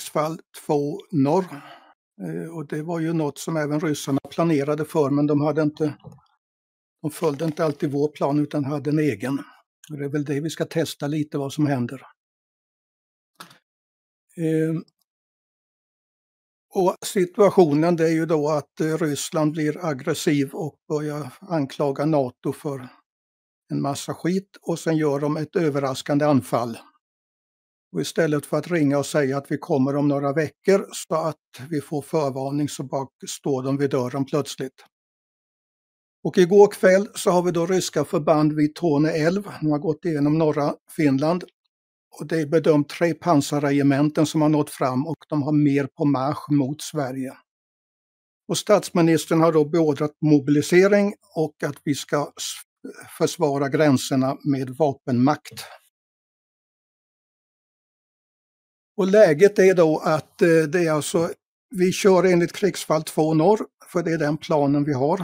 krigsfall 2 norr. Eh, och det var ju något som även ryssarna planerade för, men de hade inte de följde inte alltid vår plan utan hade en egen. Och det är väl det vi ska testa lite vad som händer. Ehm, och situationen det är ju då att eh, Ryssland blir aggressiv och börjar anklaga NATO för en massa skit och sen gör de ett överraskande anfall. Och istället för att ringa och säga att vi kommer om några veckor så att vi får förvarning så bara står de vid dörren plötsligt. Och igår kväll så har vi då ryska förband vid Torne älv. De har gått igenom norra Finland. Och det är bedömt tre pansarregementen som har nått fram och de har mer på marsch mot Sverige. Och statsministern har då beordrat mobilisering och att vi ska försvara gränserna med vapenmakt. Och läget är då att eh, det är alltså, vi kör enligt krigsfall 2 norr, för det är den planen vi har.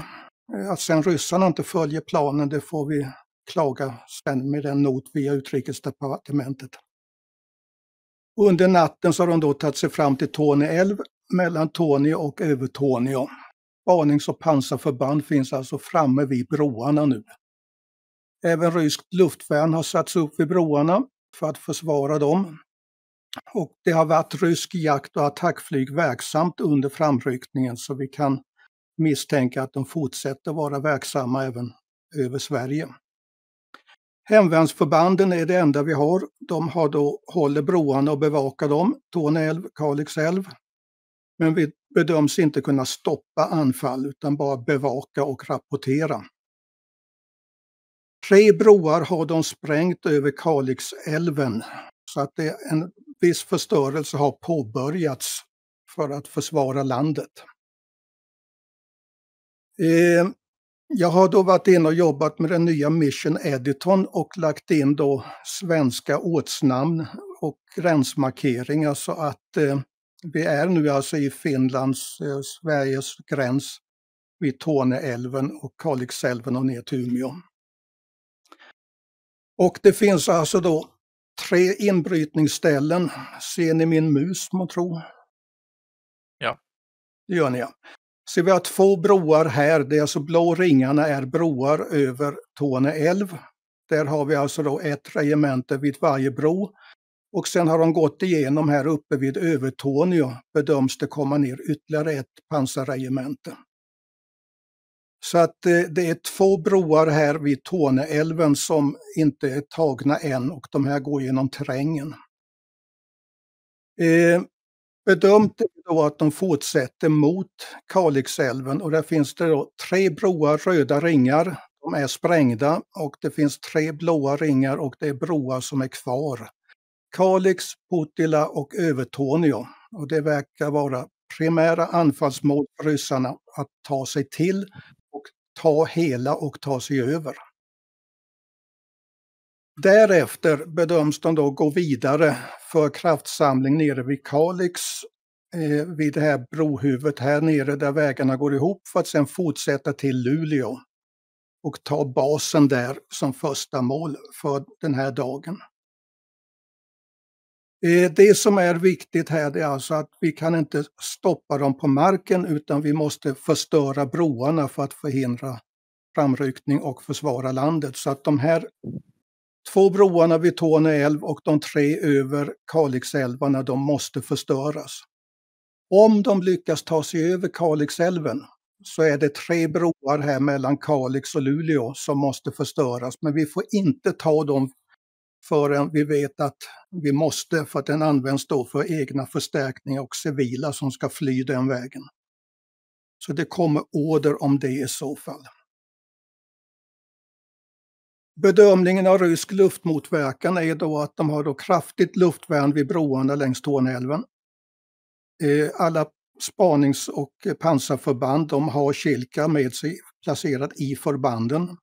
Eh, att sen ryssarna inte följer planen, det får vi klaga sen med den not via utrikesdepartementet. Under natten så har de då tagit sig fram till Torne älv mellan Tornio och Övertorneå. Spanings och pansarförband finns alltså framme vid broarna nu. Även ryskt luftvärn har satts upp vid broarna för att försvara dem. Och det har varit rysk jakt och attackflyg verksamt under framryckningen så vi kan misstänka att de fortsätter vara verksamma även över Sverige. Hemvärnsförbanden är det enda vi har. De har då, håller broarna och bevakar dem, Torne älv, Kalix älv. Men vi bedöms inte kunna stoppa anfall utan bara bevaka och rapportera. Tre broar har de sprängt över Kalixälven så att det en viss förstörelse har påbörjats för att försvara landet. Eh, jag har då varit inne och jobbat med den nya Mission Editorn och lagt in då svenska ortsnamn och gränsmarkeringar så att eh, vi är nu alltså i Finlands, eh, Sveriges gräns vid Torneälven och Kalixälven och ner till Umeå. Och det finns alltså då tre inbrytningsställen. Ser ni min mus, må tro? Ja. Det gör ni ja. Så vi har två broar här, det är alltså blå ringarna är broar över Torne älv. Där har vi alltså då ett regemente vid varje bro. Och sen har de gått igenom här uppe vid Övertorneå, bedöms det komma ner ytterligare ett pansarregemente. Så att eh, det är två broar här vid Torneälven som inte är tagna än och de här går genom terrängen. Eh, bedömt är då att de fortsätter mot Kalixälven och där finns det då tre broar, röda ringar. De är sprängda och det finns tre blåa ringar och det är broar som är kvar. Kalix, Putila och Övertorneå. Och det verkar vara primära anfallsmål för ryssarna att ta sig till ta hela och ta sig över. Därefter bedöms de då gå vidare för kraftsamling nere vid Kalix, eh, vid det här brohuvudet här nere där vägarna går ihop för att sedan fortsätta till Luleå och ta basen där som första mål för den här dagen. Eh, det som är viktigt här är alltså att vi kan inte stoppa dem på marken utan vi måste förstöra broarna för att förhindra framryckning och försvara landet. Så att de här två broarna vid Torne älv och de tre över Kalixälvarna, de måste förstöras. Om de lyckas ta sig över Kalixälven så är det tre broar här mellan Kalix och Luleå som måste förstöras. Men vi får inte ta dem förrän vi vet att vi måste, för att den används då för egna förstärkningar och civila som ska fly den vägen. Så det kommer order om det i så fall. Bedömningen av rysk luftmotverkan är då att de har då kraftigt luftvärn vid broarna längs Torneälven. Eh, alla spanings och pansarförband de har Kilka med sig placerat i förbanden.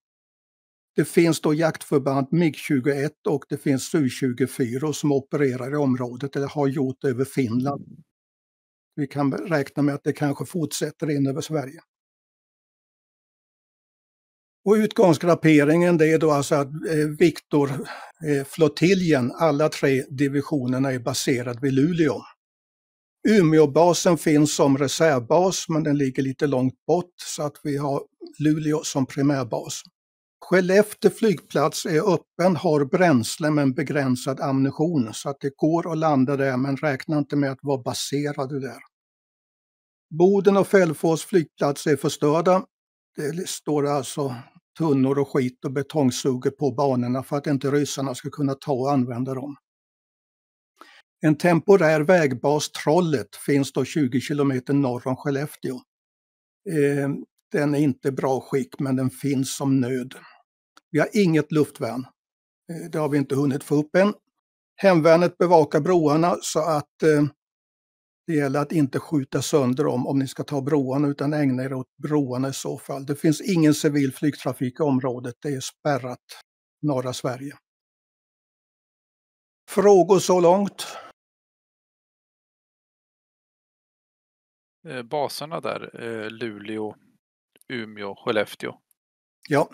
Det finns då jaktförband MIG-21 och det finns Su-24 som opererar i området eller har gjort över Finland. Vi kan räkna med att det kanske fortsätter in över Sverige. Och utgångsgrupperingen det är då alltså att eh, Viktor-flottiljen, alla tre divisionerna är baserade vid Luleå. Umeåbasen finns som reservbas men den ligger lite långt bort så att vi har Luleå som primärbas. Skellefteå flygplats är öppen, har bränsle men begränsad ammunition så att det går att landa där men räkna inte med att vara baserade där. Boden och Fällfors flygplats är förstörda. Det står alltså tunnor och skit och betongsuger på banorna för att inte ryssarna ska kunna ta och använda dem. En temporär vägbas, Trollet, finns då 20 kilometer norr om Skellefteå. Eh, den är inte bra skick men den finns som nöd. Vi har inget luftvärn. Eh, det har vi inte hunnit få upp än. Hemvärnet bevakar broarna så att eh, det gäller att inte skjuta sönder dem om ni ska ta broarna utan ägna er åt broarna i så fall. Det finns ingen civil flygtrafik i området. Det är spärrat norra Sverige. Frågor så långt? Eh, baserna där, Luleå, Umeå, Skellefteå. Ja.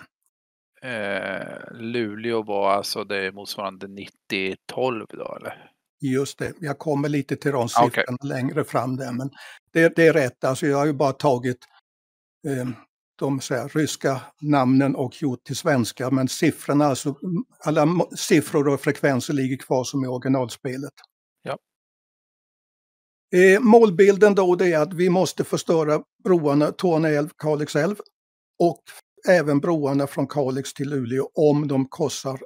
Eh, Luleå var alltså det motsvarande 90-12 då eller? Just det, jag kommer lite till de siffrorna okay. längre fram där. Men det, det, är rätt, alltså jag har ju bara tagit eh, de så här, ryska namnen och gjort till svenska. Men siffrorna, alltså alla siffror och frekvenser ligger kvar som i originalspelet. Ja. Eh, målbilden då det är att vi måste förstöra broarna Torne älv, Kalix älv och även broarna från Kalix till Luleå om de korsar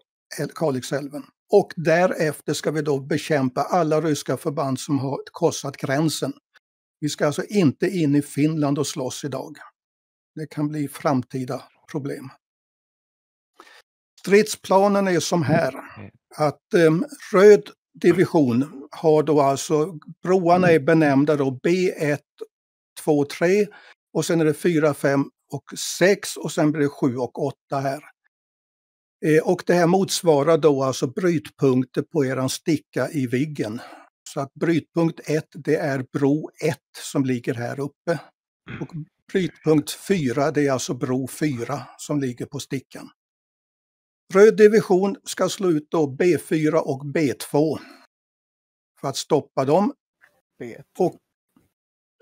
Kalixälven. Och därefter ska vi då bekämpa alla ryska förband som har korsat gränsen. Vi ska alltså inte in i Finland och slåss idag. Det kan bli framtida problem. Stridsplanen är som här, att eh, röd division har då alltså, broarna är benämnda då B1, 2, 3 och sen är det 4, 5 och 6 och sen blir det 7 och 8 här. Eh, och det här motsvarar då alltså brytpunkter på eran sticka i Viggen. Så att brytpunkt 1 det är bro 1 som ligger här uppe. Mm. Och brytpunkt 4 det är alltså bro 4 som ligger på stickan. Röd division ska slå ut då B4 och B2 för att stoppa dem. B1. Och,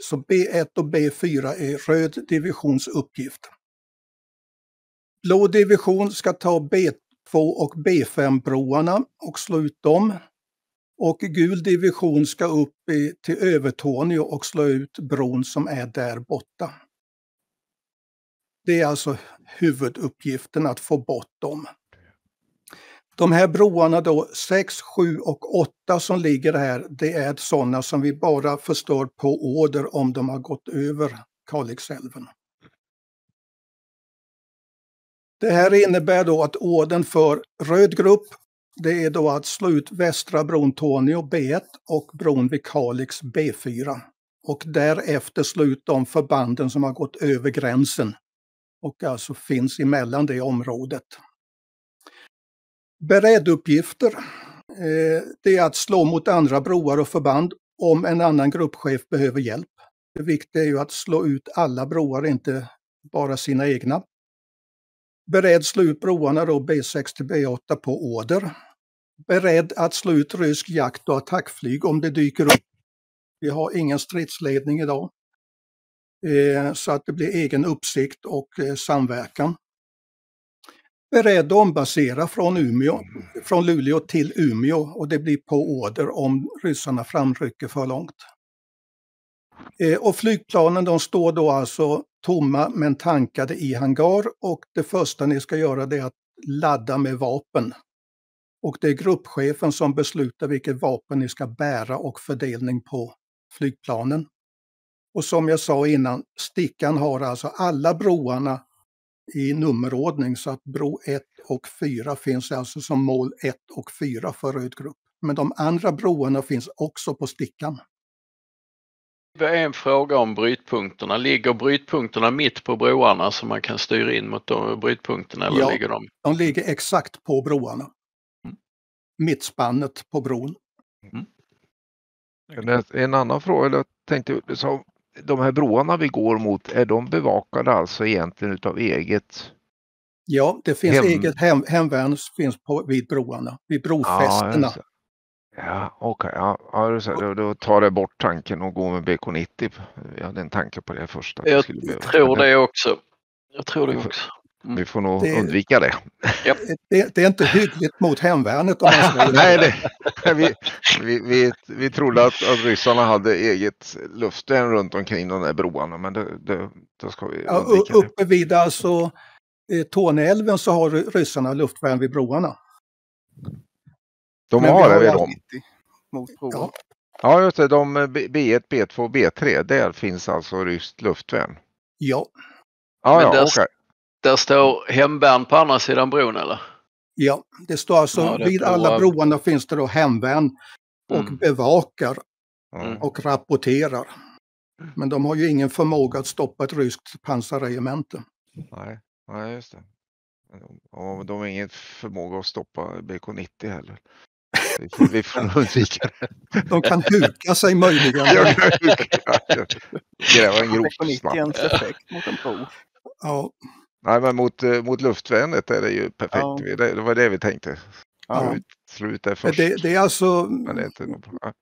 så B1 och B4 är röd divisions uppgift. Blå division ska ta B2 och B5-broarna och slå ut dem. Och gul division ska upp till Övertorneå och slå ut bron som är där borta. Det är alltså huvuduppgiften att få bort dem. De här broarna då, 6, 7 och 8 som ligger här, det är sådana som vi bara förstör på order om de har gått över Kalixälven. Det här innebär då att orden för röd grupp, det är då att slå ut västra bron Tornio B1 och bron vid Kalix B4. Och därefter slå ut de förbanden som har gått över gränsen och alltså finns emellan det området. Beredduppgifter, eh, det är att slå mot andra broar och förband om en annan gruppchef behöver hjälp. Det viktiga är ju att slå ut alla broar, inte bara sina egna. Beredd slå ut broarna då B6 till B8 på order. Beredd att slå ut rysk jakt och attackflyg om det dyker upp. Vi har ingen stridsledning idag. Eh, så att det blir egen uppsikt och eh, samverkan. Beredd att ombasera från, Umeå, från Luleå till Umeå och det blir på order om ryssarna framrycker för långt. Eh, och flygplanen de står då alltså tomma men tankade i hangar och det första ni ska göra det är att ladda med vapen. Och det är gruppchefen som beslutar vilket vapen ni ska bära och fördelning på flygplanen. Och som jag sa innan, stickan har alltså alla broarna i nummerordning så att bro 1 och 4 finns alltså som mål 1 och 4 för röd grupp. Men de andra broarna finns också på stickan. En fråga om brytpunkterna. Ligger brytpunkterna mitt på broarna så man kan styra in mot de brytpunkterna? Eller ja, ligger de? de ligger exakt på broarna. Mm. Mittspannet på bron. Mm. En annan fråga, jag tänkte, så de här broarna vi går mot, är de bevakade alltså egentligen utav eget? Ja, det finns hem... eget hem, hemvärn finns på, vid broarna, vid brofästena. Ja, Ja, okej. Ja, ja, då, då, tar det bort tanken och går med BK90. Jag hade en tanke på det först. Jag behöva- tror det också. Jag tror det Vi också. Vi får nog Det- undvika det. Det, det är inte hyggligt mot hemvärnet om man Nej, det, vi, vi, vi, vi trodde att, att ryssarna hade eget luftvärn runt omkring de där broarna, men det, det, då ska vi Ja, det. uppe vid alltså eh, Torneälven så har ry- ryssarna luftvärn vid broarna. De men har det har vid ju dem. Mot. Ja. Ja, just det. De eh, B- B1, B2, B3. Där finns alltså ryskt luftvärn. Ja, Men ja, okej. Där står hemvärn på andra sidan bron eller? ja. det står alltså Ja, det är vid alla broar. broarna finns det då hemvärn och Mm. bevakar Ja. och rapporterar. Men de har ju ingen förmåga att stoppa ett ryskt pansarregemente. Nej, nej, just det. Och de har ingen förmåga att stoppa BK90 heller. Vi får, undvika det. De kan huka sig möjligen. Gräva en grop På 90 snabbt. ens effekt mot en bro. Ja, Nej, men mot, eh, mot luftvärnet är det ju perfekt. Ja. Det, det var det vi tänkte. Ja. ut, slå ut det men först. det, det är alltså, Men det är inte något bra.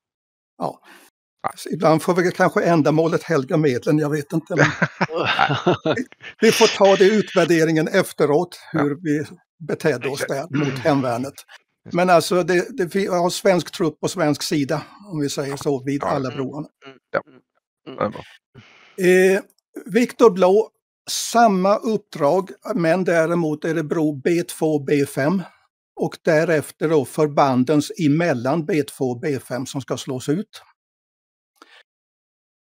ibland får vi kanske ändamålet helga medlen, jag vet inte. Men vi får ta det i utvärderingen efteråt, hur vi betedde oss där mot hemvärnet. Men alltså, det, det, vi har svensk trupp på svensk sida, om vi säger så, vid Ja. alla broarna. Det är bra. Eh, Viktor Blå, samma uppdrag, men däremot är det bro B2 B5 och därefter då förbandens emellan B2 och B5 som ska slås ut.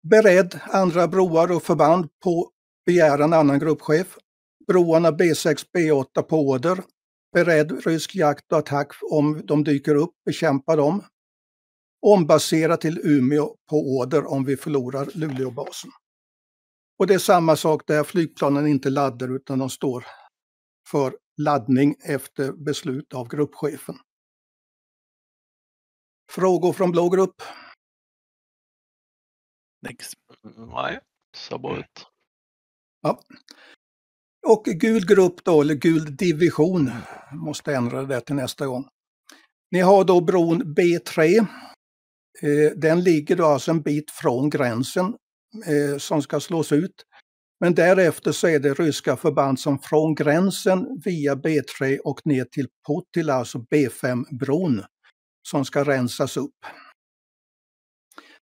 Beredd andra broar och förband på begäran annan gruppchef. Broarna B6 B8 på order. Beredd rysk jakt och attack om de dyker upp, bekämpa dem. Ombasera till Umeå på order om vi förlorar Luleåbasen. Och det är samma sak där flygplanen inte laddar utan de står för laddning efter beslut av gruppchefen. Frågor från blå grupp? Nix. Nej, så bra ut. Och gul grupp då, eller gul division, måste ändra det till nästa gång. Ni har då bron B3. Eh, Den ligger då alltså en bit från gränsen eh, som ska slås ut. Men därefter så är det ryska förband som från gränsen via B3 och ner till Puttila, alltså B5-bron, som ska rensas upp.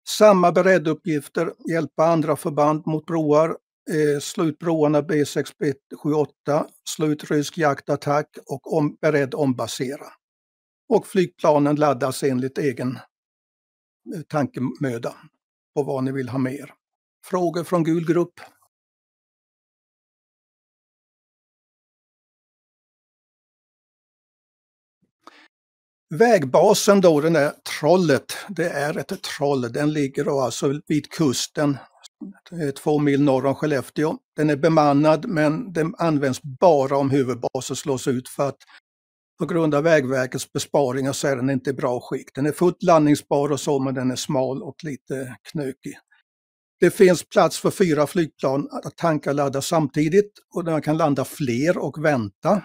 Samma beredduppgifter, hjälpa andra förband mot broar, eh, slut broarna B6, B78, slut rysk jaktattack och om, beredd ombasera. Och flygplanen laddas enligt egen eh, tankemöda på vad ni vill ha mer. Frågor från gul grupp? Vägbasen då, den där trollet, det är ett troll. Den ligger då alltså vid kusten, eh, två mil norr om Skellefteå. Den är bemannad men den används bara om huvudbasen slås ut för att på grund av Vägverkets besparingar så är den inte i bra skick. Den är fullt landningsbar och så men den är smal och lite knökig. Det finns plats för fyra flygplan att tanka och ladda samtidigt och man kan landa fler och vänta.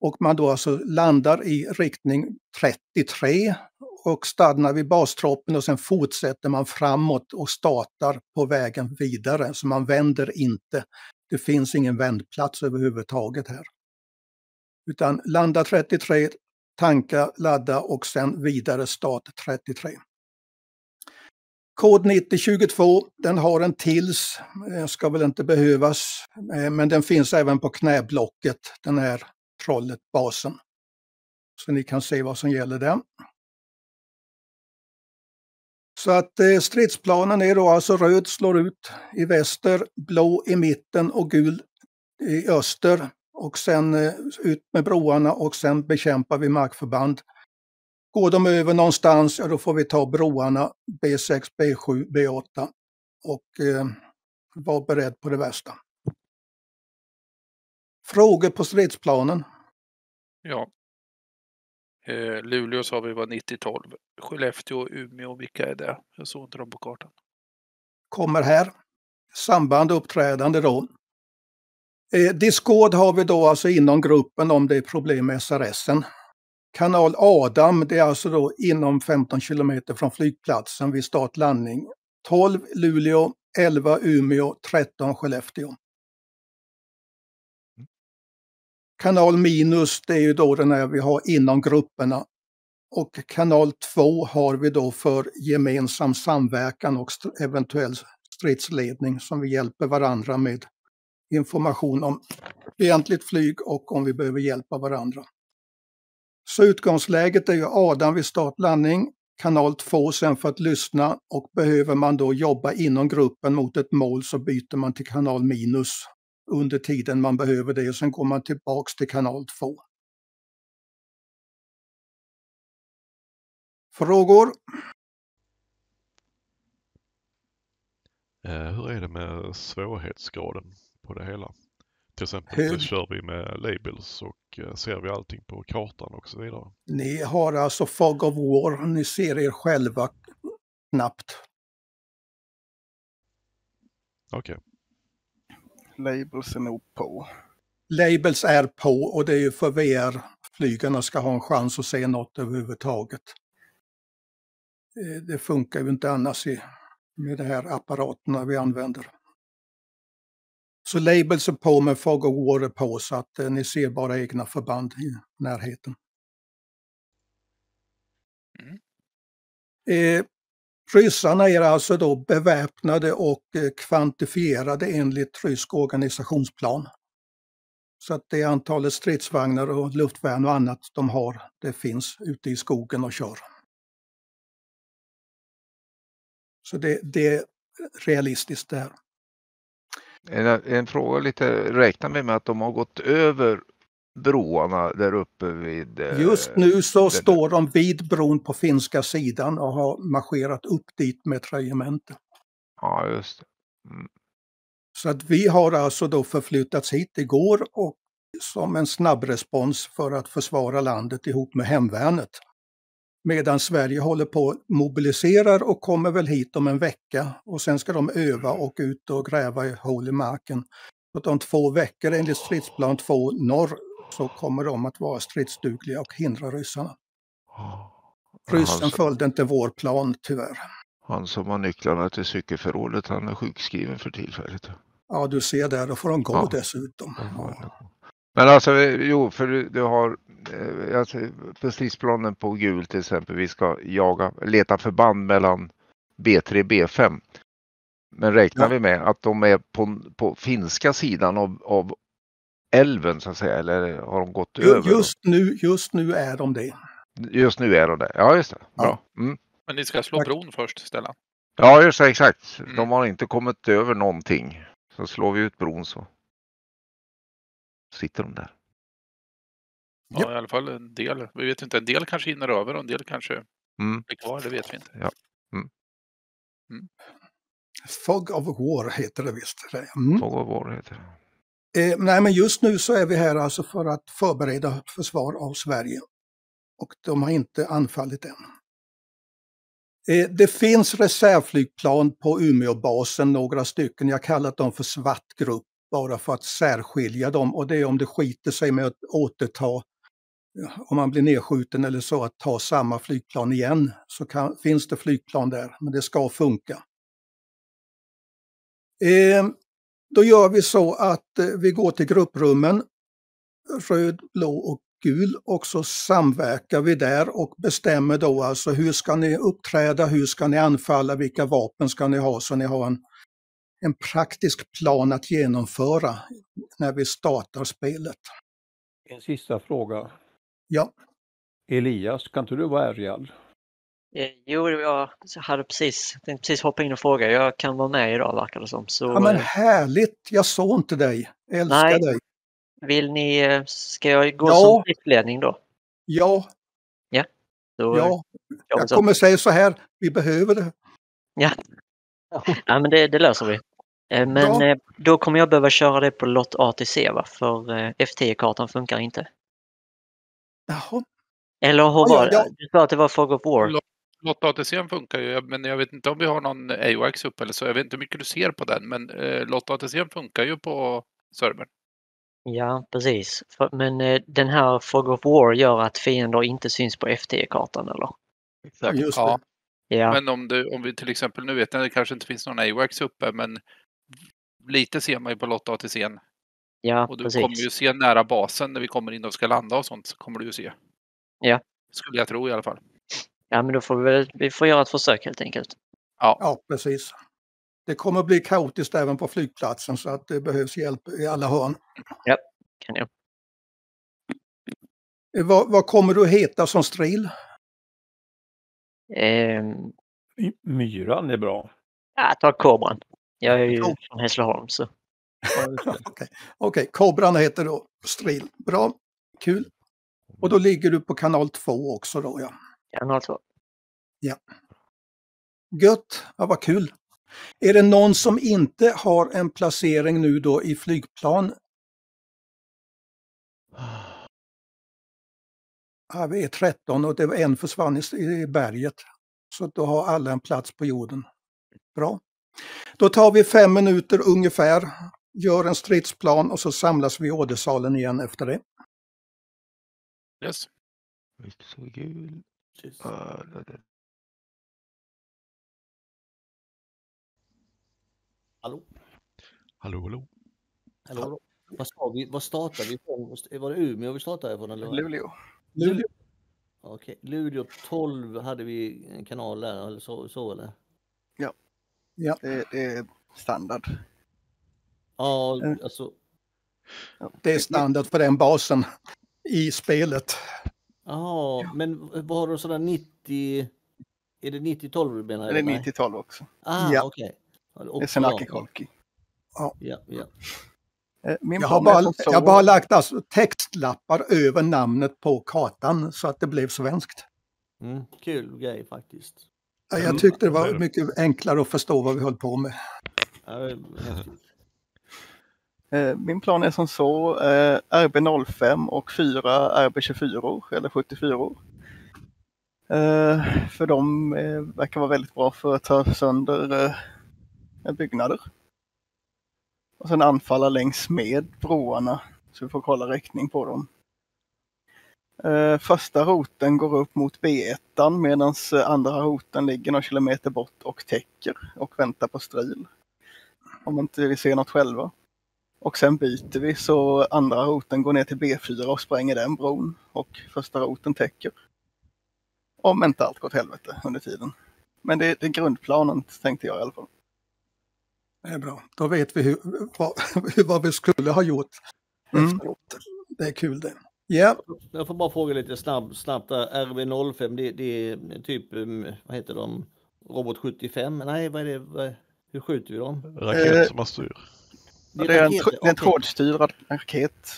Och man då alltså landar i riktning 33 och stannar vid bastroppen och sen fortsätter man framåt och startar på vägen vidare. Så man vänder inte. Det finns ingen vändplats överhuvudtaget här. Utan landa 33, tanka, ladda och sen vidare start 33. Kod 9022, den har en tills, eh, ska väl inte behövas, eh, men den finns även på knäblocket, den här trollet, basen. Så ni kan se vad som gäller där. Så att eh, stridsplanen är då alltså röd slår ut i väster, blå i mitten och gul i öster. Och sen ut med broarna och sen bekämpar vi markförband. Går de över någonstans, ja då får vi ta broarna B6, B7, B8 och eh, vara beredd på det värsta. Frågor på stridsplanen? Ja. Eh, Luleå sa vi var 90-12. Skellefteå och Umeå, vilka är det? Jag såg inte dem på kartan. kommer här. Samband uppträdande då. Eh, Discord har vi då alltså inom gruppen om det är problem med SRSen. Kanal Adam, det är alltså då inom 15 kilometer från flygplatsen vid startlandning. 12 Luleå, 11 Umeå, 13 Skellefteå. Kanal minus, det är ju då den här vi har inom grupperna. Och kanal 2 har vi då för gemensam samverkan och eventuell stridsledning som vi hjälper varandra med information om fientligt flyg och om vi behöver hjälpa varandra. Så utgångsläget är ju Adam vid startlandning, kanal 2 sen för att lyssna och behöver man då jobba inom gruppen mot ett mål så byter man till kanal minus under tiden man behöver det och sen går man tillbaks till kanal 2. Frågor? Eh, hur är det med svårighetsgraden på det hela? Till exempel så kör vi med labels och eh, ser vi allting på kartan och så vidare. Ni har alltså Fog of War, ni ser er själva knappt. Okej, Labels är nog på. Labels är på och det är ju för VR-flygarna ska ha en chans att se något överhuvudtaget. Eh, Det funkar ju inte annars i, med de här apparaterna vi använder. Så labels är på med Fog of War på så att eh, ni ser bara egna förband i närheten. Mm. Eh, ryssarna är alltså då beväpnade och eh, kvantifierade enligt rysk organisationsplan. Så att det antalet stridsvagnar och luftvärn och annat de har, det finns ute i skogen och kör. Så det, det är realistiskt det här. En, en fråga lite, räknar vi med att de har gått över broarna där uppe vid... eh, Just nu så det- står de vid bron på finska sidan och har marscherat upp dit med ett regemente. Ja, just. Mm. Så att vi har alltså då förflyttats hit igår och som en snabbrespons för att försvara landet ihop med hemvärnet. Medan Sverige håller på och mobiliserar och kommer väl hit om en vecka och sen ska de öva och ut och gräva i hål i marken. Så att om två veckor enligt stridsplan 2 norr så kommer de att vara stridsdugliga och hindra ryssarna. Ryssen följde inte vår plan tyvärr. han som har nycklarna till cykelförrådet, han är sjukskriven för tillfället. Ja, du ser där, då får de gå Ja. dessutom. Ja. Men alltså, jo, för du, du har eh, alltså, på stridsplanen på gul till exempel, vi ska jaga, leta förband mellan B3 och B5. Men räknar Ja. vi med att de är på, på finska sidan av, av älven så att säga, eller har de gått Ju- över? Just nu, just nu är de det. Just nu är de det. Ja, just det. Bra. Mm. Men ni ska slå Tack. bron först, Stellan. Ja, just det, exakt. Mm. De har inte kommit över någonting. Så slår vi ut bron så sitter de där. Ja, i alla fall en del. Vi vet inte, en del kanske hinner över och en del kanske Mm. blir kvar, det vet vi inte. Fog of War heter det visst. Mm. Vad var det heter det? Eh, nej, men just nu så är vi här alltså för att förbereda försvar av Sverige. Och de har inte anfallit än. Eh, det finns reservflygplan på Umeåbasen, några stycken. Jag kallar dem för svart grupp bara för att särskilja dem. Och det är om det skiter sig med att återta, om man blir nedskjuten eller så, att ta samma flygplan igen. Så kan, finns det flygplan där, men det ska funka. Eh, då gör vi så att eh, vi går till grupprummen, röd, blå och gul och så samverkar vi där och bestämmer då alltså hur ska ni uppträda, hur ska ni anfalla, vilka vapen ska ni ha så ni har en, en praktisk plan att genomföra när vi startar spelet. En sista fråga. Ja, Elias, kan inte du vara ärgad? Eh, Jo, jag hade precis, tänkte precis hoppa in och fråga. Jag kan vara med idag verkar det som. Så ja men eh, härligt, jag såg inte dig, jag älskar Nej. dig. vill ni, eh, ska jag gå Ja. som driftledning då? Ja, då eh, ja, vi jag kommer säga så här, vi behöver det. Ja, men det, det löser vi. Eh, Men Ja. eh, då kommer jag behöva köra det på lott ATC va? För eh, F10-kartan funkar inte. Jaha. Eller hur var det? ja. Du sa att det var Fog of War? Lott- ATC funkar ju, men jag vet inte om vi har någon AOX uppe eller så. Jag vet inte hur mycket du ser på den, men eh, Lotta ATC funkar ju på servern. Ja, precis. Men den här Fog of War gör att fiender inte syns på FTE-kartan eller? Exakt. Just det. Ja, Ja, men om, du, om vi till exempel, nu vet jag det kanske inte finns någon AWACS uppe, men lite ser man ju på Lotta ATC'n. ja Och du precis. kommer ju se nära basen när vi kommer in och ska landa och sånt, så kommer du ju se. Ja. Skulle jag tro i alla fall. Ja, men då får vi väl vi får göra ett försök helt enkelt. Ja, precis. Det kommer att bli kaotiskt även på flygplatsen så att det behövs hjälp i alla hörn. Kan jag. Eh, Vad, vad kommer du heta som stril? My- Myran är bra. ja, ta Kobran. Jag är ju Ja. från Hässleholm så. Ja. Okej, okay. Kobran heter då stril. Bra, kul. Och då ligger du på kanal 2 också då ja. Kanal 2. Gött, ja, vad kul. Är det någon som inte har en placering nu då i flygplan? Ja, vi är 13 och det var en försvann i, i berget. Så då har alla en plats på jorden. Bra. Då tar vi fem minuter ungefär, gör en stridsplan och så samlas vi i ordersalen igen efter det. Yes. Så gul. Hallå? Hallå, hallå. Hallå? Vad sa vi? Vad startar vi ifrån? Var det Umeå vi startade ifrån? Eller? Luleå. Luleå. Okej, Luleå 12 hade vi en kanal där eller så, så eller? Det, det är standard. Ja, Mm. alltså. Det är standard för den basen i spelet. Jaha, men var det sådär 90? Är det 90-12 du menar? Det är eller? Nej. 90-12 också. Ah, Ja. okej. Ja, Det är Senaki. Kolki. Ja, ja. Eh, Min Jag har, bara, jag har bara lagt alltså textlappar över namnet på kartan så att det blev svenskt. Mm, kul grej faktiskt. Ja. Jag tyckte det var mycket enklare att förstå vad vi höll på med. Eh, Min plan är som så, eh, RB05 och fyra RB24 eller 74 eh, För de verkar vara väldigt bra för att ta sönder byggnader. Och sen anfalla längs med broarna så vi får kolla riktning på dem. Eh, Första roten går upp mot B1 medan andra roten ligger några kilometer bort och täcker och väntar på stril. Om inte vi ser något själva. Och sen byter vi så andra roten går ner till B4 och spränger den bron och första roten täcker. Om inte allt går åt helvete under tiden. Men det, det är grundplanen tänkte jag i alla fall. Det är bra. Då vet vi hur, vad, vad vi skulle ha gjort Mm. efteråt. Det är kul det. Ja, Jag får bara fråga lite snabb, snabbt där. RV05, det, det är typ, um, vad heter de? Robot 75? Nej, vad är det? Vad, hur skjuter vi dem? Raket Eh, som man styr. Det är en, tr- det är en okej. trådstyrd raket.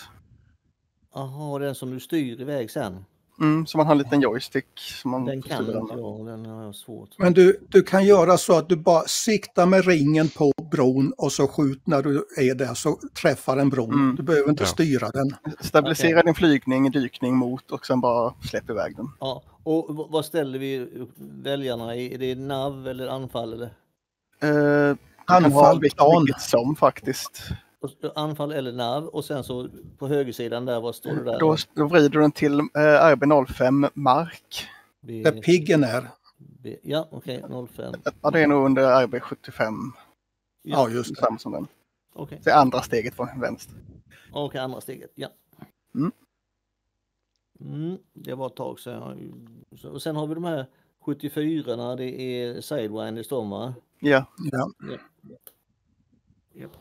Jaha, den som du styr iväg sen. Mm, så man har en liten joystick som man Den kan inte med. jag, den har jag svårt. men du, du kan göra så att du bara siktar med ringen på bron och så skjut när du är där så träffar den bron. Mm. Du behöver inte Ja. styra den. Stabilisera Okej. din flygning, dykning mot och sen bara släpp iväg den. Ja, och vad ställer vi väljarna i? Är det nav eller anfall? Eller? Eh, Anfall, vilket, vilket som faktiskt. Anfall eller nav och sen så på högersidan där, vad står det där? Då, då vrider du den till eh, RB05 mark. B, Där piggen är. B, ja, okej, 05. Ja, det är nog under RB75. Ja, just det. Samma som den. Okej, Det är andra steget från vänster. okej, andra steget, ja. Mm. Mm, det var ett tag sedan. Så- Och sen har vi de här 74 det är Sidewinders de va? Ja, Ja. Japp.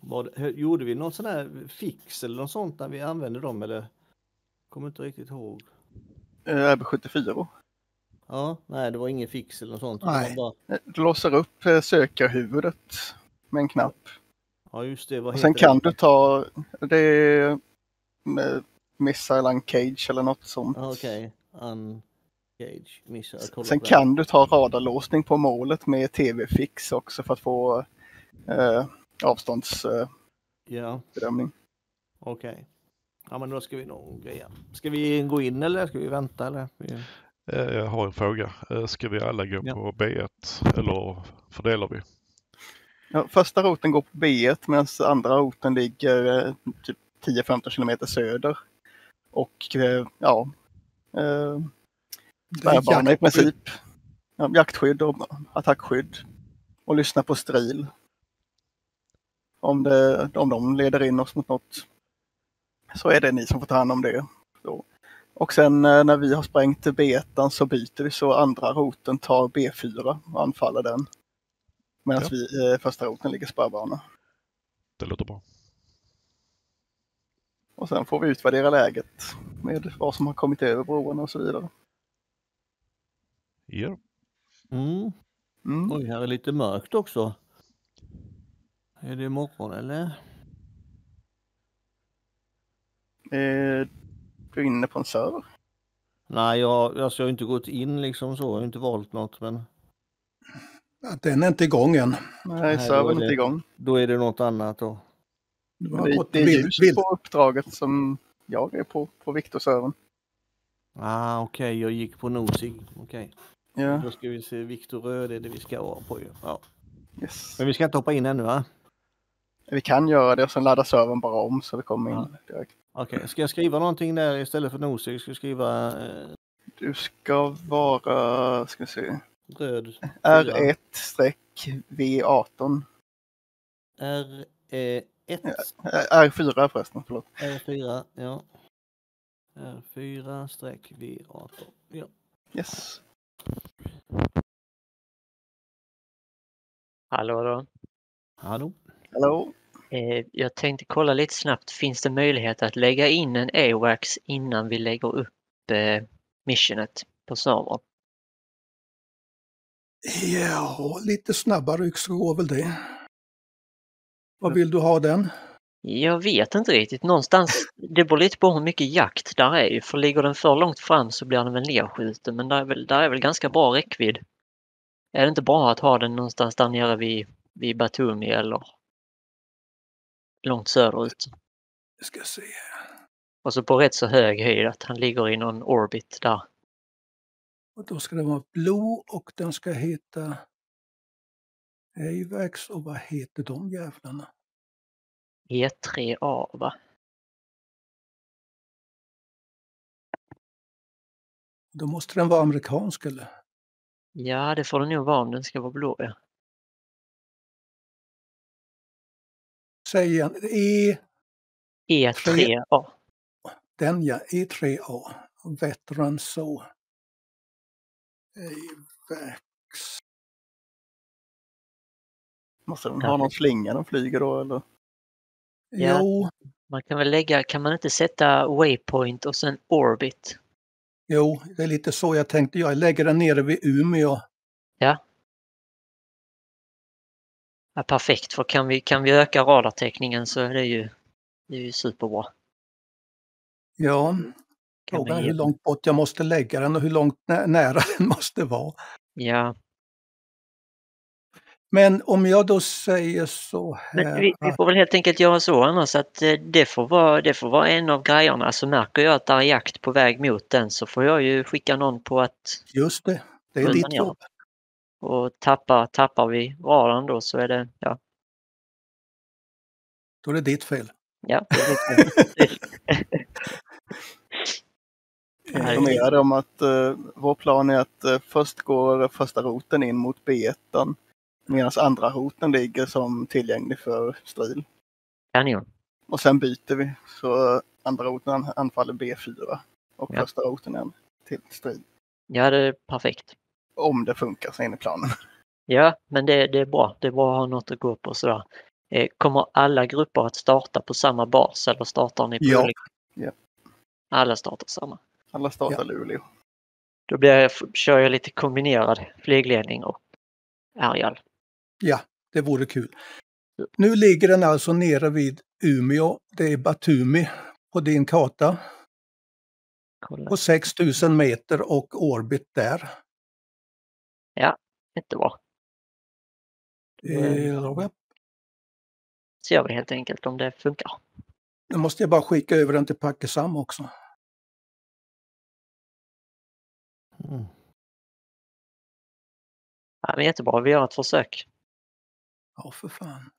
Var gjorde vi något sån här fix eller något sånt när vi använde dem eller? Kommer inte riktigt ihåg. eh, RB74. Ja, nej det var ingen fix eller något sånt. Nej. Bara, Eh, Du låser upp eh, sökarhuvudet med en knapp. ja just det, vad Och sen kan det? du ta, det är eh, Missile Uncage eller något sånt. Ja, Okej, uncage, missa. jag kollar Sen det. kan du ta radarlåsning på målet med TV-fix också för att få eh, avståndsbedömning. Ja, okej. Ja men då ska vi nog greja. Ska vi gå in eller ska vi vänta eller? Vi... Eh, Jag har en fråga. Eh, Ska vi alla gå Ja. på B1 eller fördelar vi? Ja, första roten går på B1 medan andra roten ligger eh, typ 10-15 kilometer söder. Och eh, ja, eh, bärbana i princip. Ja, jaktskydd och attackskydd. Och lyssna på stril. Om, det, om de leder in oss mot något så är det ni som får ta hand om det. Så. Och sen eh, när vi har sprängt B1 så byter vi så andra roten tar B4 och anfaller den. Medan Ja. vi eh, första roten ligger spörbana. Det låter bra. Och sen får vi utvärdera läget med vad som har kommit över broarna och så vidare. Ja. Mm. Mm. Oj, här är lite mörkt också. Är det morgon eller? Eh, du är inne på en server? Nej, jag, alltså jag har inte gått in liksom så. Jag har inte valt något, men Den är inte igång än. Nej, servern är inte igång. då är det något annat då. Du har det, det är vild- ljus vild- på uppdraget som jag är på, på Viktor-servern. Ah, okej, jag gick på Nosig. Okej, Ja, då ska vi se Viktor Röd är det vi ska vara på ju. Ja. yes. Men vi ska inte hoppa in ännu va? Vi kan göra det och sen laddar servern bara om så det kommer in direkt. Okej, ska jag skriva någonting där istället för Nosig? Ska jag skriva eh, Du ska vara, ska vi se, röd? R1-V18. R, eh, 1, Ja. R4 förresten, förlåt. R4, ja. R4 streck V18. Ja. Yes. Hallå då. Hallå? Hallå? Eh, jag tänkte kolla lite snabbt. Finns det möjlighet att lägga in en AWACS innan vi lägger upp eh, missionet på servern? Ja, lite snabbare så går väl det. Vad vill du ha den? Jag vet inte riktigt. Någonstans, det beror lite på hur mycket jakt där är ju. För ligger den för långt fram så blir den väl nedskjuten. Men där är väl, där är väl ganska bra räckvidd. Är det inte bra att ha den någonstans där nere vid, vid Batumi eller långt söderut? Vi ska se. Och så på rätt så hög höjd att han ligger i någon orbit där. Och då ska den vara Blue och den ska heta Avax och vad heter de jävlarna? E3A va? Då måste den vara amerikansk eller? Ja, det får den nog vara om den ska vara blå. Ja. Säg igen. E, E3A. den ja, E3A. Veteran så. Avax. Måste den ha någon slinga den flyger då eller? Ja. Jo, Man kan väl lägga, kan man inte sätta waypoint och sen orbit? jo, det är lite så jag tänkte. Jag lägger den nere vid Umeå. Ja, perfekt, för kan vi, kan vi öka radartäckningen så är det ju, det är ju superbra. Ja, frågan är hur långt bort jag måste lägga den och hur långt nä- nära den måste vara. ja, Men om jag då säger så här vi, vi får väl helt enkelt göra så annars att eh, det får vara, det får vara en av grejerna. Så märker jag att det är jakt på väg mot den så får jag ju skicka någon på att just det, det är ditt jobb. Och tappar, tappar vi radarn då så är det, ja, Då är det ditt fel. ja. Det är. Informerade om att eh, vår plan är att eh, först går första roten in mot B1 medan andra roten ligger som tillgänglig för stril. kanon. Och sen byter vi så andra roten an- anfaller B4 och Ja. första roten är till strid. Ja, det är perfekt. Om det funkar så i planen. Ja, men det, det är bra. Det är bra att ha något att gå på sådär. Eh, kommer alla grupper att starta på samma bas eller startar ni på Ja. olika? Ja. Alla startar samma. Alla startar Luleå. Då blir jag, kör jag lite kombinerad flygledning och aerial. Ja, det vore kul. Nu ligger den alltså nere vid Umeå. Det är Batumi på din karta. Kolla. På 6000 meter och orbit där. Jättebra. Eh, Ser vi helt enkelt om det funkar. Nu måste jag bara skicka över den till Pakisam också. Mm. Ja, men jättebra, vi gör ett försök. Ja, för fan.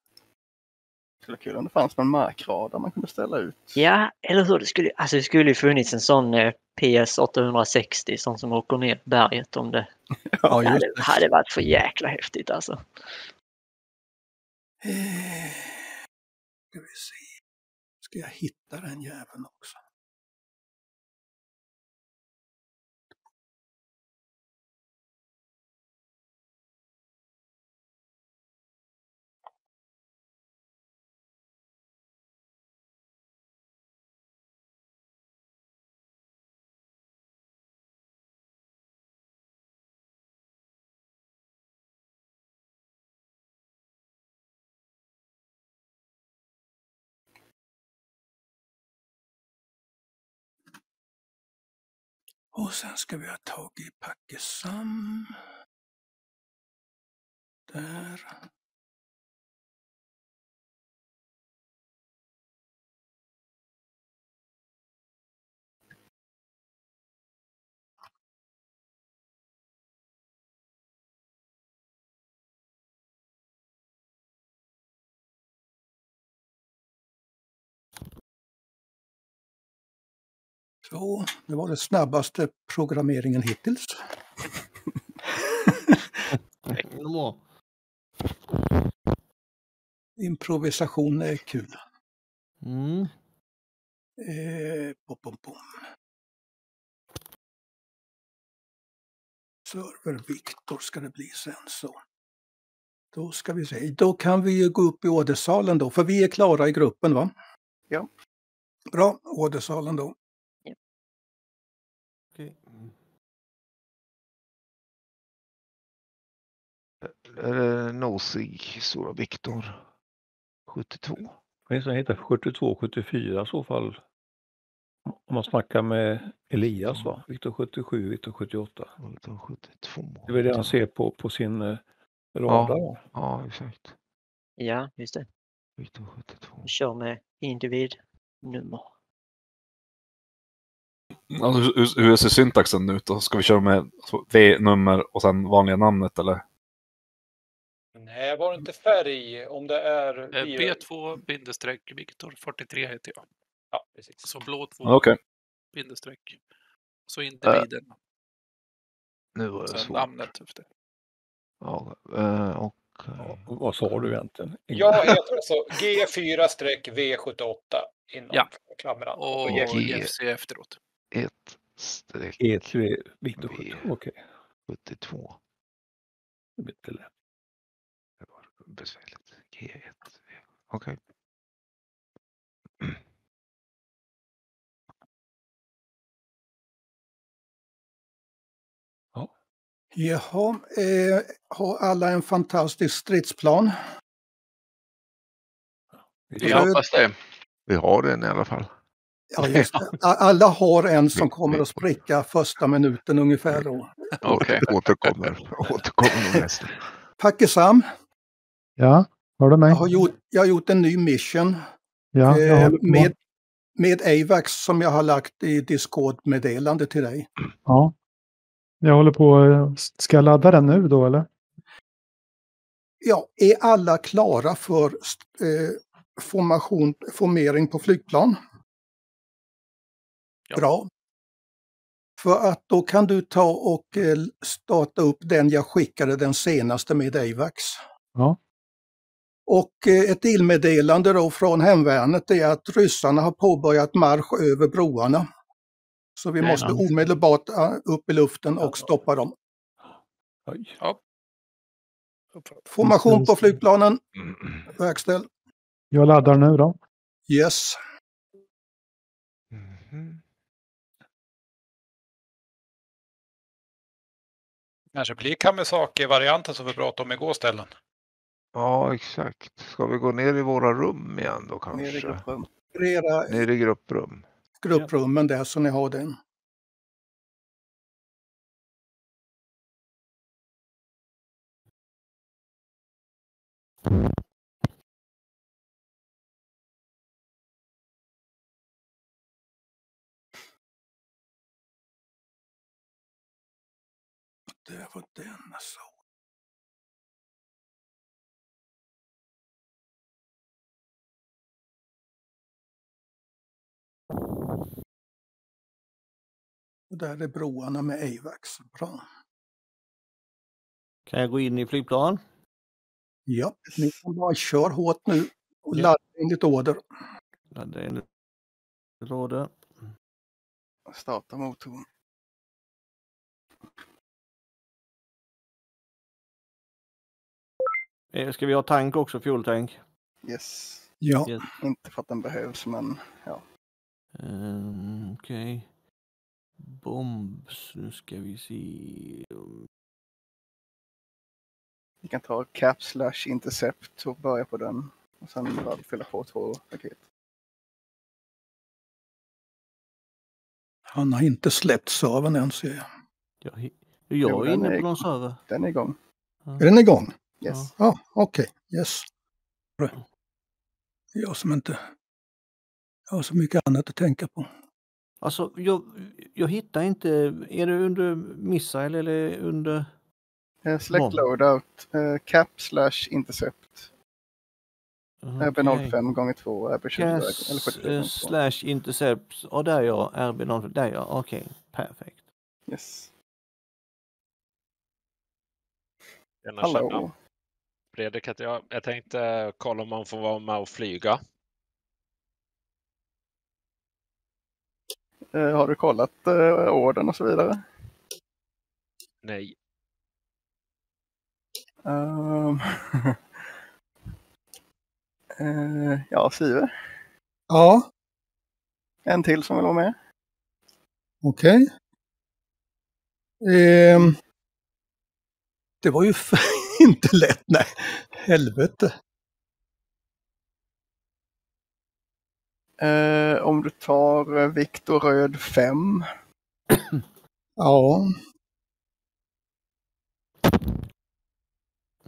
Det skulle vara kul om det fanns någon markradar man kunde ställa ut. Ja, eller hur? Det skulle, alltså det skulle ju funnits en sån eh, PS 860 sån som åker ner berget om det. Ja, Det just hade, det. hade varit för jäkla häftigt alltså. Eh, Ska vi se. Ska jag hitta den jäveln också? Och sen ska vi ha tag i Pakistan. Där. Så, det var den snabbaste programmeringen hittills. Improvisation är kul. Mm. Eh, pom, pom, pom. Server Viktor ska det bli sen så. Då ska vi se, då kan vi ju gå upp i ordersalen då, för vi är klara i gruppen va? Ja. Bra, ordersalen då. Är det nosig, Stora Viktor? 72. Det som heter 72, 74 i så fall. Om man snackar med Elias va? Viktor 77, Viktor 78. Viktor 72. Det är det han ser på, på sin eh, radar. va? Ja, exakt. Ja, just det. Viktor 72. Vi kör med individnummer. Alltså, hur, hur ser syntaxen ut då? Ska vi köra med V-nummer och sen vanliga namnet eller? Nej, var det inte färg om det är... Eh, B2 bindestreck Viktor 43 heter jag. Ja, precis. Så blå 2 Okej. bindestreck. Så individen. Nu var och det sen svårt. namnet efter. Ja, eh, och... Och Vad sa du egentligen? Jag heter alltså G4-V78 inom Ja. klamrarna. Och G. FC efteråt. 1 streck E3 Viktor V. 70. Okej, 72. det blir inte lätt. Besvärligt. G1. Okej. Jaha, eh, har alla en fantastisk stridsplan? Jag hoppas det. Vi har den i alla fall. Ja, just det. Alla har en som kommer att spricka första minuten ungefär då. Okej. Återkommer, återkommer nog nästa. Packesam, Ja, hör du mig? jag har gjort, jag har gjort en ny mission Ja, eh, med, med AVAX som jag har lagt i Discord-meddelande till dig. Ja. Jag håller på. eh, Ska jag ladda den nu då eller? Ja, är alla klara för eh, formation, formering på flygplan? Ja. Bra. För att då kan du ta och eh, starta upp den jag skickade den senaste med AVAX. Ja. Och eh, ett ilmeddelande då från hemvärnet är att ryssarna har påbörjat marsch över broarna. Så vi måste Jajamän. omedelbart eh, upp i luften och stoppa dem. Oj. Formation på flygplanen. Verkställ. Jag laddar nu då. Yes. Mhm. Kanske blir Kamisaki-varianten som vi pratade om igår ställen. Ja, exakt. Ska vi gå ner i våra rum igen då kanske? Ner i grupprum. Era Ner i grupprum. grupprummen där så ni har den. Det var den alltså. Och där är broarna med AVAX. Bra. Kan jag gå in i flygplan? Ja, ni kan bara kör hårt nu och Ja. ladda enligt order. Ladda in råder. Starta motorn. Eh, Ska vi ha tank också, fueltank? Yes. Ja. Yes. Inte för att den behövs, men ja. Um, Okej. Bombs, nu ska vi se. Vi kan ta cap slash intercept och börja på den. Och sen bara fylla på två paket. Han har inte släppt servern än ser jag. Jag, jag Jo, är inne på någon server. Den är igång. Är den igång? Yes. Ja, okej. Yes. Bra. Jag som inte jag har så mycket annat att tänka på. Alltså, jag, jag hittar inte. Är det under missile eller under... Eh, select Bomb. loadout. Eh, cap slash intercept. Okej. RB05 gånger 2 RB20 eller Cas 70 eh, gånger 2. slash intercept. Och där ja, RB0. Där ja, okej. Perfekt. Yes. Hallå. Fredrik heter jag. Jag tänkte kolla om man får vara med och flyga. Har du kollat eh, orden och så vidare? Nej. Ehm. Eh, ja, Sive. Ja, En till som vill vara med. okej. Ehm, det var ju inte lätt, nej. Helvete. Eh, om du tar eh, Viktor Röd 5. Ja,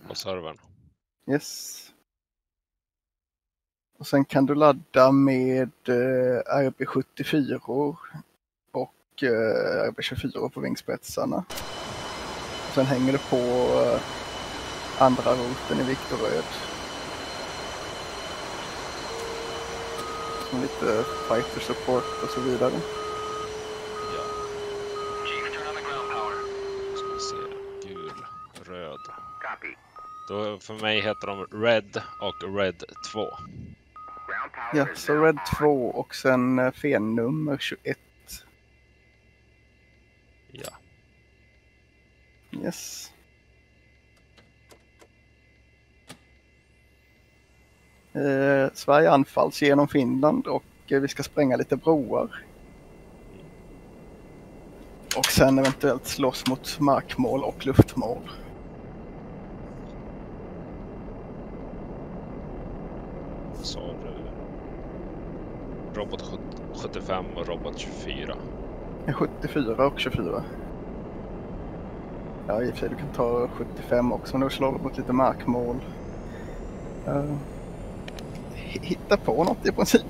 På servern. Yes. Och sen kan du ladda med eh, RB74 och eh, RB24 på vingspetsarna. Och sen hänger du på eh, andra roten i Viktor Som lite fighter support och så vidare. Ja. Ska vi se. Gul, röd. Då för mig heter de Red och Red 2. Ja, så Red 2 och sen eh, fennummer 21. Ja. Yes. Eh, Sverige anfalls genom Finland och eh, vi ska spränga lite broar. Och sen eventuellt slåss mot markmål och luftmål. Du Robot 75 och Robot 24. Eh, 74 och 24. Ja, i och för sig du kan ta 75 också, men då slår du mot lite markmål. Eh, hitta på något i princip.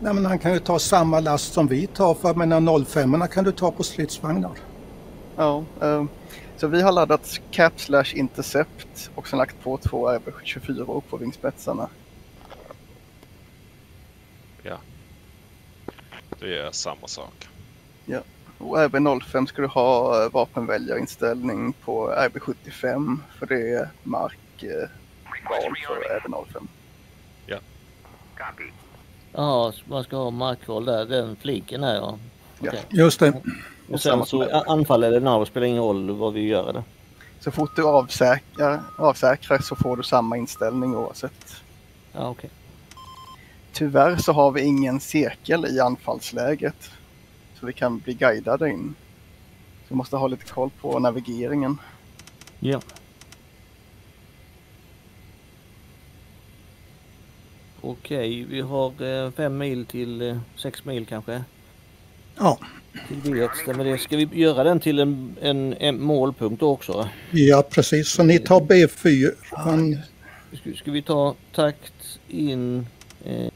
nej, men han kan ju ta samma last som vi tar för jag menar 05 kan du ta på stridsvagnar. Ja, eh, så vi har laddat Cap slash Intercept och sen lagt på två RB24 på vingspetsarna. Ja. Gör jag samma sak. Ja. Och RB05 ska du ha eh, vapenväljarinställning på RB75 för det är markval för RB05. Ja. Ja, man ska ha markval där, den fliken där ja. Okej. Just det. Och sen så anfall eller nav spelar ingen roll vad vi gör eller? Så fort du avsäkrar, avsäkrar så får du samma inställning oavsett. Ja, okej. Tyvärr så har vi ingen cirkel i anfallsläget. Så vi kan bli guidade in. Så vi måste ha lite koll på navigeringen. Ja. Okej, vi har eh, fem mil till eh, sex mil kanske. Ja. Till V1, stämmer det? Ska vi göra den till en, en, en målpunkt också? Ja, precis. Så ni tar B4. Han, Ska, ska vi ta takt in eh,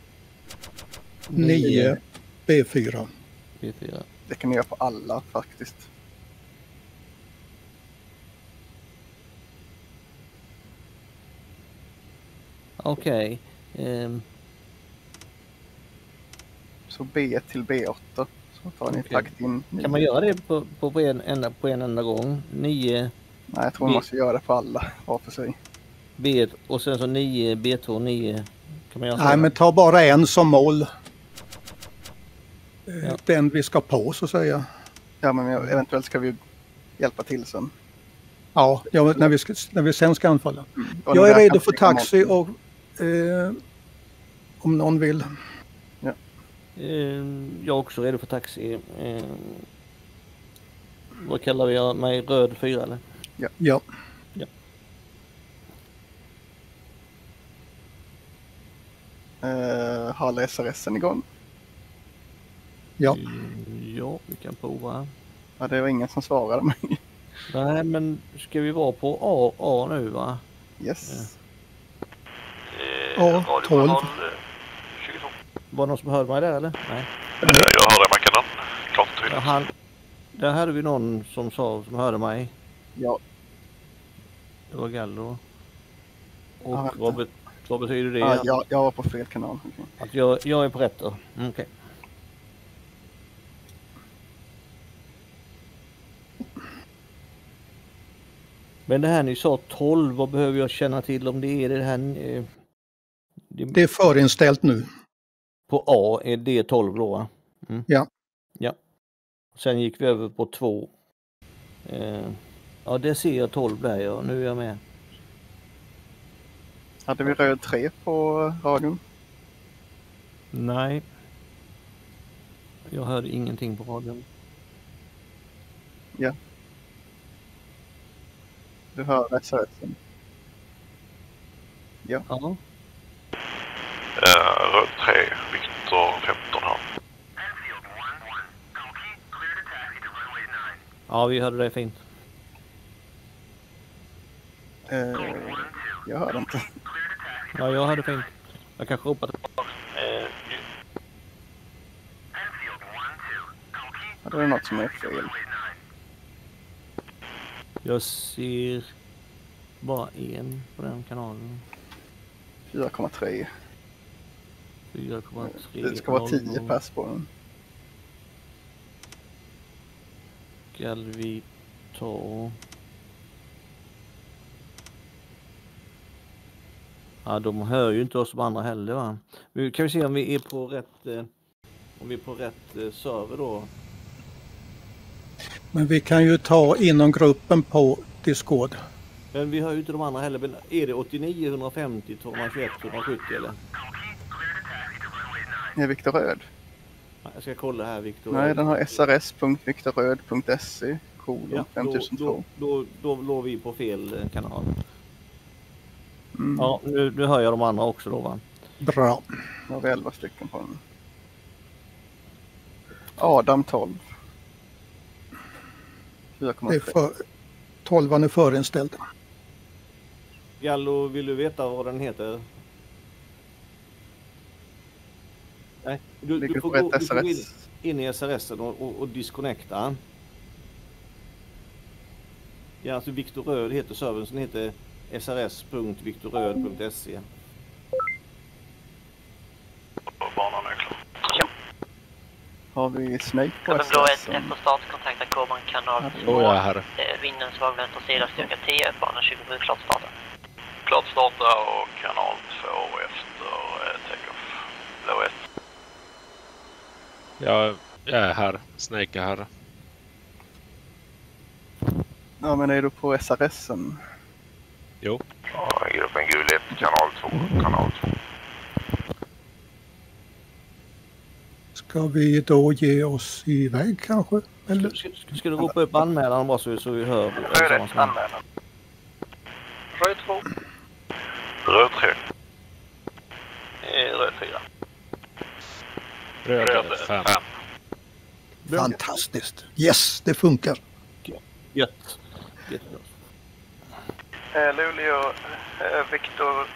9 B4. B4? Det kan ni göra på alla faktiskt. Okej. Ehm. Så B till B8. Så tar ni takt in. Kan man göra det på, på, på, en, enda, på en enda gång? 9 Nej, jag tror man B- måste göra det på alla var för sig. B och sen så 9 B2 9. Kan man göra? Nej, men ta bara en som mål. Eh, Ja. Den vi ska på så att säga. Ja, men eventuellt ska vi hjälpa till sen. Ja, ja när, vi ska, när vi sen ska anfalla. Och Jag är redo för taxi och eh, om någon vill. Eh, jag är också redo för taxi. Eh, vad kallar vi mig? Röd 4 eller? Ja. Ja. Ja. Eh, har SRSen igång? Ja. Ja, vi kan prova. Ja, det var ingen som svarade mig. Nej, men ska vi vara på A, A nu va? Yes. Ja, 12. Var det någon som hörde mig där eller? Nej. Jag hör dig Mackan. Klart och Ja, tydligt. han, där hade vi någon som sa, som hörde mig. Ja. Det var Gallo. Och Ja, vad, bet, vad betyder det? Ja, jag, jag var på fel kanal. Okej. Att jag, jag är på rätt då? Mm, Okej. Men det här ni sa 12, vad behöver jag känna till om det är det här? eh, Det, Det är förinställt nu. På A är det 12 då va? Mm. Ja. Ja. Sen gick vi över på 2. Eh, ja, det ser jag 12 där ja, nu är jag med. Hade vi röd 3 på radion? Nej. Jag hörde ingenting på radion. Ja. Du hör SRSen? Ja. Ja. Eh, Röd 3, Viktor 15 här. Ja, vi hörde det fint. Eh, jag hörde inte. Ja, jag hörde fint. Jag kanske ropade. Ja, det är något som är fel. Jag ser bara en på den kanalen. 4,3. 4,3. Det ska vara 10 pers på den. Skall vi ta... Ja, de hör ju inte oss de andra heller va. Nu kan vi se om vi är på rätt, eh, om vi är på rätt eh, server då. Men vi kan ju ta inom gruppen på Discord. Men vi hör ju inte de andra heller. Men är det 89, 150, 221, 270 eller? Är Viktor Röd? Ja, Jag ska kolla här Viktor. Nej, den har srs.viktorröd.se kolon Ja, då, 5002. då, då, då låg vi på fel eh, kanal. Mm. Ja, nu, nu hör jag de andra också då va? Bra. Nu har vi 11 stycken på den. Adam 12. Det är 4,3. för, 12 är förinställd. Gallo, vill du veta vad den heter? Nej, du, du får gå, du får gå in, SRS. in i SRS och, och, och disconnecta. Ja, alltså Viktor Röd heter servern, den heter srs.viktorröd.se. Banan är klar. Har vi Snake på Klockan blå 1 SRS? efter start kontakta Kåban kanal Ja, 2. Då är jag här. Eh, Vinden svag vänster sida styrka 10, bana 27 klart starta. Klart starta och kanal 2 efter eh, take-off. Blå 1. Jag, jag är här. Snake är här. Ja, men är du på SRSen? Jo. Ja, gruppen gul 1, kanal 2, kanal 2. Ska vi då ge oss iväg kanske? Eller? Ska, ska, ska du ropa upp anmälan bara så, så vi hör? Röd 1, anmälan. Röd 2. Röd 3. Eh, Röd 4. Röd Röd 5. 5. Fantastiskt. Yes, det funkar. Gött. Jättebra. Eh, Luleå, eh, Viktor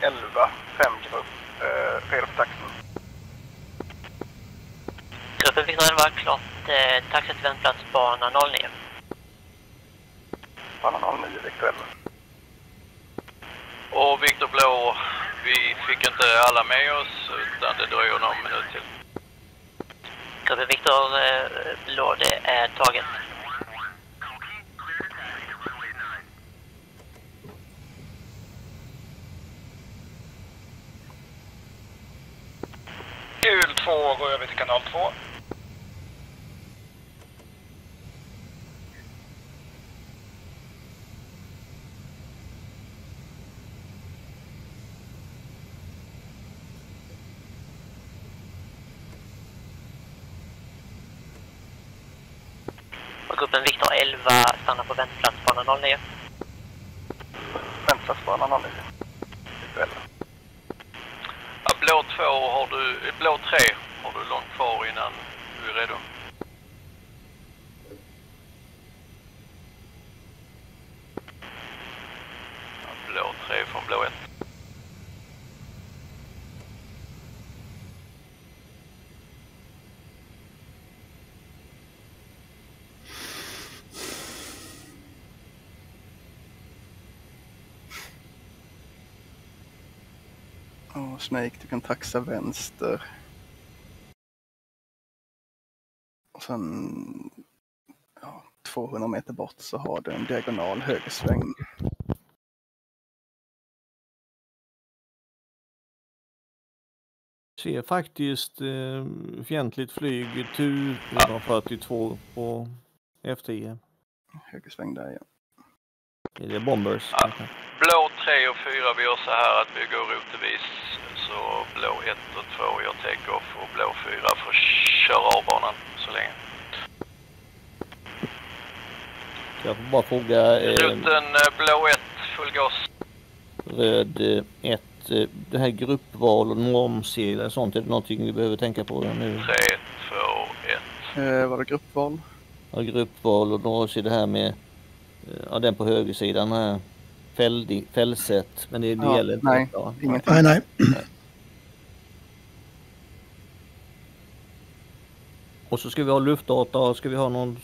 11, 5 grupp. Eh, redo för taxin. Gruppen Viktor 11, klart eh, taxi till vändplats bana 09. Bana 09, Viktor 11. Och Viktor Blå, vi fick inte alla med oss utan det dröjer någon minut till. Viktor eh, blå, det är taget. Gul 2 går över till kanal 2. Gruppen Viktor 11 stannar på väntplats bana 09. Väntplatsbana 09. Ja, blå 2 har du, blå 3 har du långt kvar innan du är redo. Ja, blå 3 från blå 1. Och Snake, du kan taxa vänster. Och sen ja, 200 meter bort så har du en diagonal högersväng. Ser faktiskt eh, fientligt flyg TU 142 på F10. Högersväng där ja. Är det bombers? kanske? Blå 3 och 4 vi gör så här att vi går rotevis. Blå 1 och 2 gör take-off och blå 4 får köra av banan så länge. Jag får bara fråga eh, Rutten eh, blå 1, full gas. röd 1. Det här gruppval och normsegel och sånt, är det någonting vi behöver tänka på nu? 3, 2, 1. Eh, var det gruppval? Ja, gruppval och normsegel det här med eh, ja, den på högersidan här. Fällsätt, men det, det Ja, gäller inte. nej, ingenting. Nej, nej. Och så ska vi ha luftdata och ska vi ha någon...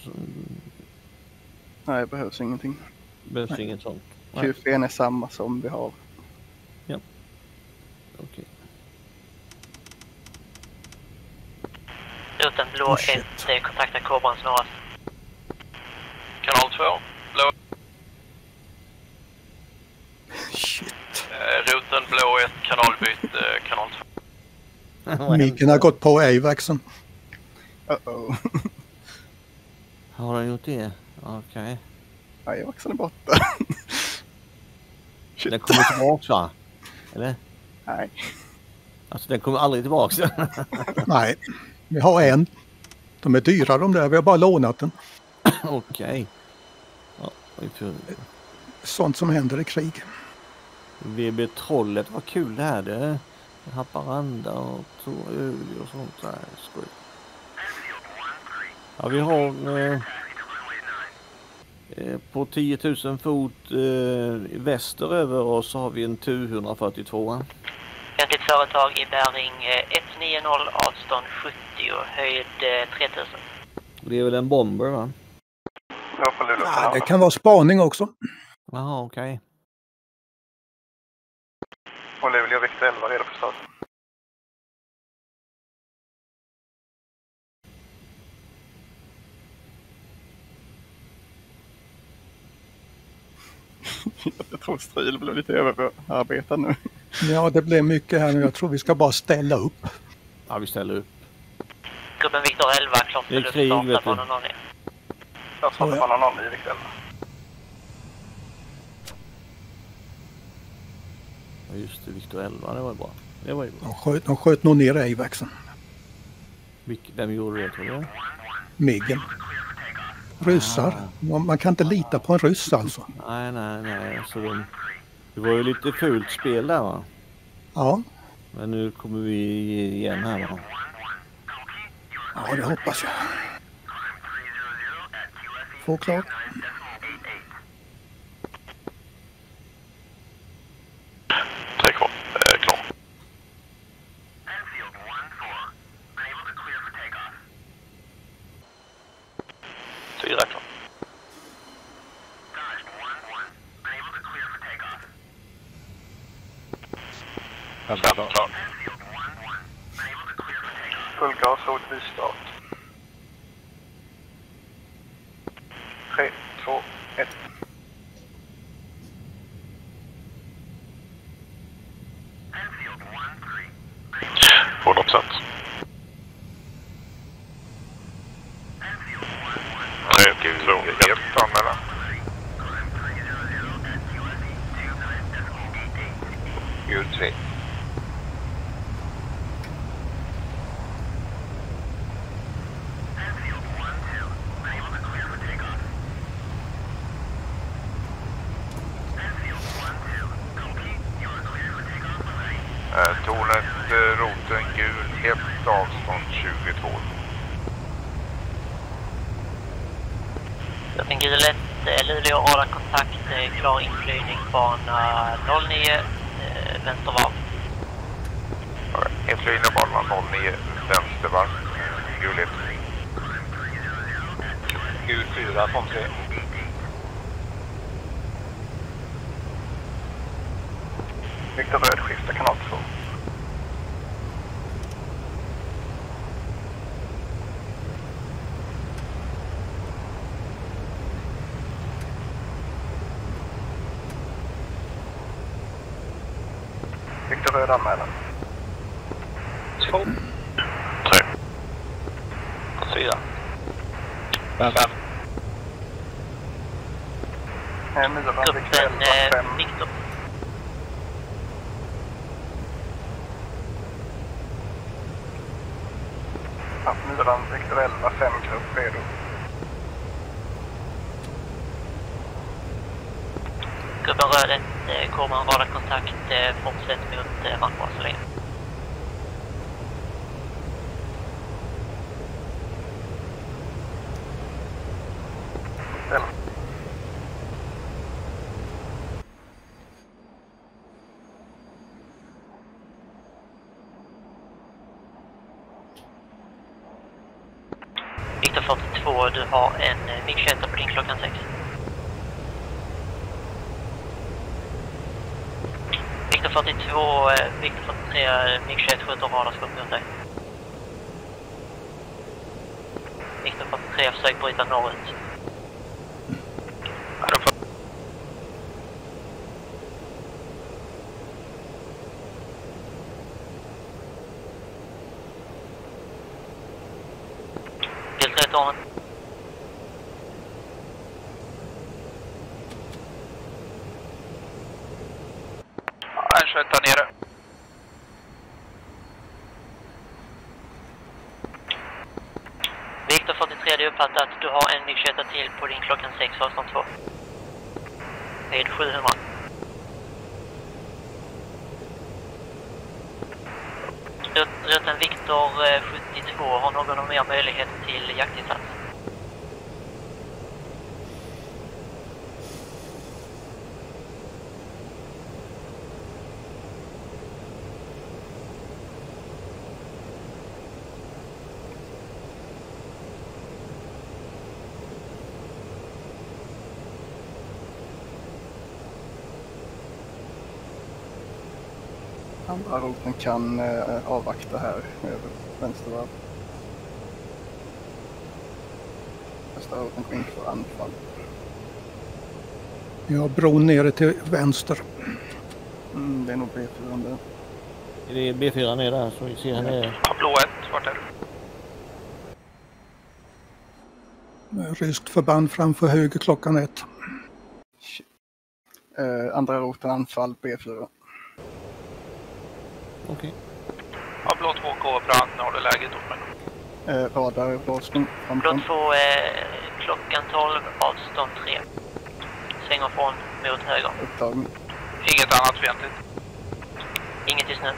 Nej, det behövs ingenting. Behövs Nej. inget sånt? Nej. QFN är samma som vi har. Ja. Okej. Rutten blå 1 kontakta Kobran snarast. Kanal 2, blå. Shit. Eh, roten blå 1, kanalbyte, kanal 2. Miggen har gått på AVAXen. Uh-oh. Har den gjort det? Okej. Ajaxen är borta. Shit. Den kommer tillbaks va? Eller? Nej. Alltså den kommer aldrig tillbaks? Nej, vi har en. De är dyra de där, vi har bara lånat den. Okej. Ja, får- Sånt som händer i krig. VB Trollet, vad kul det här det är. Haparanda och Torö och sånt där. Skoj. Ja, vi har eh, eh, på 10 000 fot eh, väster över oss så har vi en TU 142. Fientligt företag i bäring eh, 190 avstånd 70 höjd eh, 3000. Det är väl en bomber va? Ja, det kan vara spaning också. Jaha, okej. Och Luleå Viktor 11 redo för start. Jag tror Stril blev lite överarbetad nu. Ja, det blev mycket här nu. Jag tror vi ska bara ställa upp. Ja, vi ställer upp. Gruppen Viktor 11 klar Det är för krig, luftstart vet du. bana 09. Jag startar bana 09 Viktor 11. Ja, just det, Viktor 11, det var ju bra. Det var ju bra. De sköt, de sköt nog ner AVAXen. Vem gjorde det tror du? Miggen. Ryssar. Man, man kan inte lita på en ryss alltså. Nej, nej, nej. Så de, det var ju lite fult spel där va? Ja, Men nu kommer vi igen här va? ja det hoppas jag. Få klart. Tre kvar. Eh, klar. Fyra klar. Fem klar. Full gas, rotvis start. 3, 2, 1. På något sätt. Tre, två, ett. Anmälan. Gul 3. Eh, Tornet, eh, roten gul, 1 avstånd 22. Roten gul 1, eh, Luleå radarkontakt, eh, klar inflygning, bana 09, eh, vänstervarv. Inflygning bana 09, vänstervarv, gul 1. Gul 4, från 3. Viktor Röd, skifta kanal 2. Viktor Röd anmälan. 2. 3. 4. 5. Gruppen 11, eh, 5. Viktor. Ja, Myran, Viktor 11, 5 grupp redo. Gruppen Röd 1, eh, kommer en radarkontakt, eh, fortsätt mot eh, Malmöassallén. Viktor 42, du har en eh, MiG-21 på din klockan 6. Viktor 42, eh, Viktor 43, eh, MiG-21 skjuter radarskott mot dig. Viktor 43, försök bryta norrut. Bild 3 tornet. En 21 där nere. Viktor 43, det är uppfattat du har en MiG-21 till på din klockan 6, avstånd 2. Vid 700. Rut- Rutten Viktor eh, 72, har någon mer möjlighet till jaktinsats? Andra roten kan eh, avvakta här över vänstervarv. Första roten går in för anfall. Ja, bron nere till vänster. Mm, det är nog B4 där. Är det B4 ner där så vi ser henne. Blå 1, vart är du? Ryskt förband framför höger klockan ett. Eh, andra roten anfall B4. Okej. Ja, blå 2 Kobra, nu har du läget åt mig. Eh, radar låsning Blå framför. 2, eh, klockan 12, avstånd 3. Svänger från mot höger. Upptagning. Inget annat fientligt. Inget just nu.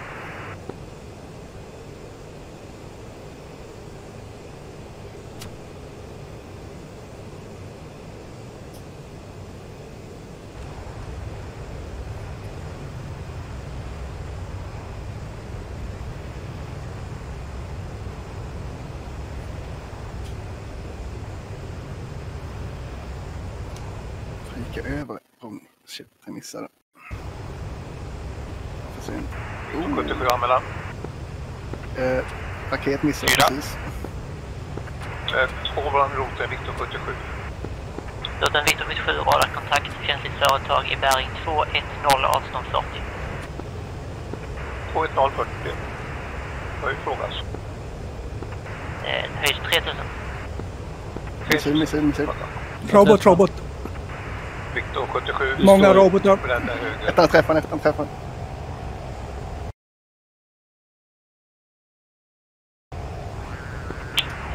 Flika över bron. Shit, jag missade. För sent. 77 anmälan. Eh, raket missade Fyra. precis. Eh, Två våran roten, Viktor 77. Rutten Victor 77 radarkontakt, fientligt företag i bäring 210 avstånd 40. 21040. Höjd frågas. Eh, höjd 3000. Missil, missil, missil. Robot, robot. Victor 77. Många robotar. Ettan träffar, ettan träffar.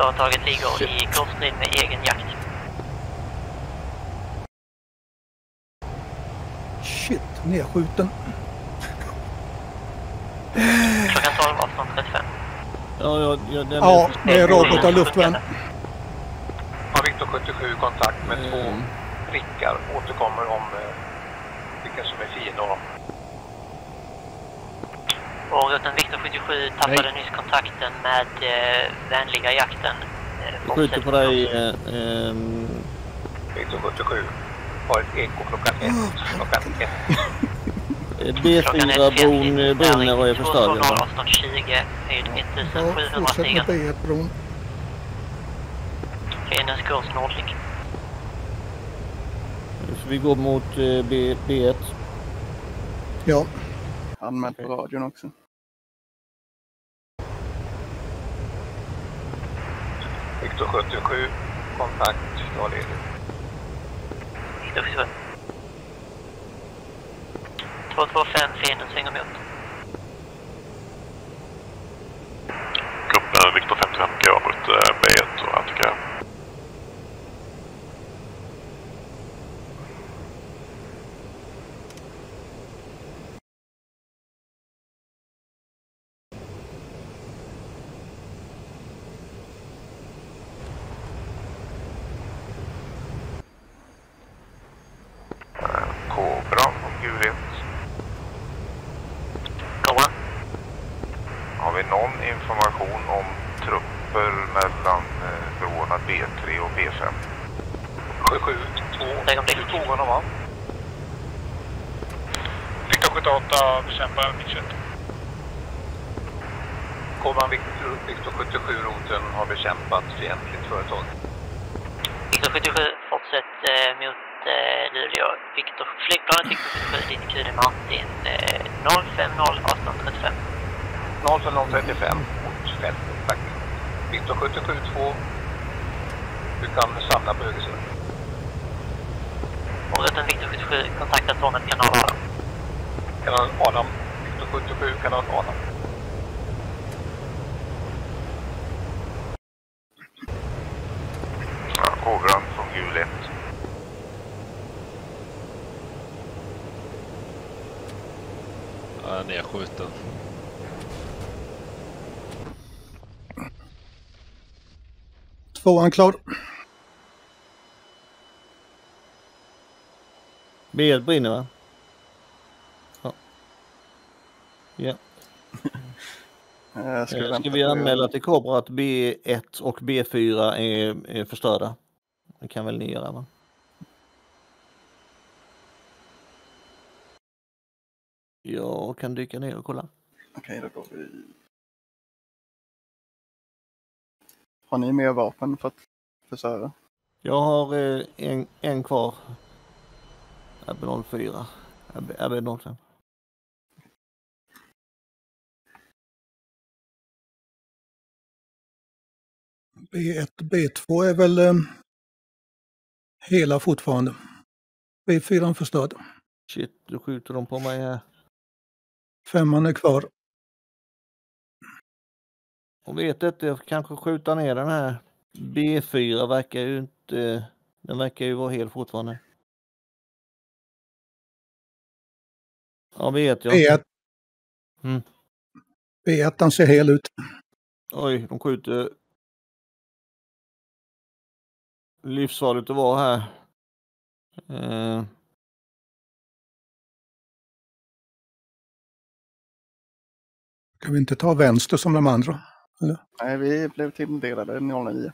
Företaget ligger i kursstrid med egen jakt. Shit, nedskjuten. Klockan 12 avstånd 35. Ja, ja, ja, den Ja, det är robotar luftvärn. Har Victor 77 kontakt med två prickar. Återkommer om eh, vilka som är fiender. Och rutten Victor 77 tappade nyss kontakten med eh, vänliga jakten. Eh, Jag skjuter på dig. Eh, ehm, Victor 77 har ett eko klockan ett. Klockan ett. B4-bron eh, brinner och är förstörd. 220 avstånd 20, höjd Ja, 1700 fortsätt med stigen. B1-bron. Fiendens kurs nordlig. Så vi går mot eh, B, B1. Ja. Anmält på radion också. 177, kontakt. Ja, det Då det. Victor 77. 225, fienden svänger mot. Gruppen Victor 55 går mot eh, B1 och attackerar. Kobra och gul 1. Kobra. Har vi någon information om trupper mellan eh, broarna B3 och B5? 77, 2. Du tog honom va? Victor 78 bekämpar övningskött. Kobran Victor, Victor 77 roten har bekämpat fientligt företag. Victor 77, fortsätt eh, mot eh, Luleå. Victor, flygplanet Victor 77, dit Kude Martin. Eh, 050 avstånd 35. 05035 mot fältet, tack. Victor 77 2. Du kan samla på höger sida. Och rutten Victor 77, kontakta tornet kanal Adam. Kanal Adam. Victor 77, kanal Adam. Ja, Kobran från gul 1. Ja, nedskjuten. Tvåan klar. B1 brinner va? Ja. Ja. Jag ska Eh, Ska vi anmäla till Kobra att B1 och B4 är, är förstörda? Det kan väl ni göra va? Jag kan dyka ner och kolla. Okej, då går vi... Har ni mer vapen för att förstöra? Jag har eh, en, en kvar. RB04. RB, RB05. B1, B2 är väl eh, hela fortfarande. B4 förstörd. Shit, då skjuter de på mig här. Femman är kvar. Jag vet inte, jag kanske skjuta ner den här. B4 verkar ju inte... Den verkar ju vara hel fortfarande. Ja, vet jag. B1. Mm. B1 ser hel ut. Oj, de skjuter. Livsfarligt att vara här. Eh, Ska vi inte ta vänster som de andra? Eller? Nej, vi blev tilldelade 09.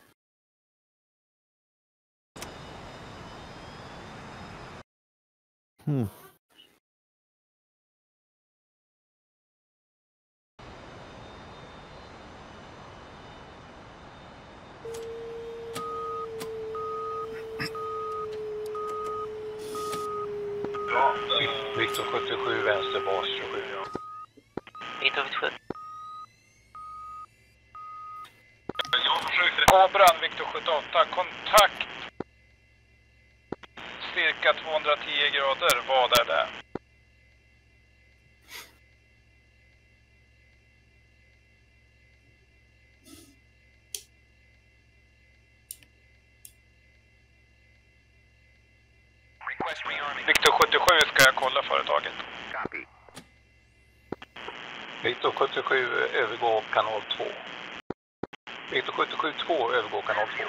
Viktor 77, vänster bas 27. Ja. Viktor 77. Abran, Viktor 78. Kontakt. Cirka 210 grader. Vad är det? Viktor 77 ska jag kolla företaget. Viktor 77 övergår kanal 2. Viktor 77 2 övergår kanal 2.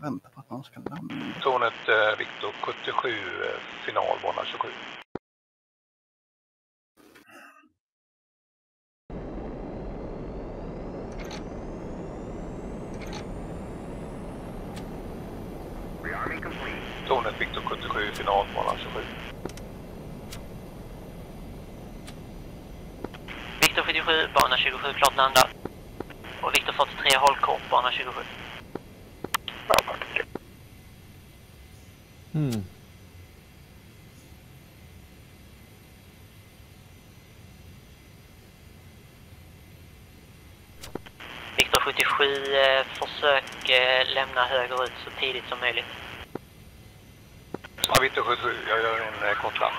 Vänta på att någon ska landa. Tornet eh, Viktor 77 eh, final bana 27. Tornet Viktor 77 final bana 27. Viktor 77, bana 27, klart landa. Och Viktor 43, håll kort, bana 27. Mm. Viktor 77, eh, försök eh, lämna högerut så tidigt som möjligt. Ja, Viktor 77, jag gör en eh, kort land.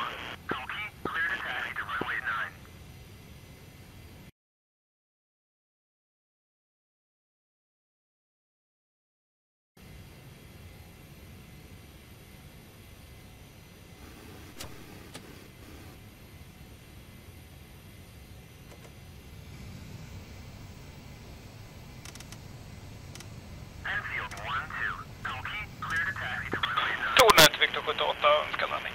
Tornet, Viktor 78, önskar landning.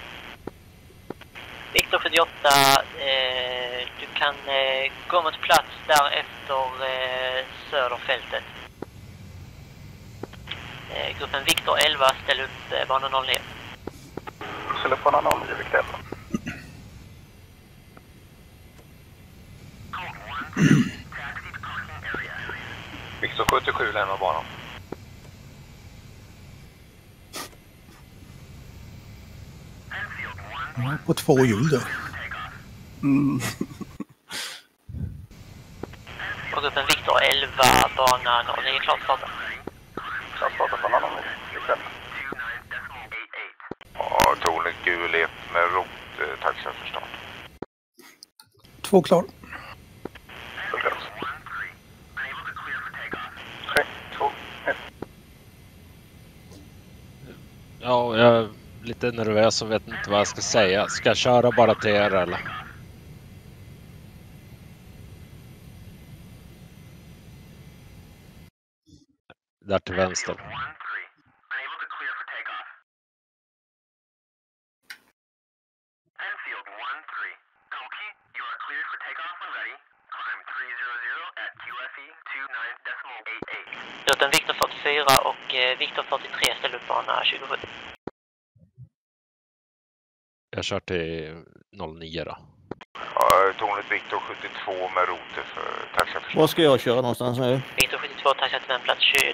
Viktor 78, eh, du kan eh, gå mot plats där efter eh, söderfältet. Eh, gruppen Viktor 11, ställ upp eh, bana 09. Ställ upp bana 09, Viktor 11. Viktor 77 lämnar banan. Ja, på två hjul där. Mm. Och gruppen Viktor 11, bana 09, klart starta. Klart starta bana 09, Viktor 11. Ja, tornet gul 1 med rot, eh, taxa för start. Två klar. Full gas. 3, 2, 1. Ja, jag är lite nervös och vet inte vad jag ska säga. Ska jag köra bara till er eller? Där till vänster. Gruppen Viktor 44 och eh, Viktor 43, ställ upp bana 27. Jag kör till 09 då. Ja, tornet Viktor 72 med roter för taxa för Var ska jag köra någonstans nu? Viktor 72, taxa till vändplats 09.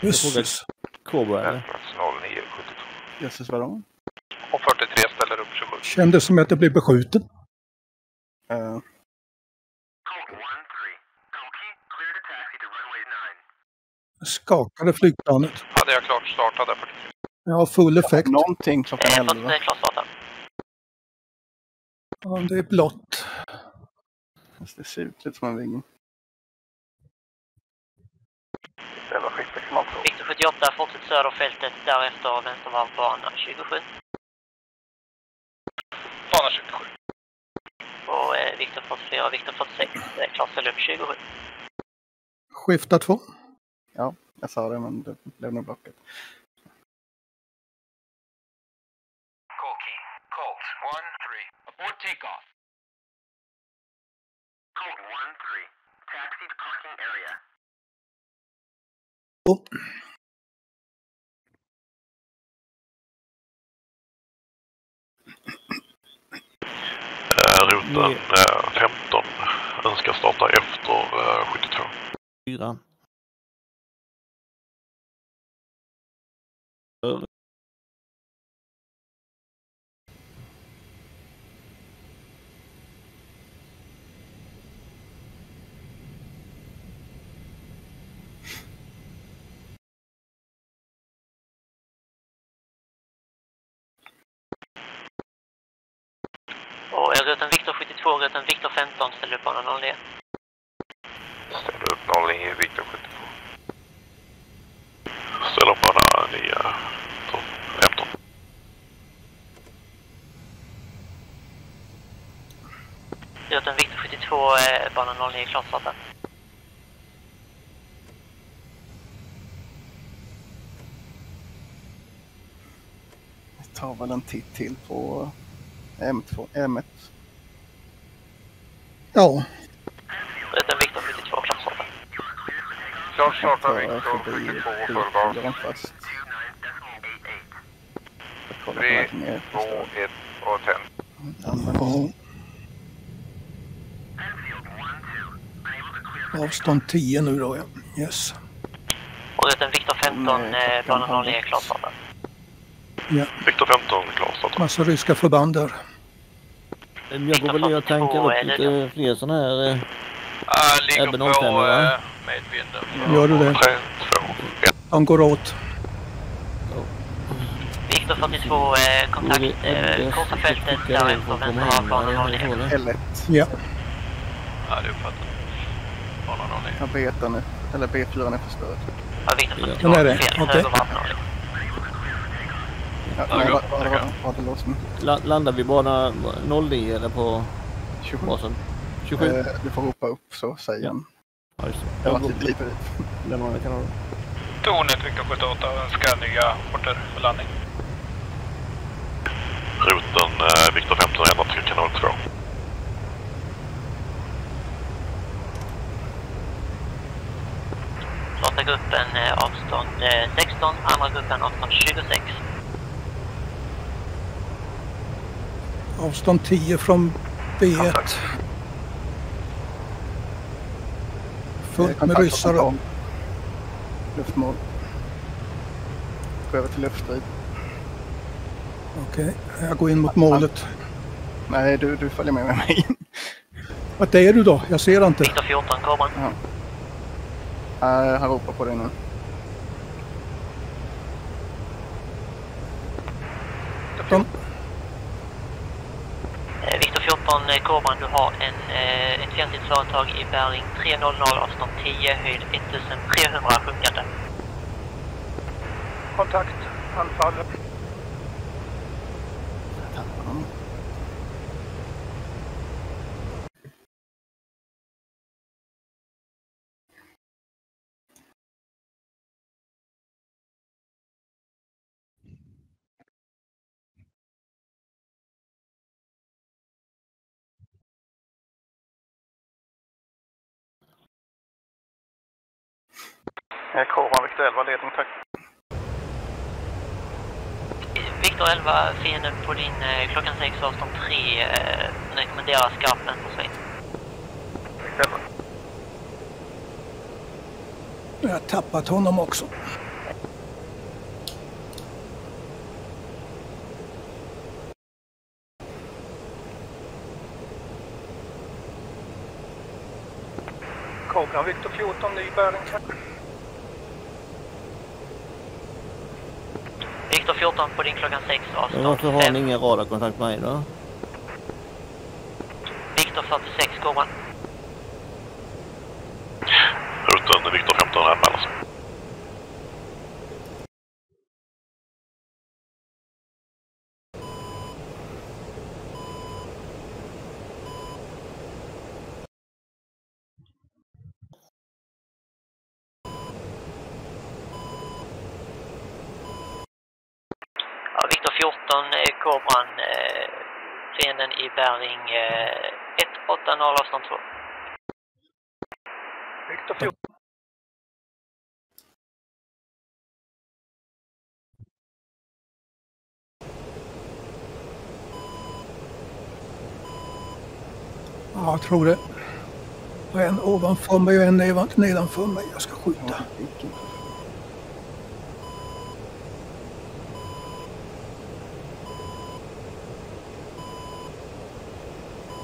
Jösses. Kåbo eller? Plats 09, 72. Jösses vadå? Och 43 ställer upp 27. Kändes som att det blev beskjuten. Uh, Skakade flygplanet. Hade jag klart startat där 43. Ja, full effekt. någonting klockan 11. Ja, det är blått. Fast det ser ut lite som en vinge. 2. Viktor 78, fortsätt söderfältet, därefter vänstervarv bana 27. Bana 27. Och eh, Viktor 44 och Viktor 46, eh, klart ställ upp 27. Skifta två. Ja, jag sa det men det blev nog blockat. Oh. Roten 15 eh, önskar starta efter eh, 72. 4. 15 ställer upp bana 09. Ställer upp 09 Viktor 72. Ställer bana 9, 15. Rutan Viktor 72, eh, bana 09 klart startad. Vi tar väl en titt till på M2, M1. Ja, Rutan Viktor 72 klart startad. Klart startar Tar Viktor förbi 72 full fyran gas. fast. Kolla på 3, vägen ner. 2, 1 och tänd. ja. Avstånd 10 nu då, ja. Yes. Och rutan Viktor 15, eh, bana 09 klart startad. Ja. Viktor 15 klar startad. Massa ryska förband där. Jag går väl ner och tankar upp lite fler sådana här eh, Uh, ligger Ebbe på 05 va? uh, medvinden. Gör du det? 3, 2, 1. De går åt. Viktor 42, eh, kontakt eh, korta fältet därefter vänster av 09. L1. Ja. Ja, det uppfattar jag. Bana 09. Ja, B1 nu. Eller B4 är förstörd. Ja, Viktor 42, Den är det. fel, Okej. höger varv 09. Ja, nej, vad vad- vad- vad det låter som? La, landar vi bana 09 eller på 27. basen? 27? Eh, du får ropa upp så säger han. Ja, just det. Jag varit går- lite dit. Kanalen. Tornet Victor 78 önskar nya orter för landning. Roten eh, Viktor 15 ändrat till kanal 2. Första gruppen eh, avstånd eh, 16, andra gruppen avstånd 26. Avstånd 10 från B1. Fullt med ryssar. och Luftmål. Gå över till luftstrid. Okej, jag går in mot målet. Nej, du, du följer med med mig. Vart är du då? Jag ser inte. Viktor 14, Cobran. Ja. Uh, han ropar på dig nu. De, Eh, från eh, kobran, du har en, eh, ett fientligt företag i bäring 300, avstånd 10, höjd 1300 sjunkande. Kontakt, anfall. Eh, Koran, Viktor 11, ledning, tack. Viktor 11, fienden på din eh, klockan 6, avstånd 3, eh, rekommenderar skarp vänstersväng. jag har tappat honom också. Cobra Victor 14, ny bäring. Viktor 14 på din klockan 6, Men avstånd varför har ni 5. ingen radarkontakt med mig då? Viktor 46, Cobran. Roten Viktor 15 anmäler sig. Ja, Viktor 14, eh, Cobran, eh, fienden i bäring eh, 180, avstånd 2. Victor 14. Ja, jag tror det. Och en ovanför mig och en nedan- nedanför mig. Jag ska skjuta.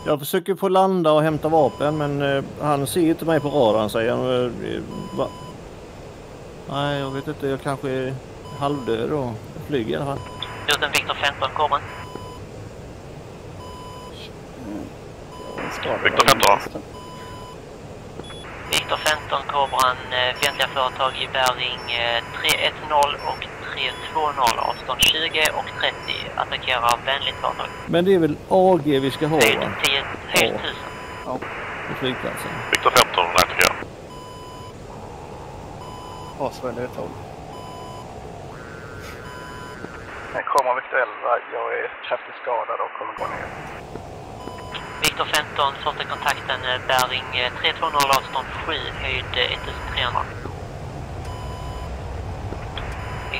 Jag försöker få landa och hämta vapen men eh, han ser inte mig på radarn säger han. Eh, va? Nej, jag vet inte. Jag kanske är halvdöd och jag flyger i alla fall. Rutten Victor 15, Kobran. Victor 15. Victor 15, Kobran. eh, Fientliga företag i bäring eh, 310 och 320. Avstånd 20 och 30. Attackerar vänligt företag. Men det är väl AG vi ska ha va? Höjd 10, höjd 1000. Ja. På flygplatsen. Victor 15, attackerar. Asväljer 12. Jag kommer Victor 11. Jag är kraftigt skadad och kommer gå ner. Victor 15, första kontakten eh, bäring eh, 320 avstånd 7, höjd eh, 1300.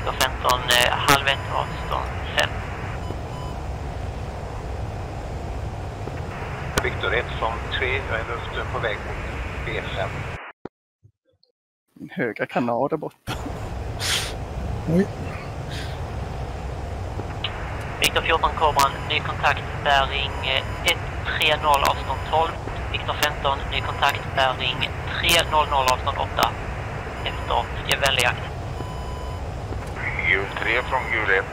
15, eh, halv ett avstånd 5. Victor 1 från 3. Jag är i luften på väg mot B5. Min högra kanal är borta. Oj. Victor 14, Kobran, ny kontakt bäring eh, 130 avstånd 12. Victor 15, ny kontakt bäring 300 avstånd 8. Efter vänlig jakt. Gul 3 från gul 1.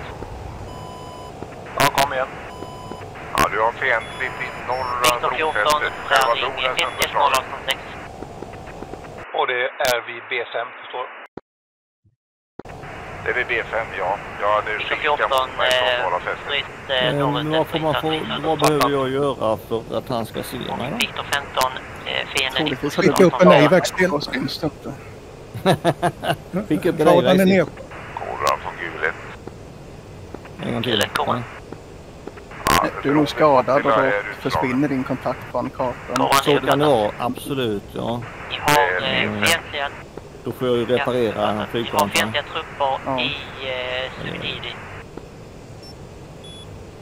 Ja, kom igen. Ja, du har fientligt i norra Victor 14, brofästet. Själva bron är 110 sönderslagen. avstånd 6. Och det är vid B5, förstår Det är vid B5, ja. Jag hade skickat 14, mot mig från eh, norra fästet. eh, Men norrut vad, får man få, vad behöver jag göra för att han ska se mig? då? Victor 15, eh, fienden i Troligtvis har du Skicka upp en AVAX till. Skicka upp en AVAX. Koran från gul 1. En gång till. Ja, Du är nog skadad och då försvinner din kontakt från kartan. Så kan det vara, absolut. Ja. Vi har eh, fientliga, Då får jag ju reparera vi har flygplanet. fientliga trupper Ja. i eh.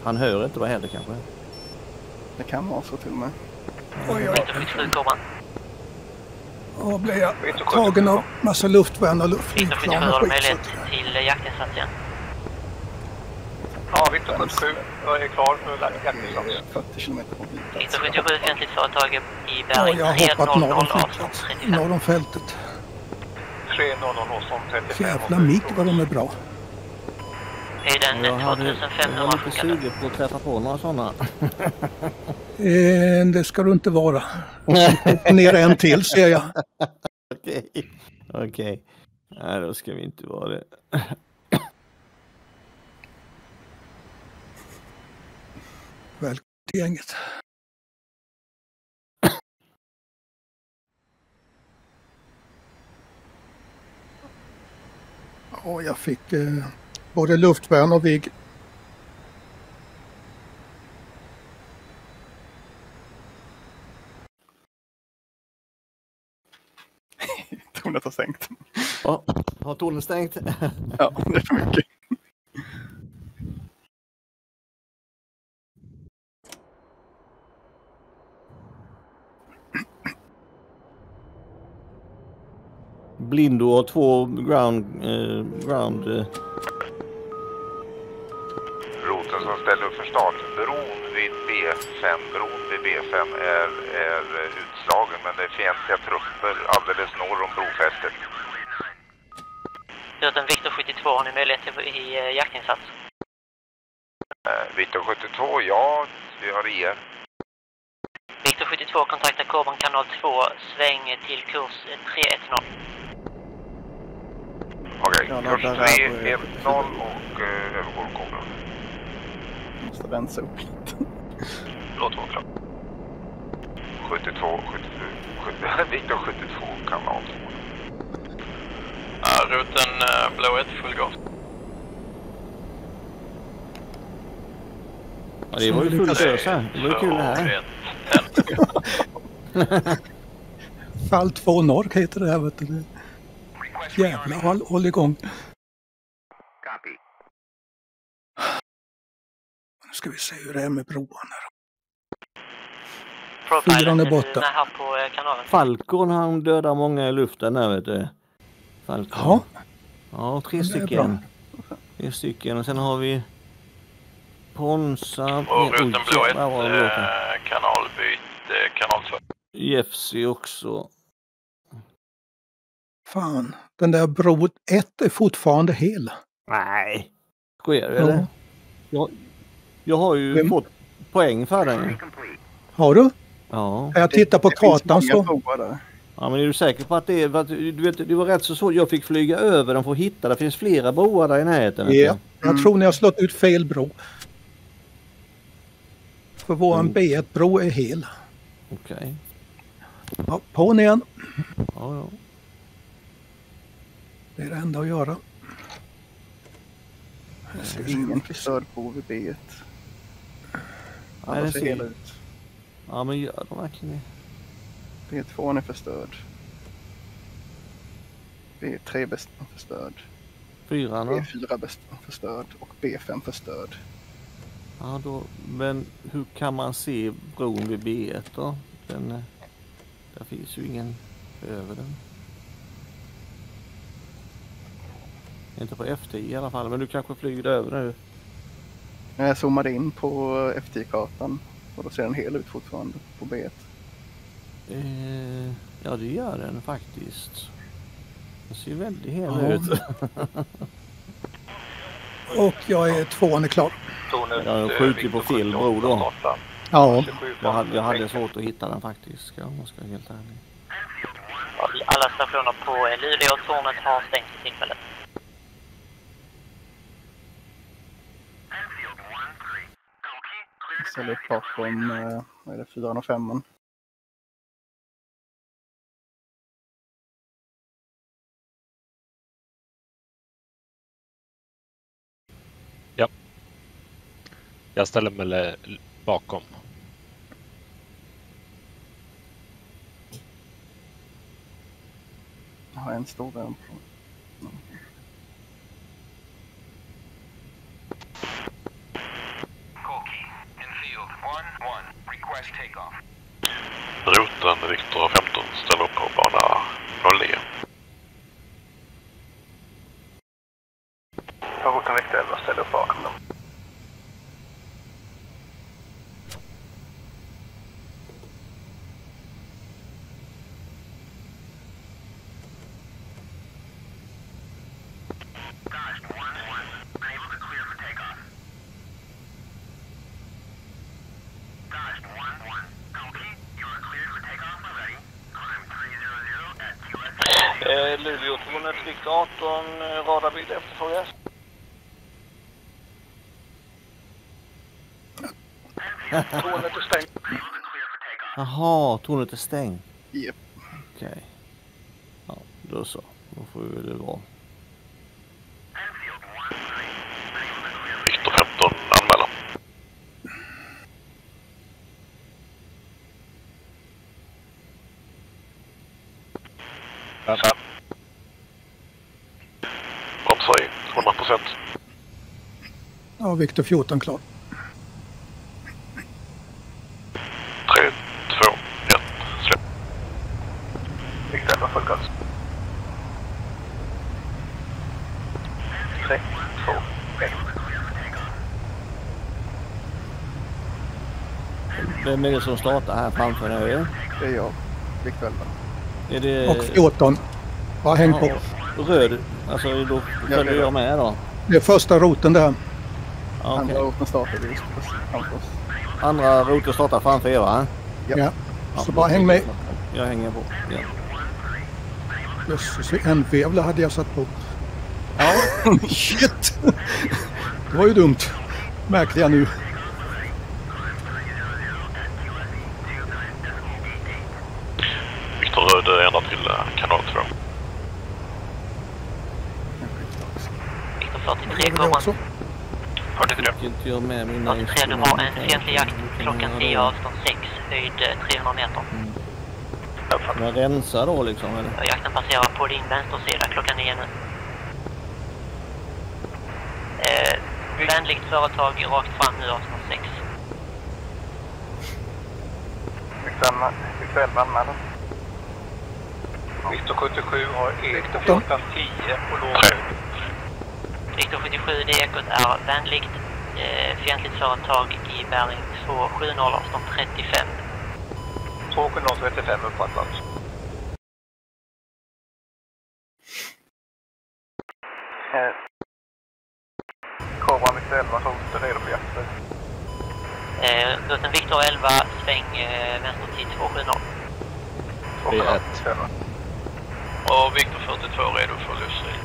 Han hör inte mig heller kanske. Det kan vara så till och med. Oj, oj. Victor 77, Kobran. Då blir jag tagen av massa luftvärn och luft- Victor 77 flygplan och har skit. möjlighet till jaktinsats igen. Ja, Victor 77. Jag är klar för jaktinsats. 40 kilometer från flygplatsen. Victor 77, fientligt företag i Ja, bäring jag har hoppat 300 norr om flygplatsen. 35. Norr om fältet. 300 som 35. Jävla mick vad de är bra. Jag, hade, jag 2500 var lite sjunkande. sugen på att träffa på några sådana. Eh, det ska du inte vara. Ner en till ser jag. Okej. Okej. Nej, då ska vi inte vara det. Välkommen till gänget. Ja, jag fick eh, både luftvärn och vigg. Tornet har sänkt. Ja, har tornet stängt? Ja, det är för mycket. Blindo har två ground... Eh, ground eh, Roten som ställer upp för start. Bron vid B5, bron vid B5 är, är utslagen men det är fientliga trupper alldeles norr om brofästet. Rutten Victor 72, har ni möjlighet till i eh, jaktinsats? Eh, Victor 72, ja, vi har IR. Victor 72, kontakta Kobran kanal 2, sväng till kurs eh, 310. Okej, Ja, kurs där är 3, 1, 0 och eh, övergår Kobra. Måste rensa upp lite. Låt vara klart. 72, 77, 70, Victor 72, kanal 2. Ja, roten uh, blå 1, full gas. Ja, det var ju fullt ös här. Det var ju kul det här. Fall 2 norr heter det här vet du. Jävlar, håll, håll igång. Ska vi se hur det är med broarna. Fyran är borta. här på eh, kanalen. Falcon han dödar många i luften där vet du. Falcon. Ja. Ja, tre stycken. Tre stycken och sen har vi Ponsa. Och rutten blå 1, där var det låten. eh, kanalbyte, kanal 2. Jeffsy också. Fan, den där bro 1 är fortfarande hel. Nej. Skojar du Ja. eller? Jag, jag har ju Vem- fått poäng för den. Har du? Ja. Jag tittar på Det kartan många så... Ja men är du säker på att det är, för att, du vet, det var rätt så svårt. Jag fick flyga över den för att hitta. Det finns flera broar där i närheten. Ja, du. jag tror ni har slått ut fel bro. För våran B1-bro är hel. Okej. Ja, på den igen. Ja, ja. Det är det enda att göra. Jag ser ingen förstörd bro vid B1. Nej, Alla det ser ser- hela ut. Ja men gör de verkligen det? B2 är förstörd. B3 är bäst förstörd. Fyran då? B4 bäst förstörd och B5 förstörd. Ja, då, men hur kan man se bron vid B1 då? Den, eh, där finns ju ingen över den. Inte på F10 i alla fall, men du kanske flyger över nu? När jag zoomade in på F10-kartan och då ser den hel ut fortfarande på B1. Eh, ja, det gör den faktiskt. Den ser väldigt hel Ja. ut. Och jag är tvåan är klar. Jag skjuter på fel bro då. Ja. Jag hade, jag hade svårt att hitta den faktiskt, om jag ska vara helt ärlig. Alla stationer på eh, Luleå och Tornet har stängt för tillfället. Ställer upp bakom eh, vad är det, 4 och 5 Ja. Jag ställer mig bakom. Jag har en stor värm på. Infield 1-1. Request takeoff. Roten Viktor 15 ställer upp på bana 09. Roten Viktor 11 ställer upp bakom dem. Eh, Luleåtornet eh, 18, radarbild efterfrågas. Tornet är stängt. Jaha, tornet är stängt? Japp. Okej. Ja, då så. Då får vi det vara. Viktor 15 anmälan. Ja. Bromsar i 100 procent. Ja, Viktor 14 klar. 3, 2, 1, släpp. Viktor 11 full gas. 3, 2, 1. Vem är det som startar här framför dig? Det är jag, Viktor 11. Är det... Och 14. Ja, häng på. Röd, alltså då följer jag med då? Det är första roten där. Ja, Andra roten startade just framför oss. Andra roten startar framför er va? Ja. Så bara häng med. Jag hänger på. Ja. Jösses, en vevla hade jag satt på. Ja. Shit! Det var ju dumt. Märkte jag nu. 44. Inte jag med mina Vart tredje var en fientlig jakt klockan 10 avstånd 6, höjd eh, 300 meter. Mm. Men rensa då liksom eller? Jakten passerar på din vänstersida klockan 9 nu. Eh, vänligt företag rakt fram nu avstånd 6. Ikväll anmälan. Viktor 77 har ekt klockan 10 på låg. Viktor 77, det ekot är vänligt. Eh, fientligt företag i bäring 270 avstånd 35. 27035 uppfattat. Eh, Cobra Victor 11 så är redo för jakt. Eh, rutten Viktor 11, sväng eh, vänster till 270. B1. Och Victor 42 redo för luftstrid.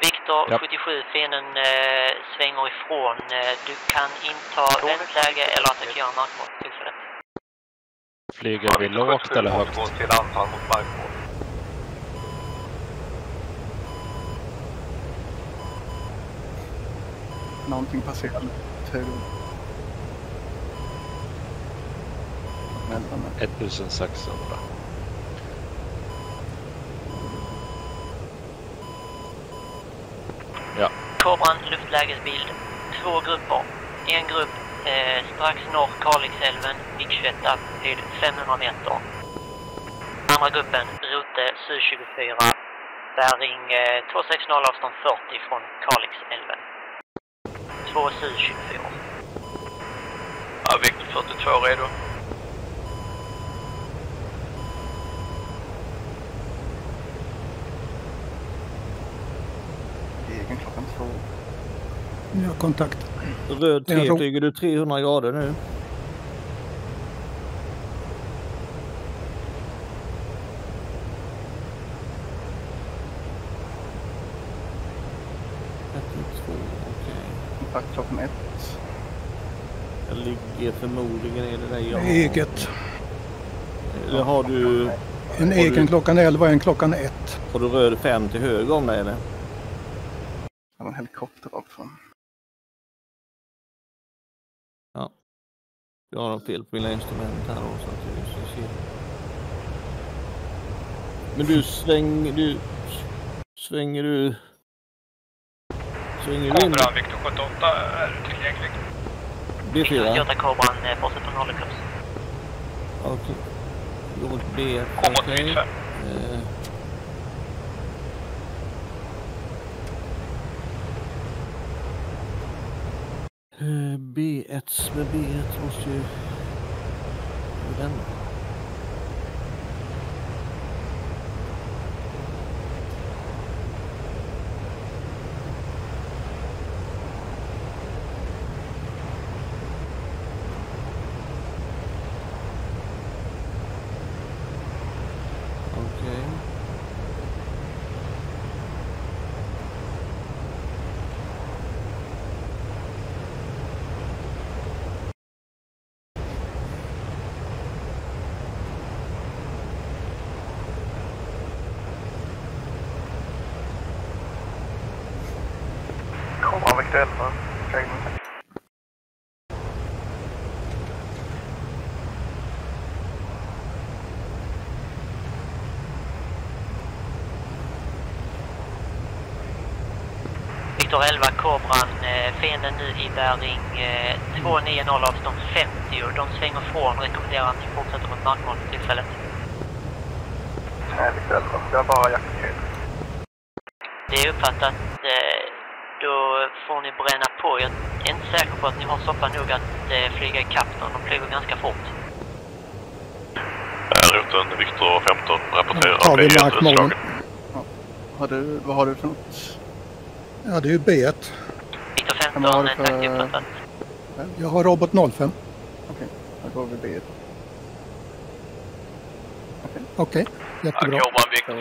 Viktor Japp. 77, fienden eh, svänger ifrån. Eh, du kan inta väntläge eller attackera markmål. Flyger vi lågt eller högt? Går till anfall mot markmål. Någonting passerar där. 1600. Ja, Kobran luftlägesbild. Två grupper. En grupp eh, strax norr Kalixälven, vid 21 höjd 500 meter. Andra gruppen Rote Su-24, bäring eh, 260 avstånd 40 från Kalixälven. Två Su-24. Ja, Viktor 42 redo. Egen klockan två. Ja, kontakt. Röd Det är 3 ro- flyger du 300 grader nu. Kontakt klockan ett. Jag ligger förmodligen i det där jag har. Eget. Eller har du... En har egen du, klockan 11 och en klockan 1. Har du röd 5 till höger om dig eller? Det var en helikopter rakt fram. Jag har fel på mina instrument här också. så att jag ska se. Men du svänger du... Svänger du... Svänger du in? Kobra Victor 78 är tillgänglig. B4? 78 Kobran, eh, fortsätt på noll kurs. Okej. Låt B. Kom mot mitt fem. Eh. B1 med B1 måste ju... Den. Okej. Cobra Victor 11. Fängelse. Viktor 11 Kobran, eh, fienden nu i bäring eh, 290 avstånd 50 och de svänger från rekommenderar att ni fortsätter mot markmål för tillfället. Nej, Victor 11. Jag bara jaktkedja. Det är uppfattat. Eh, då får ni bränna på. Jag är inte säker på att ni har soppa nog att eh, flyga ikapp dem. De flyger ganska fort. Eh, Roten Victor 15 rapporterar tar vi B1 markmålen. utslagen. Har du, vad har du för något? Ja, det är ju B1. Viktor Men vad har 15, du eh, tack för- uppfattat. Jag har robot 05. Okej, då går vi B1. Okej, jättebra. 42.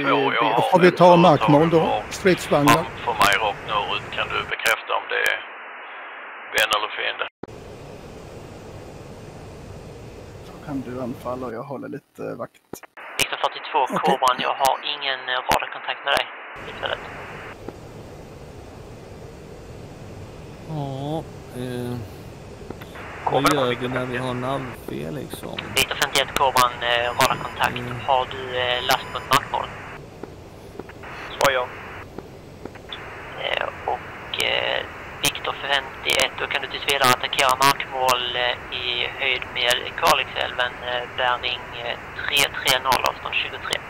Jag Då får vi ta markmål då. Stridsvagnar. Framför mig rakt norrut. Kan du bekräfta om det är vän eller fiende? Så kan du anfalla och jag håller lite vakt. Viktor 42 Kobran, jag har ingen eh, radarkontakt med dig. för Tillfället. Ja. Eh. Vad gör vi när vi har navfel liksom? Viktor 51 Kobran, eh, radarkontakt. Har du eh, last mot markmål? Svar ja. Eh, och eh, Viktor 51, då kan du tills vidare attackera markmål eh, i höjd med Kalixälven, eh, bäring eh, 330 avstånd 23.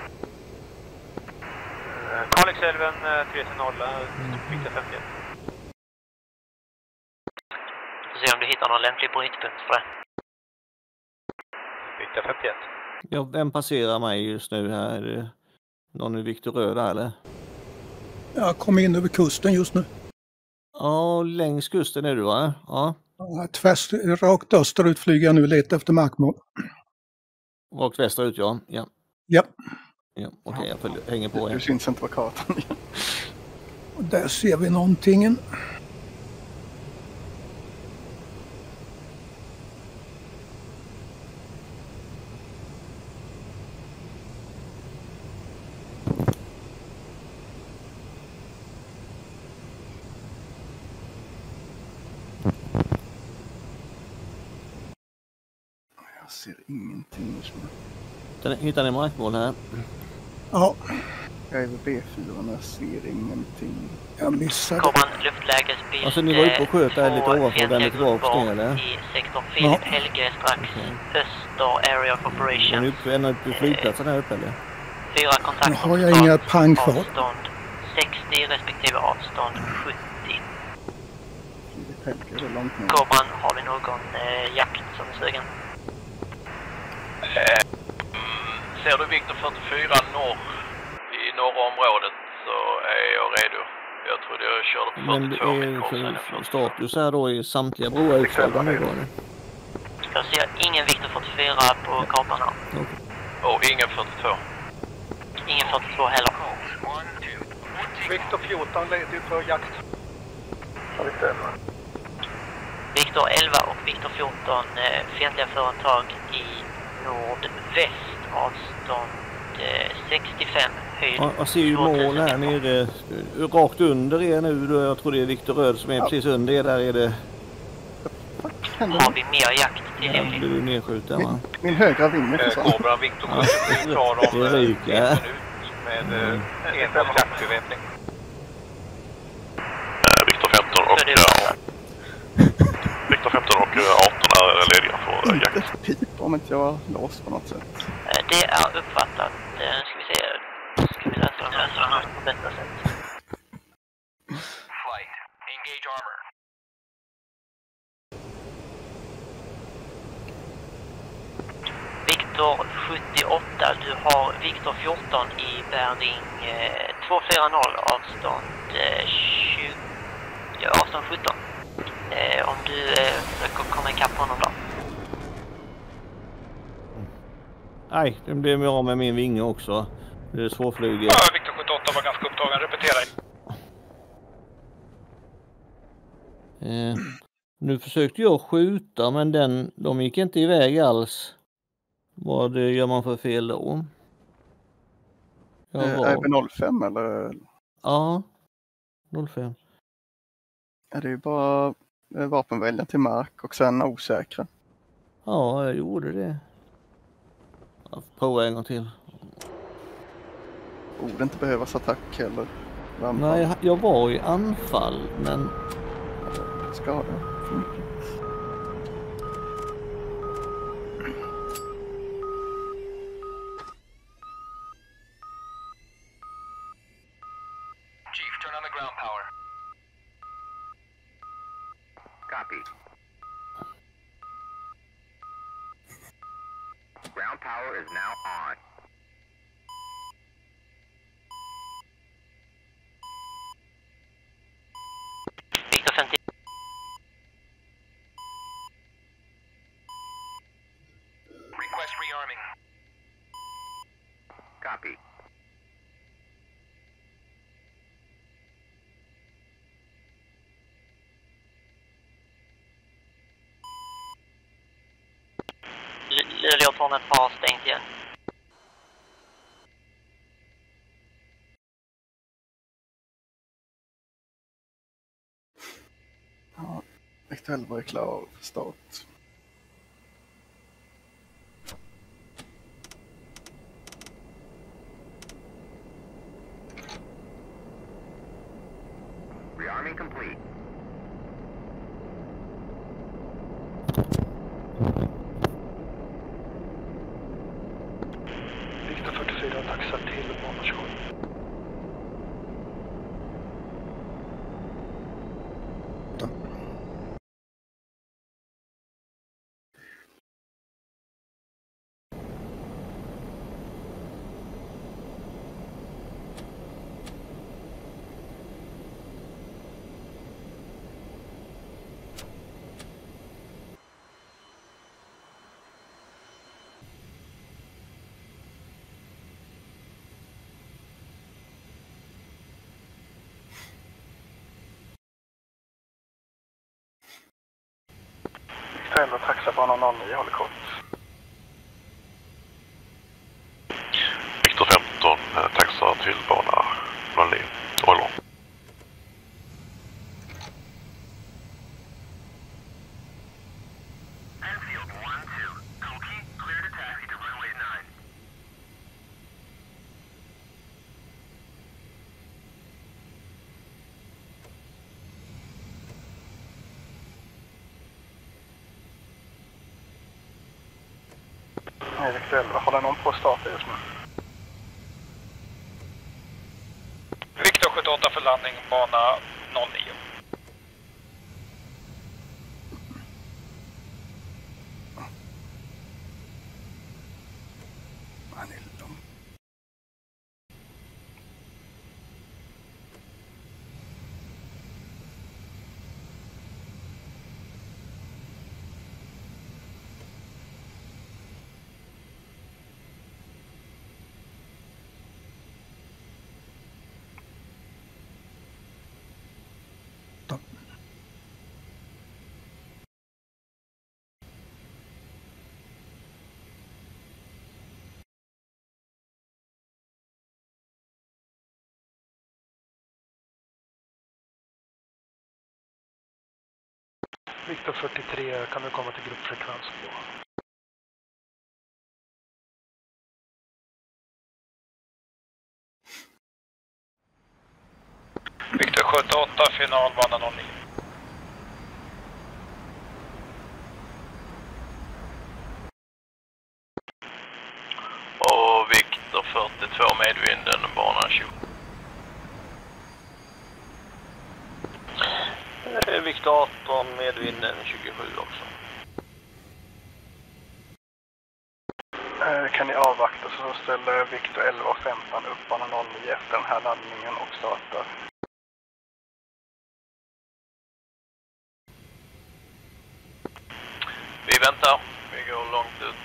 Kalixälven 330, Victor 51. Se om du hittar någon lämplig brytpunkt för det. Victor 51. Ja, vem passerar mig just nu här? Är det någon i Viktor Röd där, eller? Jag kom in över kusten just nu. Ja, längs kusten är du va? Ja, Ja, Tvärs, rakt österut flyger jag nu lite efter markmål. rakt västerut ja. Ja, Ja, ja. okej jag följer, hänger på Du syns inte på kartan. och där ser vi någonting. Jag ser ingenting just nu. Hittar ni- markmål här? Ja, Jag är vid B4 och jag ser ingenting. jag missade. Kommer en luftlägesbild Alltså ni var uppe och sköt där lite två ovanför tillbaks grupper ner eller? i sektorn Filip Helge strax öster area of Är ni operation. uppe ända till flygplatsen här uppe eller? Fyra Nu kontakter har jag inga pang kvar. avstånd 60 respektive avstånd 70. Filip Helge är det långt ner. Kobran, har vi någon eh, jakt som är sugen? Eh, ser du Victor 44 norr i norra området så är jag redo. Jag trodde jag körde på Men det 42 är för status här då i samtliga broar utslagna nu då eller? Jag ser ingen Victor 44 på kartan här. Och ingen 42. Ingen 42 heller. Victor 14 ledig för jakt. Victor 11 och Victor 14 eh, fientliga företag i nordväst avstånd eh, 65 höjd. Ja, jag ser ju mål här nere eh, rakt under er nu. Då. Jag tror det är Viktor Röd som är precis under er. Där är det... Har vi mer jakt Där tillgänglig? blir du nedskjuten va? Min högra vinge försvann. Kobra Victor 77 tar dem Det eh, ryker. en minut med eh, enbart jaktbeväpning. Eh, Viktor 15 och... Ja, Viktor 15 och eh, 18 är lediga för eh, jakt. Pip om inte jag var låst på något sätt. Eh, Det är uppfattat. Eh, Ska vi se. Ska vi den läsa den här på bästa sätt? Flight. Engage armor. Viktor 78, du har Viktor 14 i bäring eh, 240 avstånd eh, 20, ja, avstånd 17. Eh, om du eh, försöker komma ikapp honom då. Nej, det blev jag av med min vinge också. Det är svårflugig. Ja, Victor 78 var ganska upptagen. Repetera. Eh, nu försökte jag skjuta men den, de gick inte iväg alls. Vad eh, gör man för fel då? Jag Eh, var... RB05 eller? Ja, 05. Ja, det är ju bara eh, vapenväljaren till mark och sen osäkra. Ja, jag gjorde det. Jag får prova en gång till. Borde inte behövas attack heller. Anfall. Nej, jag- jag var i anfall men Skada. Is now on. Luleåtornet har stängt igen. Ja, Victor 11 är klar för start. Viktor 11 taxar 09, håller kort. Viktor 15 eh, taxar till bana 09. Håller. Nej, 11, håller någon på att starta just nu? Viktor 78 för landning, bana 09. Viktor 43, kan du komma till gruppfrekvens då. Viktor 78, finalbana 09. Och Viktor 42 medvinden, bana 20. Eh, Viktor 18 medvinden 27 också. Eh, Kan ni avvakta så ställer Viktor 11 och 15 upp bana 09 efter den här landningen och startar. Vi väntar. Vi går långt ut.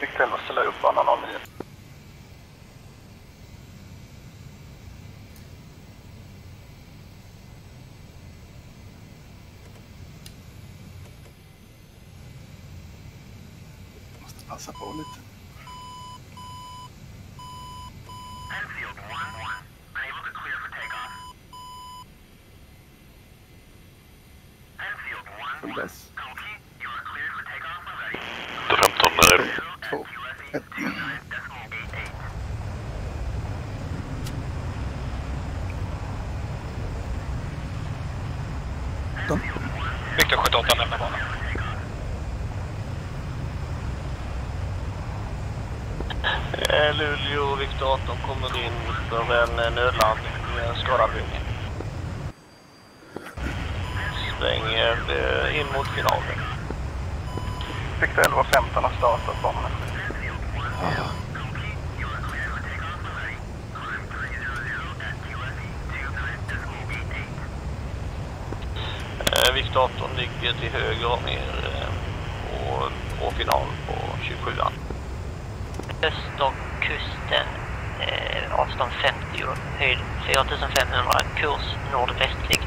Viktor 11 ställer upp bana 09. Måste passa på lite. Yes. gas. 15 är redo. Två, ett. Viktor 78 lämnar banan. Eh, Luleå Viktor 18 kommer in för en eh, nödlandning med Skaraborg. Svänger eh, in mot finalen. Viktor 11 och 15 har startat banan. Eh, Viktor 18 ligger till höger om er eh, och, och final på 27an. Österkusten, eh, avstånd 50, höjd 4500, kurs nordvästlig.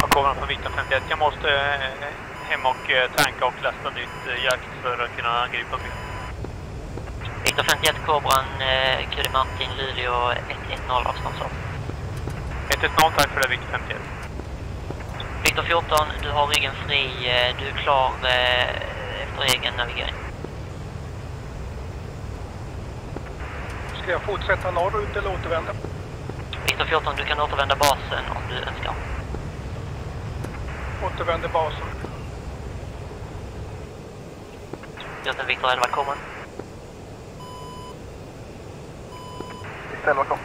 Jag kommer från Viktor 51. Jag måste eh, hem och eh, tanka och lasta nytt eh, jakt för att kunna angripa byn. Viktor 51, Kobran, Kude Martin, Luleå 110 avståndsavstånd. 110, tack för det Victor 51. Viktor 14, du har ryggen fri. Du är klar efter egen navigering. Ska jag fortsätta norrut eller återvända? Viktor 14, du kan återvända basen om du önskar. Återvänder basen. Just en Viktor 11 kommer. Viktor 11 kom.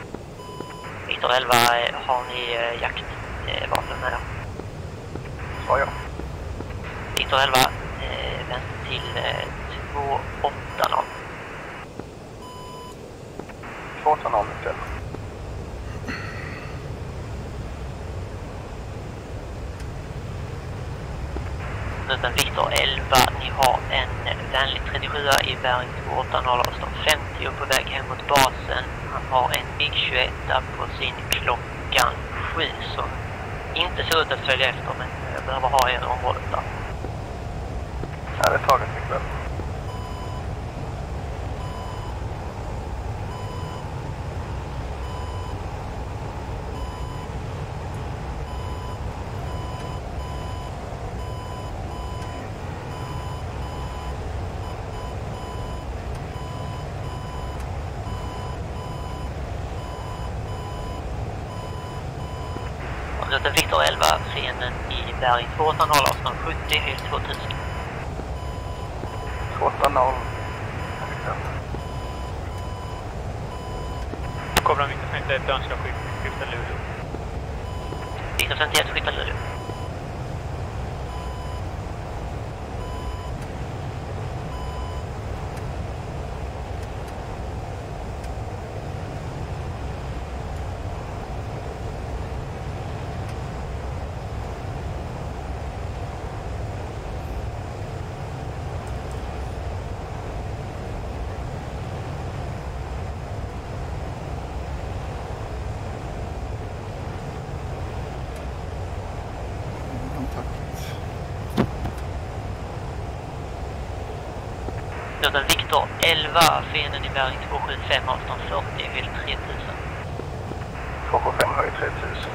Viktor 11, eh, har ni eh, jaktvapen med er? Svar ja. Viktor 11, eh, vänster till eh, 280. 280 Viktor 11. Rutten Viktor 11, ni har en vänlig 37 i bäring 280 avstånd 50 och på väg hem mot basen. Han har en MiG 21 på sin klockan 7 som inte ser ut att följa efter men jag behöver ha er i området där. Ja, det är taget Viktor 11. Rutten Viktor 11, fienden i bäring 280 avstånd 70, höjd 2000. 280 Kobra Victor 51, önskar skyft- skifta Luleå. Viktor 51, skicka Luleå. Rutten Viktor 11, 275 avstånd 40, höjd 3000. 275 höjd 3000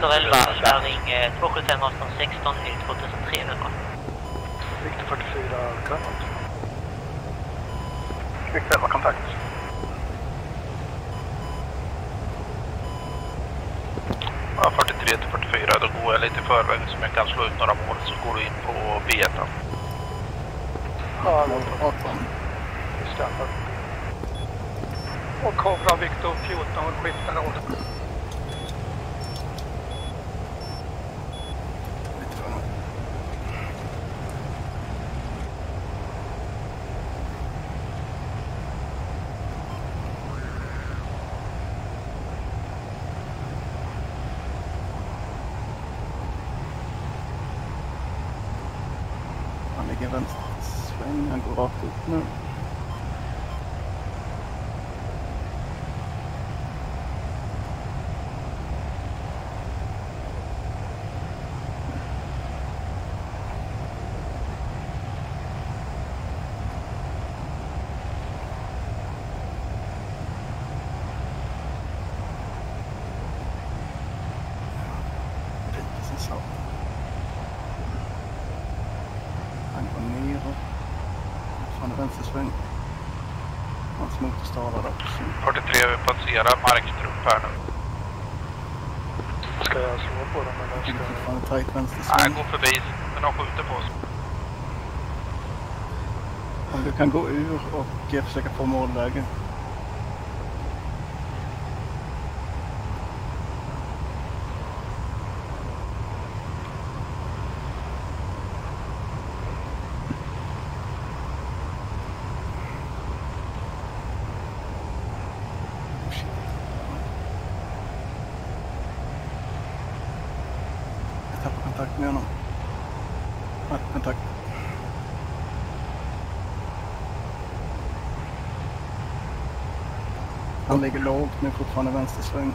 Viktor 11, spärrning 275 avstånd 16 till 2300. Viktor 44, Grönland. Viktor 11, kontakt. Ja, 43 till 44, då går jag lite i förväg som jag kan slå ut några mål så går du in på B1. Ja, 18. Just det. Och kobra Viktor 14 skiftar roll. 43, vi passerar marktrupp här nu. Ska jag slå på dem eller ska jag... Fortfarande tajt Nej, vänstersväng. gå förbi, men de skjuter på oss. Om du kan gå ur och eh, försöka få målläge. kontakt med honom. Kontakt. Han ligger lågt men fortfarande vänstersväng.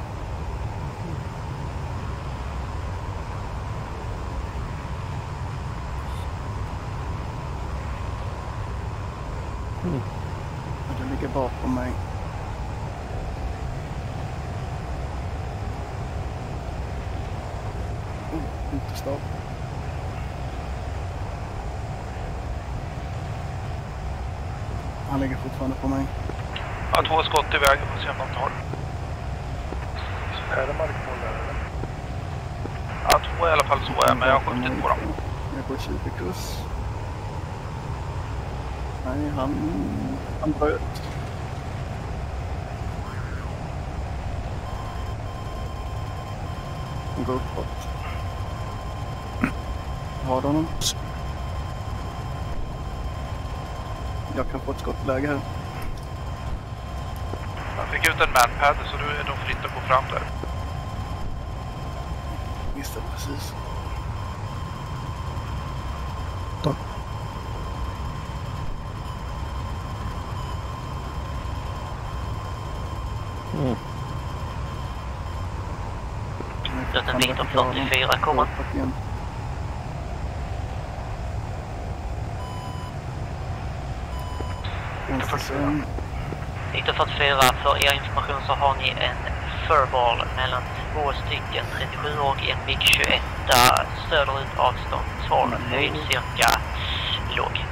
Mm. Du ligger bakom mig. Oh, utestopp. Han ligger fortfarande på mig. Jag har två skott iväg, se om de tar. Är det markmål där eller? Ja, två i alla fall så är men jag har skjutit på dem. Jag går 20 kurs. Nej, han, han bröt. Han går uppåt. Har du honom? Jag kan få ett skottläge här. Jag fick ut en manpad så nu är de fritt att gå fram där. Missade precis. 1944 kommer. 44, för er information så har ni en furball mellan två stycken 37 och en Big 21 söderut avstånd 12, mm. höjd cirka låg.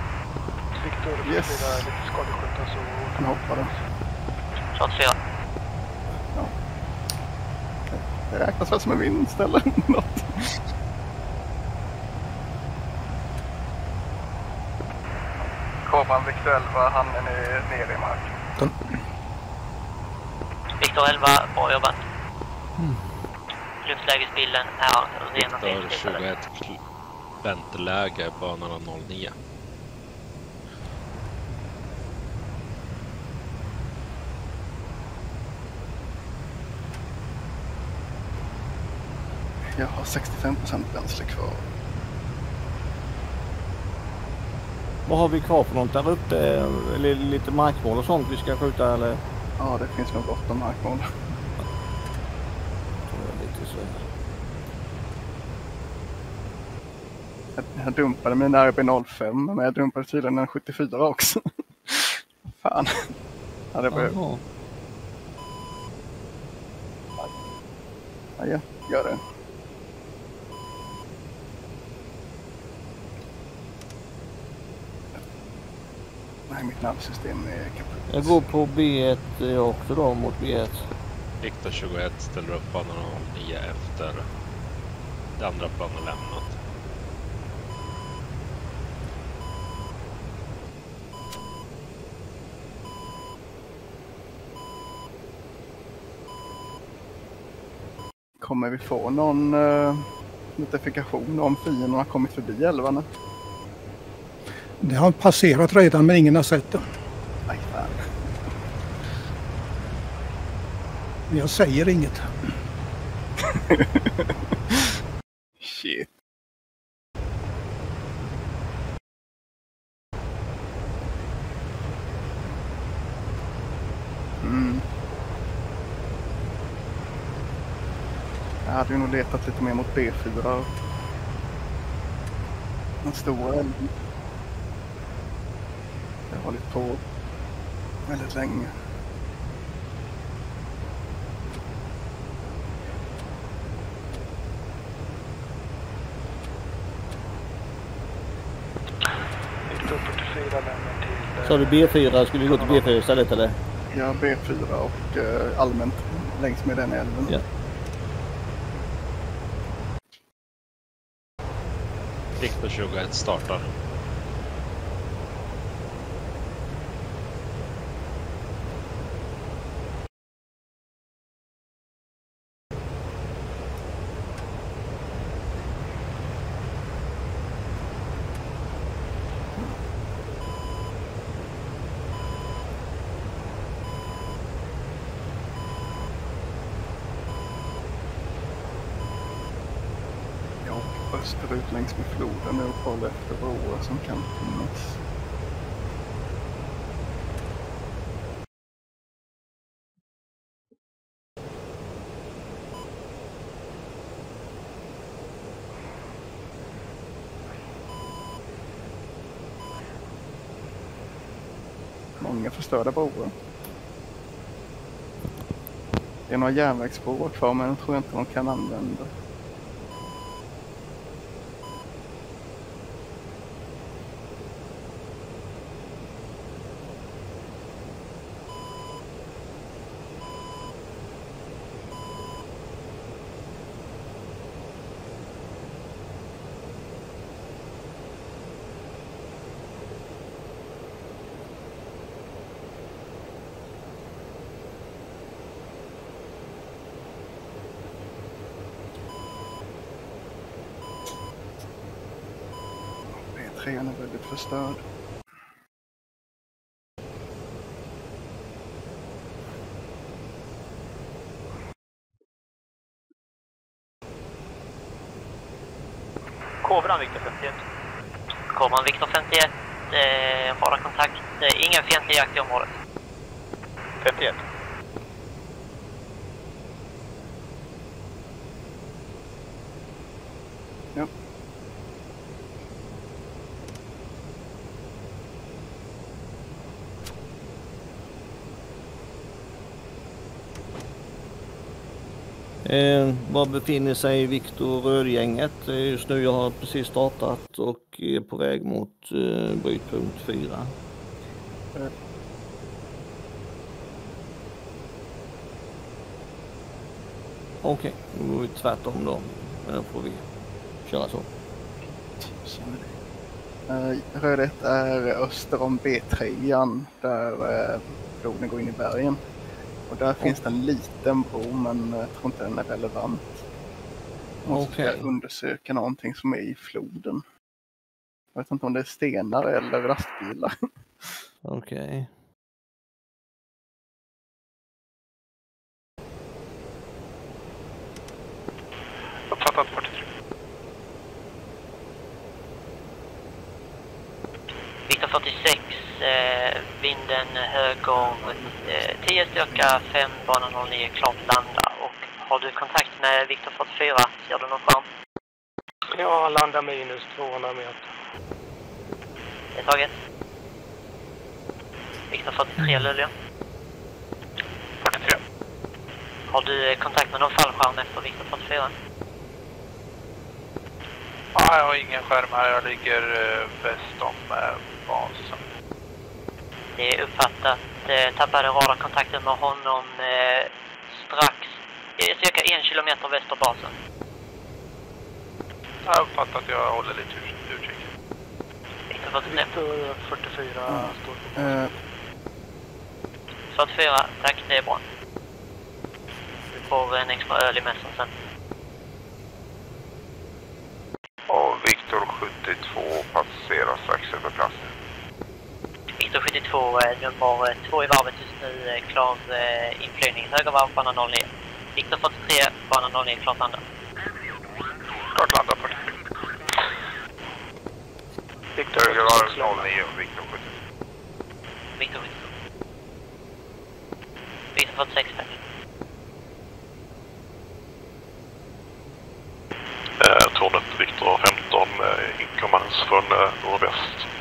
Victor 44, yes. lite skadeskjuten så... Han hoppade. 44, räknas väl som en vinst eller något. Kobran Victor 11, han är nere i marken. Victor 11, bra jobbat. Luftlägesbilden är Viktor fin. 21 kl- vänteläge banan 09. Jag har 65 bränsle kvar. Vad har vi kvar för något där uppe? Lite markmål och sånt vi ska skjuta eller? Ja, det finns nog gott om markmål. Jag, dumpade min RB05 men jag dumpade tydligen en 74 också. Fan. Ja, det. Ja, ja, gör det. Nervsystem är kaputt. Jag går på B1 jag också då mot B1. Viktor 21 ställer upp banan 09 efter det andra planet lämnat. Kommer vi få någon uh, notifikation om fienden har kommit förbi älvarna? Det har passerat redan men ingen har sett det. Men Jag säger inget. Shit. Mm. Jag hade ju nog letat lite mer mot B4. Den stora älven. Jag har hållit på väldigt länge. Viktor 44 lämnar till... Sa du B4? Skulle vi gå till B4 istället eller? Ja, B4 och eh, allmänt längs med den älven. Ja. Viktor 21 startar. Jag österut längs med floden nu och kolla efter broar som kan finnas. Många förstörda broar. Det är några järnvägsbroar kvar men jag tror inte de kan använda. B3 är förstörd. Kobran Victor 51. Kobran Viktor 51, eh, radarkontakt. Eh, ingen fientlig jakt i området. 51. Eh, var befinner sig Viktor Rödgänget eh, just nu? Jag har precis startat och är på väg mot eh, brytpunkt 4. Mm. Eh. Okej, då går vi tvärtom då. Då får vi köra så. Eh, Röd 1 är öster om B3 där eh, floden går in i bergen. Och där finns det en liten bro men jag tror inte den är relevant. Jag Okej. undersöka någonting som är i floden. Jag vet inte om det är stenar eller lastbilar. Okej. Uppfattat 43. Viktor 46, eh, vinden höger eh, 10 styrka 5 bana 09 klart landa. Och har du kontakt med Viktor 44? Ser du någon skärm? Jag landar minus 200 meter. Det är taget. Viktor 43 Luleå. 43. Har du eh, kontakt med någon fallskärm efter Viktor 44? Nej, jag har ingen skärm här. Jag ligger eh, väst om eh, basen. Det är uppfattat. Eh, tappade radarkontakten med honom eh, strax, eh, cirka en kilometer väster om basen. Jag har uppfattat. Jag håller lite ut- utkik. Viktor 43. Viktor 44 står på Eh, 44, tack. Det är bra. Vi får en extra öl i mässan sen. Och Viktor 72 passerar strax över platsen. Viktor 72, eh, nummer eh, två i varvet just nu, eh, klar eh, inflygning. Högervarv, bana 09. Viktor 43, bana 09, klart landa. Klart landa 43. Viktor Högervarv 09 och Viktor 72. Viktor 72. Viktor 46, tack. Eh, tornet Viktor 15 eh, inkommande från eh, nordväst.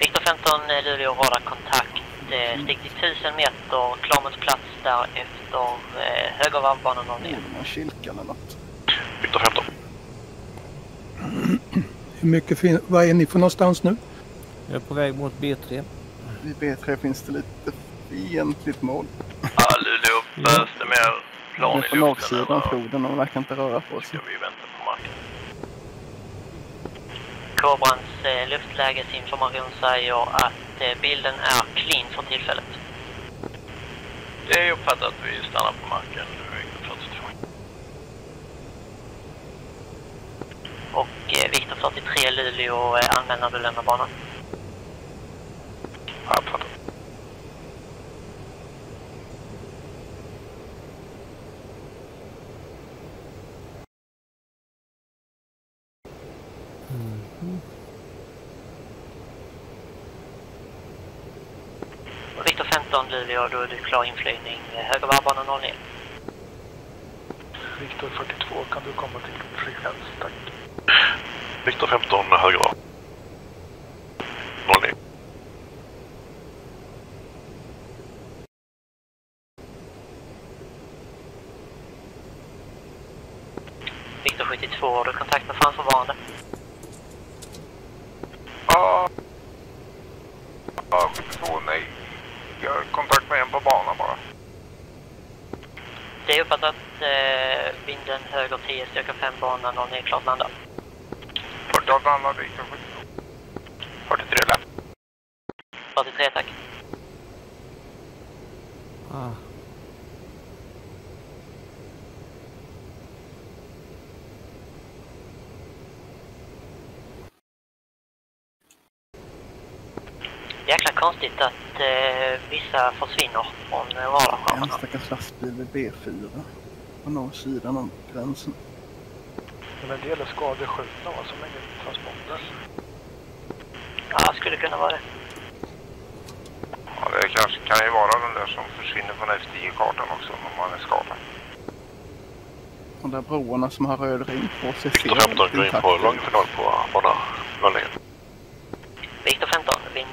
Viktor 15, eh, Luleå radarkontakt. Eh, stig till 1000 meter, klar mot plats där efter eh, högervarv, bana 09. någon kylka eller något. Viktor 15. Hur mycket fin- vad är ni för någonstans nu? Jag är på väg mot B3. Vid B3 finns det lite fientligt mål. Ja, Luleå behövs det mer Det plan är i på luften norrsidan eller floden och de verkar inte röra på sig. ska vi vänta på? Kobrans eh, luftlägesinformation säger att eh, bilden är clean för tillfället. Det är uppfattat. Vi stannar på marken. Viktor 42. Och eh, Viktor 43 Luleå eh, när du lämnar banan. Ja, uppfattat. 14 Luleå, då är du klar inflygning eh, höger varvbana 09. Viktor 42, kan du komma till frekvens? Tack. Viktor 15, höger av. 09. Viktor 72, har du kontakt med framförvarande? Ja. Ja, 72, nej. Jag har kontakt med en på banan bara. Det är uppfattat eh, vinden höger 10, styrka 5, bana 09, klart landa. Jag landar Viktor 72. 43 lätt. 43, tack. Ah. Jäkla konstigt att eh, vissa försvinner från eh, En radarskärmarna. stackars lastbil vid B4 på norr sidan om gränsen. Men en del är skadeskjutna va, som ingen transporter. Ja, skulle kunna vara det. Ja, det kanske kan ju vara den där som försvinner från F10-kartan också om man är skadad. De där broarna som har röd ring på sig ser Viktor 15, gå in på långfinal på bana 09. Viktor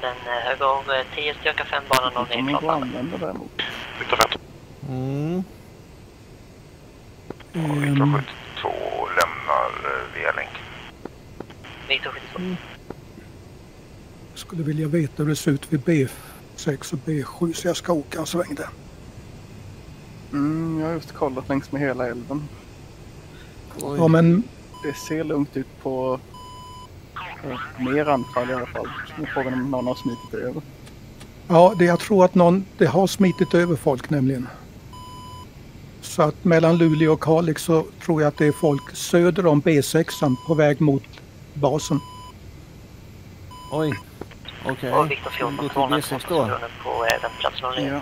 15, vinden eh, höger eh, 10, styrka 5, bana 09, De klart går att landa. använda däremot. Viktor 15. Mm. Ehm, 2 lämnar eh, via länk. Viktor 72. jag skulle vilja veta hur det ser ut vid B6 och B7 så jag ska åka en sväng där. Mm, jag har just kollat längs med hela älven. Ja, men Det ser lugnt ut på mer anfall i alla fall. Nu frågan om någon har smitit över. Ja, det, jag tror att någon, det har smitit över folk nämligen. Så att mellan Luleå och Kalix så tror jag att det är folk söder om B6 på väg mot basen. Oj. Okej. Och Viktor 14, Gå till kvarnar B6 då. positionen på eh, väntplats 09. Ja.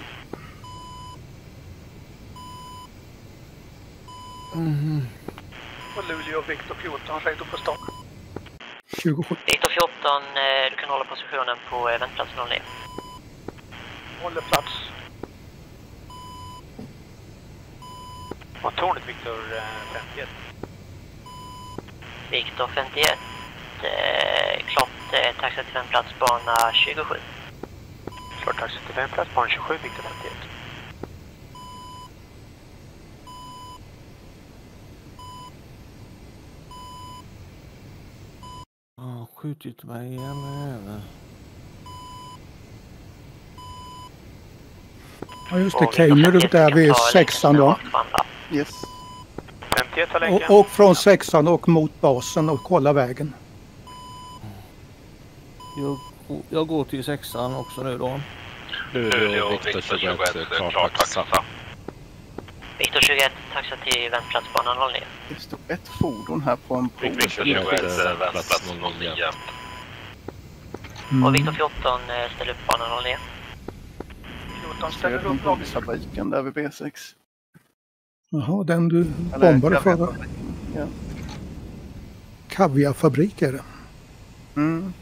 Mhm. Och Luleå och Viktor 14 redo på start. 27. Viktor 14, eh, du kan hålla positionen på väntplats 09. Håller plats. Och tornet Viktor eh, 51. Viktor 51, eh, klart taxa till väntplats bana 27. Klart taxi till vändplats, bana 27, Viktor 51. Ja, skjutit mig igen över. Ja just det, Keimer där vid sexan då. Yes. 51 har länken. Och, och från sexan och mot basen och kolla vägen. Jag, jag går till sexan också nu då. Luleå, Viktor 21, klart taxa. Viktor 21, taxa till väntplats bana 09. Det står ett fordon här på en bro. Viktor 21, vändplats 09. Mm. Och Viktor 14, eh, ställ upp bana 09. 14 Söder ställer upp lagis. fabriken där vid B6. Jaha, den du Eller bombade förra. Ja. Kaviarfabrik är det. Mm.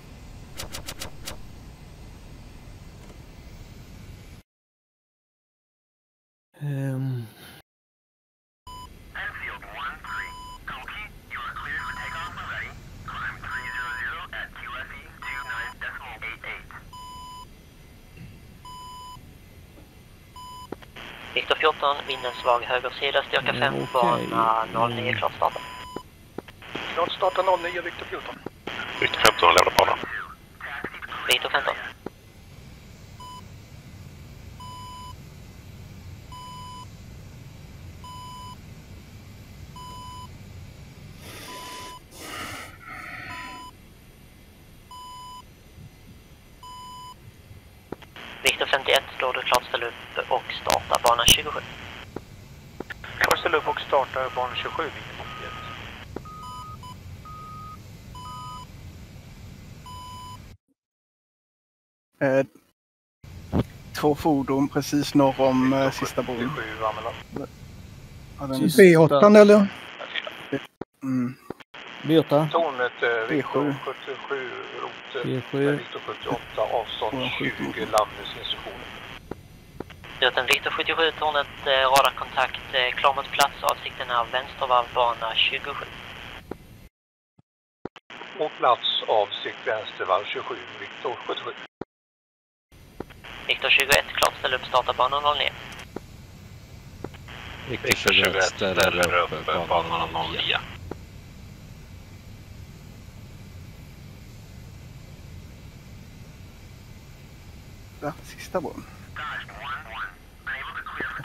Ehm, Viktor 14, vinden svag högersida, styrka 5, Mm, okej. bana 09, klart starta. Klart starta 09, Viktor 14. Viktor 15, lämna banan. Viktor 15. Viktor 51, då är du klart ställa upp och starta bana 27. Klart ställa upp och starta bana 27, Viktor 51. Eh, två fordon precis norr om eh, sista bron. 7 anmälan. Ja, den B8 eller? Mm. B8. Tornet eh, Viktor B7. 77, rot eh, B7. Viktor 78, avstånd Ja, 20, skjut. landningsinstruktioner. Rutten Victor 77, tornet eh, radarkontakt eh, klar mot plats. Avsikten är vänstervarvbana 27. På plats avsikt vänstervarv 27, Viktor 77. Victor 21, klart ställ upp startarbana 09. Viktor 21 ställer upp banan 09. Ja, sista.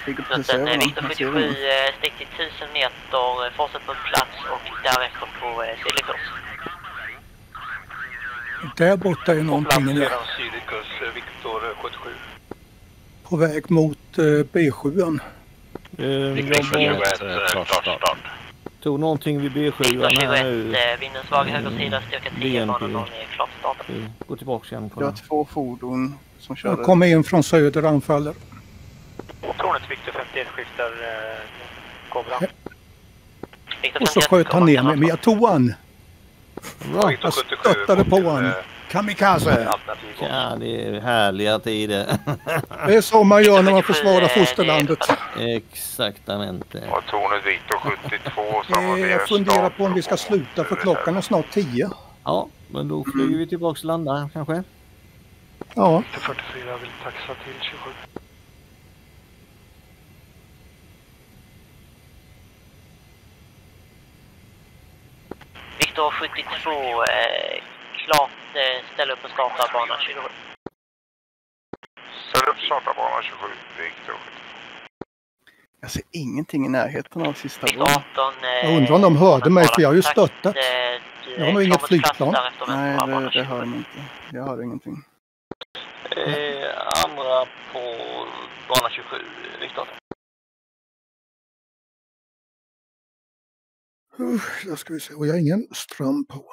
Victor Jag ser 77, den. eh, stick till 1000 meter, eh, fortsätt på plats och därefter på eh, sydlig kurs. Där borta är någonting nu. Kurs, eh, Viktor 77. på väg mot eh, B7. Viktor jag 21 eh, klart start. tog någonting vid B7 Victor 21, här nu. eh, svag höger sida, styrka 10, bana 09, klart starta. Gå tillbaka igen. Jag har Kolla. två fordon som Jag körde. kommer in från söder anfaller. Tornet Victor 51 skiftar eh. Victor Och så 51, sköt han ner mig, men jag tog han. Bra. Jag stöttade på han. Kamikaze. Ja, det är härliga tider. Det är så man gör när man försvarar fosterlandet. Exaktamente. Och tornet Viktor 72 som Eh, Jag funderar på om vi ska sluta för klockan är snart tio. Ja, men då flyger vi tillbaka och landar kanske. Ja. 44 vill taxa till 27. Victor 72, eh, klart eh, ställ upp och starta bana 27. Ställ upp startarbana 27, Viktor 72. Jag ser ingenting i närheten av sista. 18, eh, Jag undrar om de hörde mig för jag har ju stöttat. eh, Jag har är nog inget flygplan. Nej, bana det, det 27. hör de inte. Jag hör ingenting. Eh, andra på bana 27, Viktor. Usch, Då ska vi se. Och jag har ingen ström på.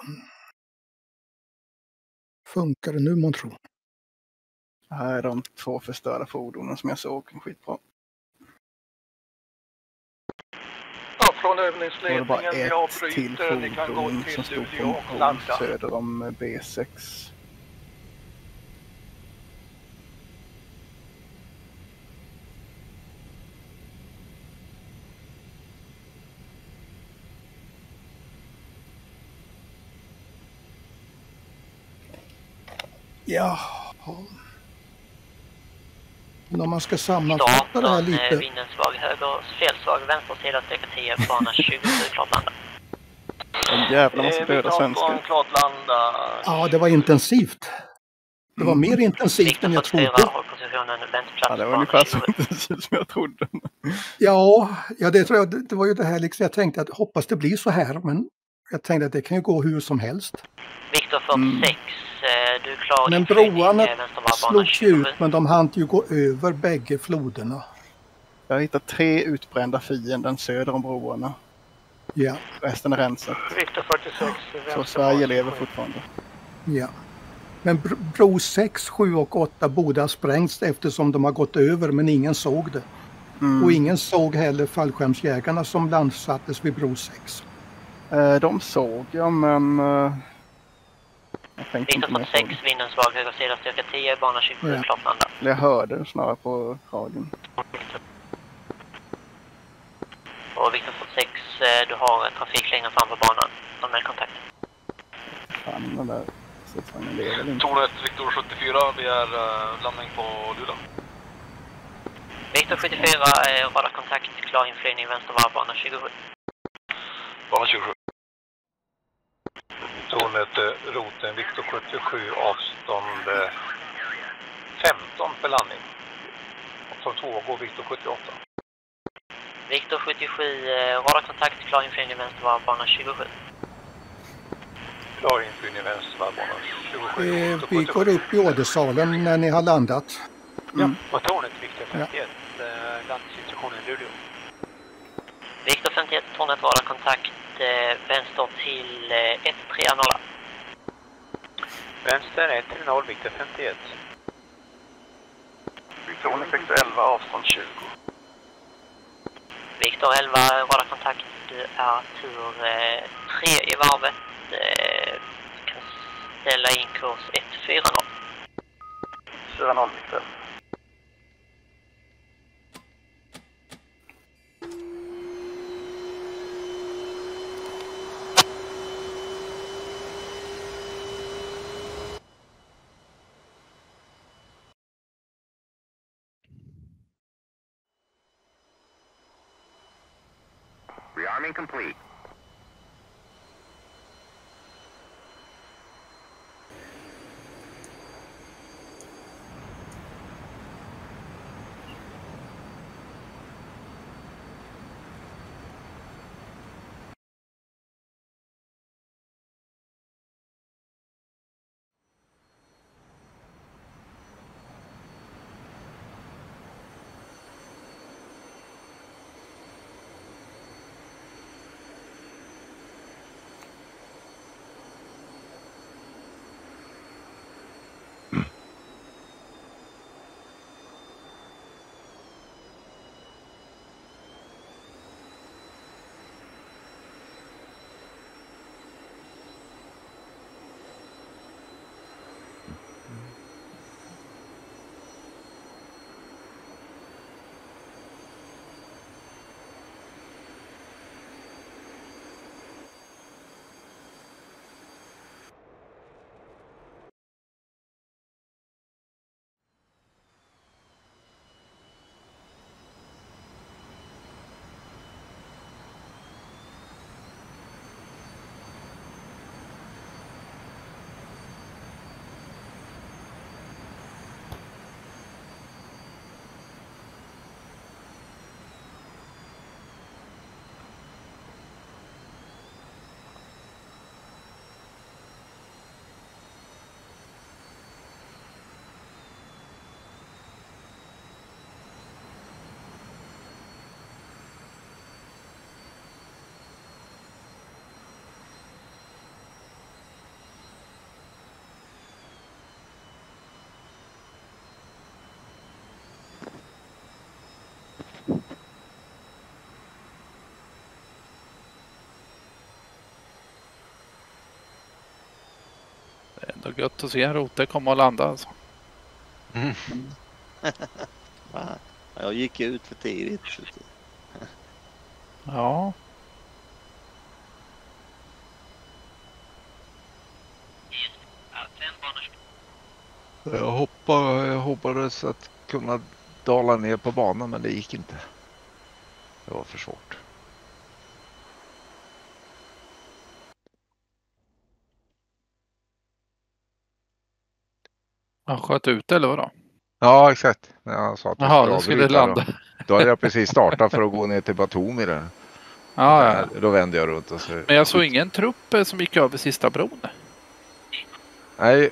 Funkar det nu månntro? Här är de två förstörda fordonen som jag såg. Skitbra. Ja, från var det övningsledningen, bara vi ett till. Ni kan gå fordon till som stod på en söder om eh, B6. Ja. Men om man ska sammanfatta det här 18, eh, lite. vinden svag höger, felsvag vänster sida, styrka 10, bana 27, klart landa. En jävla massa Eh, döda Viktor 18, svenskar. klart landa. Ja, det var intensivt. Det var mer intensivt än jag trodde. Ja, det var ungefär så 27. intensivt som jag trodde. Ja, ja det, tror jag, det det var ju det här liksom, jag tänkte att hoppas det blir så här, men jag tänkte att det kan ju gå hur som helst. Viktor 46, eh, du är klar Men broarna eh, slogs ju 27. ut, men de hann ju gå över bägge floderna. Jag har hittat tre utbrända fienden söder om broarna. Ja, Resten är rensat. Victor 46, Så Sverige lever fortfarande. ja. Men br- bro 6, 7 och 8 borde ha sprängts eftersom de har gått över, men ingen såg det. Mm. Och ingen såg heller fallskärmsjägarna som landsattes vid bro 6. Eh, De såg jag, men... 1946, vinden svag, höger sida, styrka 10, bana 27, ja. klart landa. Jag hörde den snarare på radion. Och Victor 46, eh, du har trafik längre fram på banan. Någon mer kontakt. Fan, den där stridsvagnen lever inte. Tornet Victor 74 begär uh, landning på Luleå. Victor 74, eh, radarkontakt, klar inflygning, vänster varv, bana 27. Bana 27. Tornet eh, roten Viktor 77, avstånd eh, 15 för landning. Och som två går Viktor 78. Victor 77, eh, radarkontakt, klar inflygning, vänstervarv, bana 27. Klar inflygning vänster, bana 27. Eh, Viktor vi 77. går upp i ordersalen när ni har landat. Ja, och tornet Victor 51, eh, Viktor 51 Tornedala kontakt eh, vänster till eh, 130. Vänster 130 Viktor 51. Viktor 11 avstånd 20. Viktor 11 radarkontakt är tur 3 eh, i varvet. Eh, kan ställa in kurs 140. 40 Viktor incomplete. Det är gött att se en rote komma och landa alltså. Fan, Jag gick ut för tidigt. Ja. Jag, hoppade, jag hoppades att kunna dala ner på banan men det gick inte. Det var för svårt. Han sköt ut eller vadå? Ja exakt. När jag sa att Jaha, skulle landa. Då, då hade jag precis startat för att gå ner till Batumi där. Ja, ja. Då vände jag runt och så. Men jag såg ingen trupp eh, som gick över sista bron. Nej,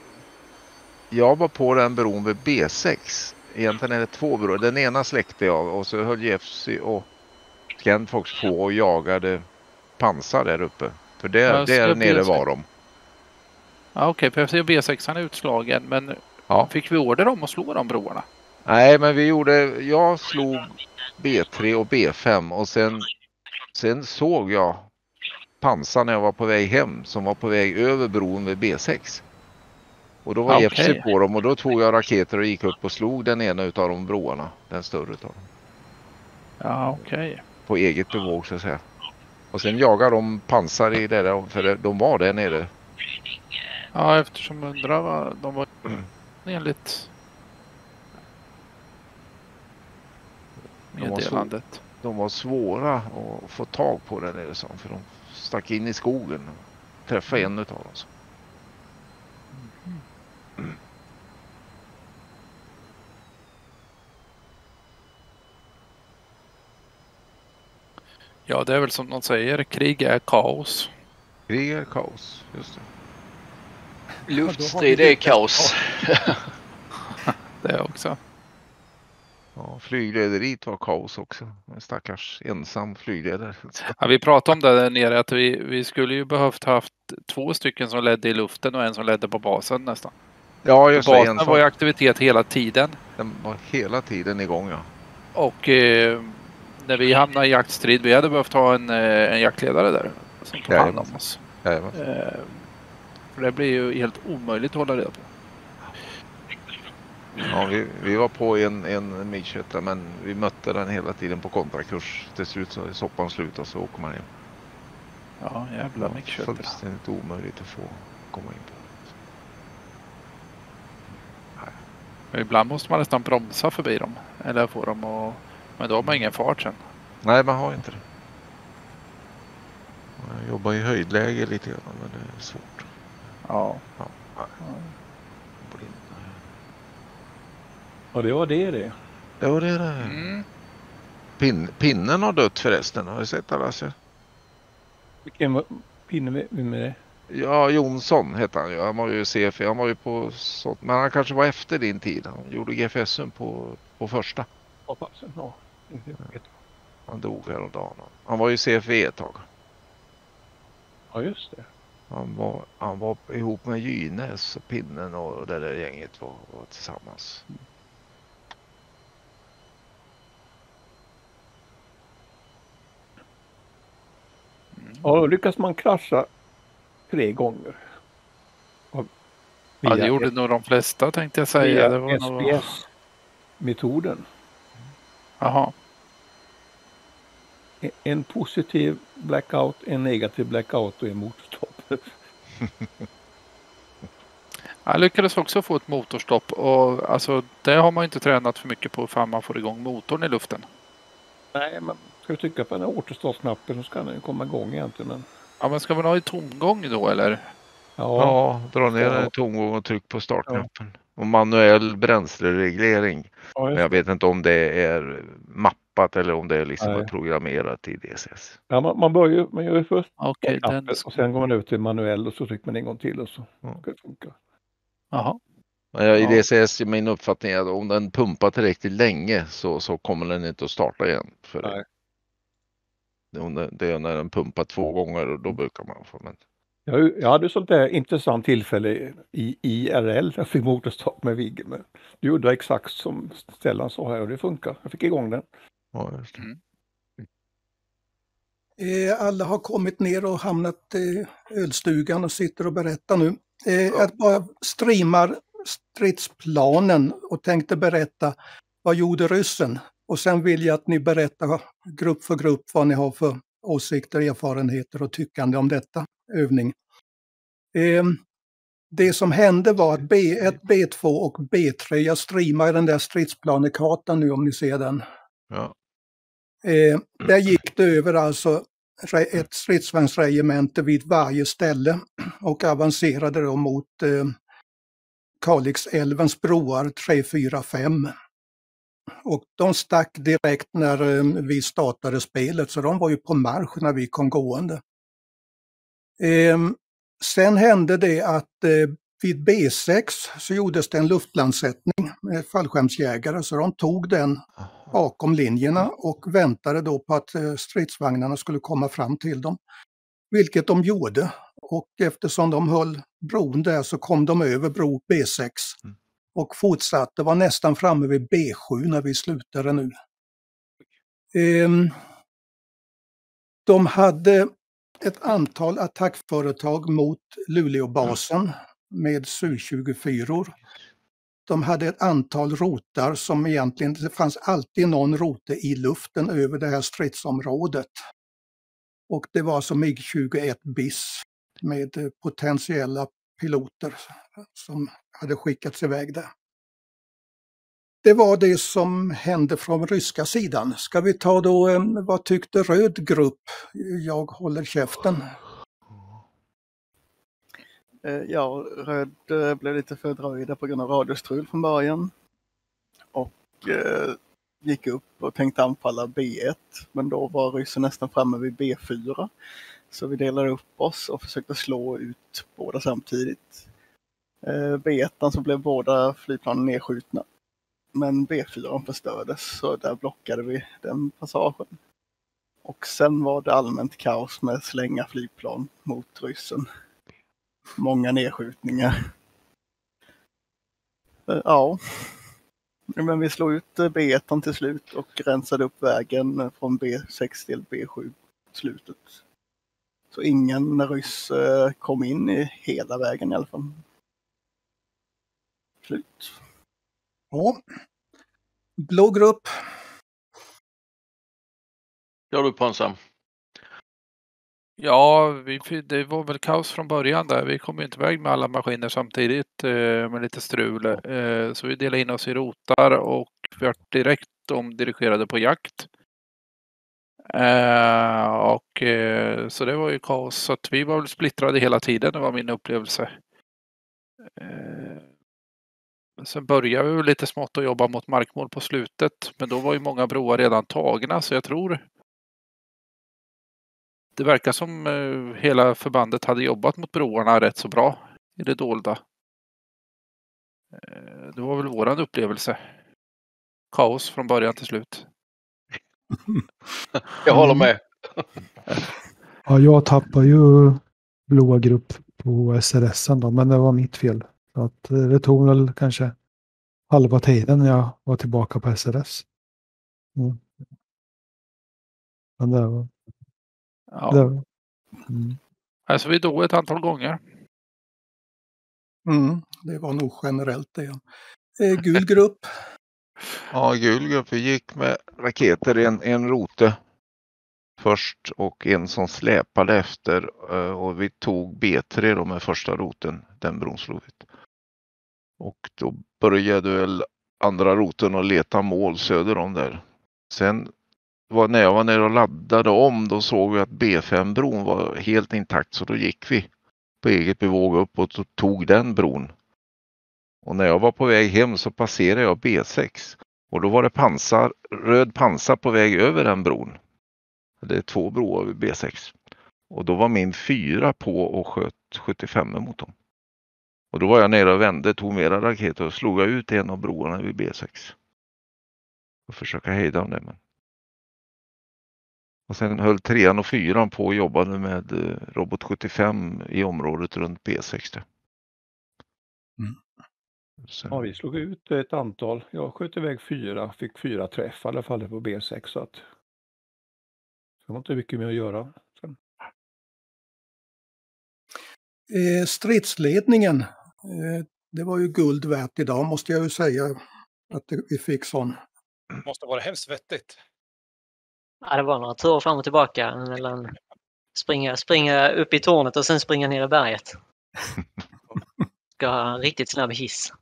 jag var på den bron vid B6. Egentligen är det två broar. Den ena släckte jag och så höll JFC och Scanfox på och jagade pansar där uppe. För där, där nere B6. var de. Ja, Okej, jag ser B6 är utslagen. Men Ja. fick vi order om att slå de broarna? Nej, men vi gjorde, jag slog B3 och B5 och sen, sen såg jag pansar när jag var på väg hem som var på väg över bron vid B6. Och då var. Jepsi på dem och då tog jag raketer och gick upp och slog den ena utav de broarna. Den större utav dem. Ja, okej. På eget bevåg så att säga. Och sen jagade de pansar i det där, för de var där nere. Ja, eftersom undrar vad de var Mm. enligt De var, meddelandet. de var svåra att få tag på där nere de, för de stack in i skogen. och Träffade en utav dem. så. Ja, det är väl som de säger, krig är kaos. Krig är kaos, just det. Luftstrid är kaos. det också. Ja, flyglederiet var kaos också. En stackars ensam flygledare. Ja, vi pratade om det där nere att vi, vi skulle ju behövt haft två stycken som ledde i luften och en som ledde på basen nästan. Ja, just det. Basen En var som, aktivitet hela tiden. den var hela tiden igång ja. Och eh, när vi hamnade i jaktstrid, vi hade behövt ha en, eh, en jaktledare där. Som tog hand om oss. Jajamän. För det blir ju helt omöjligt att hålla reda på. Ja, vi, vi var på en, en 21 men vi mötte den hela tiden på kontrakurs. Till slut så är soppan slut och så åker man hem. Ja, jävla Ja, mycket Fullständigt omöjligt att få komma in på. Men ibland måste man nästan bromsa förbi dem. Eller få dem att... Men då har man ingen fart sen. Nej, man har inte det. Jag jobbar i höjdläge lite grann men det är svårt. Ja. ja. Och det var det det. Det var det det. Pin, pinnen har dött förresten. Har du sett det Lasse? Vilken var- pinne med, med det? Ja, Jonsson hette han ju. Han var ju CFE. Han var ju på sånt. Men han kanske var efter din tid. Han gjorde GFSum på, på första. Ja, ja. Han dog häromdagen. Han var ju CFE ett tag. Ja, just det. Han var, han var ihop med Gynäs och Pinnen och det där gänget var, var tillsammans. Ja, då lyckas man krascha tre gånger. Och Ja, det gjorde nog de flesta tänkte jag säga. Det var. SPS-metoden. Jaha. En- En positiv blackout, en negativ blackout och en motorstopp. Jag lyckades också få ett motorstopp och alltså det har man inte tränat för mycket på för man får igång motorn i luften. Nej, men ska du trycka på den här återstartsknappen så ska den ju komma igång egentligen. Men... Ja, men ska man ha i tomgång då eller? Ja, dra ner Ja. den i tomgång och tryck på startknappen. Och manuell bränslereglering. Ja, Men jag vet inte om det är mappat eller om det är liksom Nej. programmerat i DCS. Ja, man, man, börjar ju, man gör ju först Okej, knappen den- och sen går man ut till manuell och så trycker man en gång till och så ska det funka. Jaha. I. DCS är min uppfattning är att om den pumpar tillräckligt länge så, så kommer den inte att starta igen. För det. Om det, det är när den pumpar två gånger och då brukar man få. Men Jag, jag hade sånt där intressant tillfälle i IRL. Jag fick motorstopp med Vigge. Men du gjorde exakt som Stellan sa här och det funkar. Jag fick igång den. Ja, just Mm. Eh, Alla har kommit ner och hamnat i ölstugan och sitter och berättar nu. Eh, Jag bara streamar stridsplanen och tänkte berätta vad gjorde ryssen? Och sen vill jag att ni berättar grupp för grupp vad ni har för åsikter, erfarenheter och tyckande om detta övning. Eh, Det som hände var att B1, B2 och B3, jag streamar den där stridsplanekartan nu om ni ser den. ja. Eh, där gick det över alltså ett stridsvagnsregemente vid varje ställe och avancerade då mot eh, Kalixälvens broar 3, 4, 5. Och de stack direkt när eh, vi startade spelet så de var ju på marsch när vi kom gående. Eh, sen hände det att eh, vid B6 så gjordes det en luftlandsättning med fallskärmsjägare så de tog den bakom linjerna och väntade då på att eh, stridsvagnarna skulle komma fram till dem. Vilket de gjorde. Och eftersom de höll bron där så kom de över bro B6 och fortsatte, var nästan framme vid B7 när vi slutade nu. Ehm, de hade ett antal attackföretag mot Luleåbasen med Su-24. De hade ett antal rotar som egentligen, det fanns alltid någon rote i luften över det här stridsområdet. Och det var som MiG-21 BIS med eh, potentiella piloter som hade skickats iväg där. Det var det som hände från ryska sidan. Ska vi ta då, vad tyckte röd grupp? Jag håller käften. Eh, ja, Röd eh, blev lite fördröjda på grund av radiostrul från början. Och eh, gick upp och tänkte anfalla B1. Men då var ryssen nästan framme vid B4. Så vi delade upp oss och försökte slå ut båda samtidigt. Eh, B1 så blev båda flygplanen nedskjutna. Men B4 förstördes så där blockade vi den passagen. Och sen var det allmänt kaos med slänga flygplan mot ryssen. Många nedskjutningar. Eh, Ja. Men vi slog ut eh, B1 till slut och rensade upp vägen eh, från B6 till B7 slutet. Så ingen ryss kom in i hela vägen i alla fall. Slut. Ja. Blå grupp. Ja du Pansam. Ja, vi, det var väl kaos från början där. Vi kom inte iväg med alla maskiner samtidigt eh, med lite strul. Eh, så vi delade in oss i rotar och vi var direkt omdirigerade på jakt. Eh, och så det var ju kaos. Så att vi var väl splittrade hela tiden, det var min upplevelse. Sen började vi lite smått att jobba mot markmål på slutet. Men då var ju många broar redan tagna så jag tror det verkar som eh, hela förbandet hade jobbat mot broarna rätt så bra i det dolda. Eh, det var väl våran upplevelse. Kaos från början till slut. Jag håller med. Ja, jag tappade ju blåa grupp på SRSen då, men det var mitt fel. Så att eh, det tog väl kanske halva tiden när jag var tillbaka på SRS. Mm. Men det var... Ja. Det mm. Alltså vi dog ett antal gånger. Mm, det var nog generellt det. Eh, gul grupp. Ja, gul grupp. Vi gick med raketer en, en rote först och en som släpade efter eh, och vi tog B3 då med första roten. Den bron slog vi. Och då började väl andra roten att leta mål söder om där. Sen var, när jag var nere och laddade om då såg vi att B5-bron var helt intakt så då gick vi på eget bevåg uppåt och tog den bron. Och när jag var på väg hem så passerade jag B6 och då var det pansar, röd pansar på väg över den bron. Det är två broar vid B6. Och då var min fyra på och sköt 75 mot dem. Och då var jag nere och vände, tog mera raketer och slog ut en av broarna vid B6. Och försöka hejda dem där. Men... Och sen höll trean och fyran på och jobbade med eh, Robot 75 i området runt B6. där. Sen- Ja, vi slog ut ett antal. Jag sköt iväg fyra, fick fyra träff i alla fall på B6. Så att det var inte mycket mer att göra. Sen. Eh, stridsledningen. Eh, det var ju guld värt idag måste jag ju säga. Att det- vi fick sån. Måste vara hemskt vettigt. Ja, det var några turer fram och tillbaka mellan springa, springa upp i tornet och sen springa ner i berget. Ska ha en riktigt snabb hiss.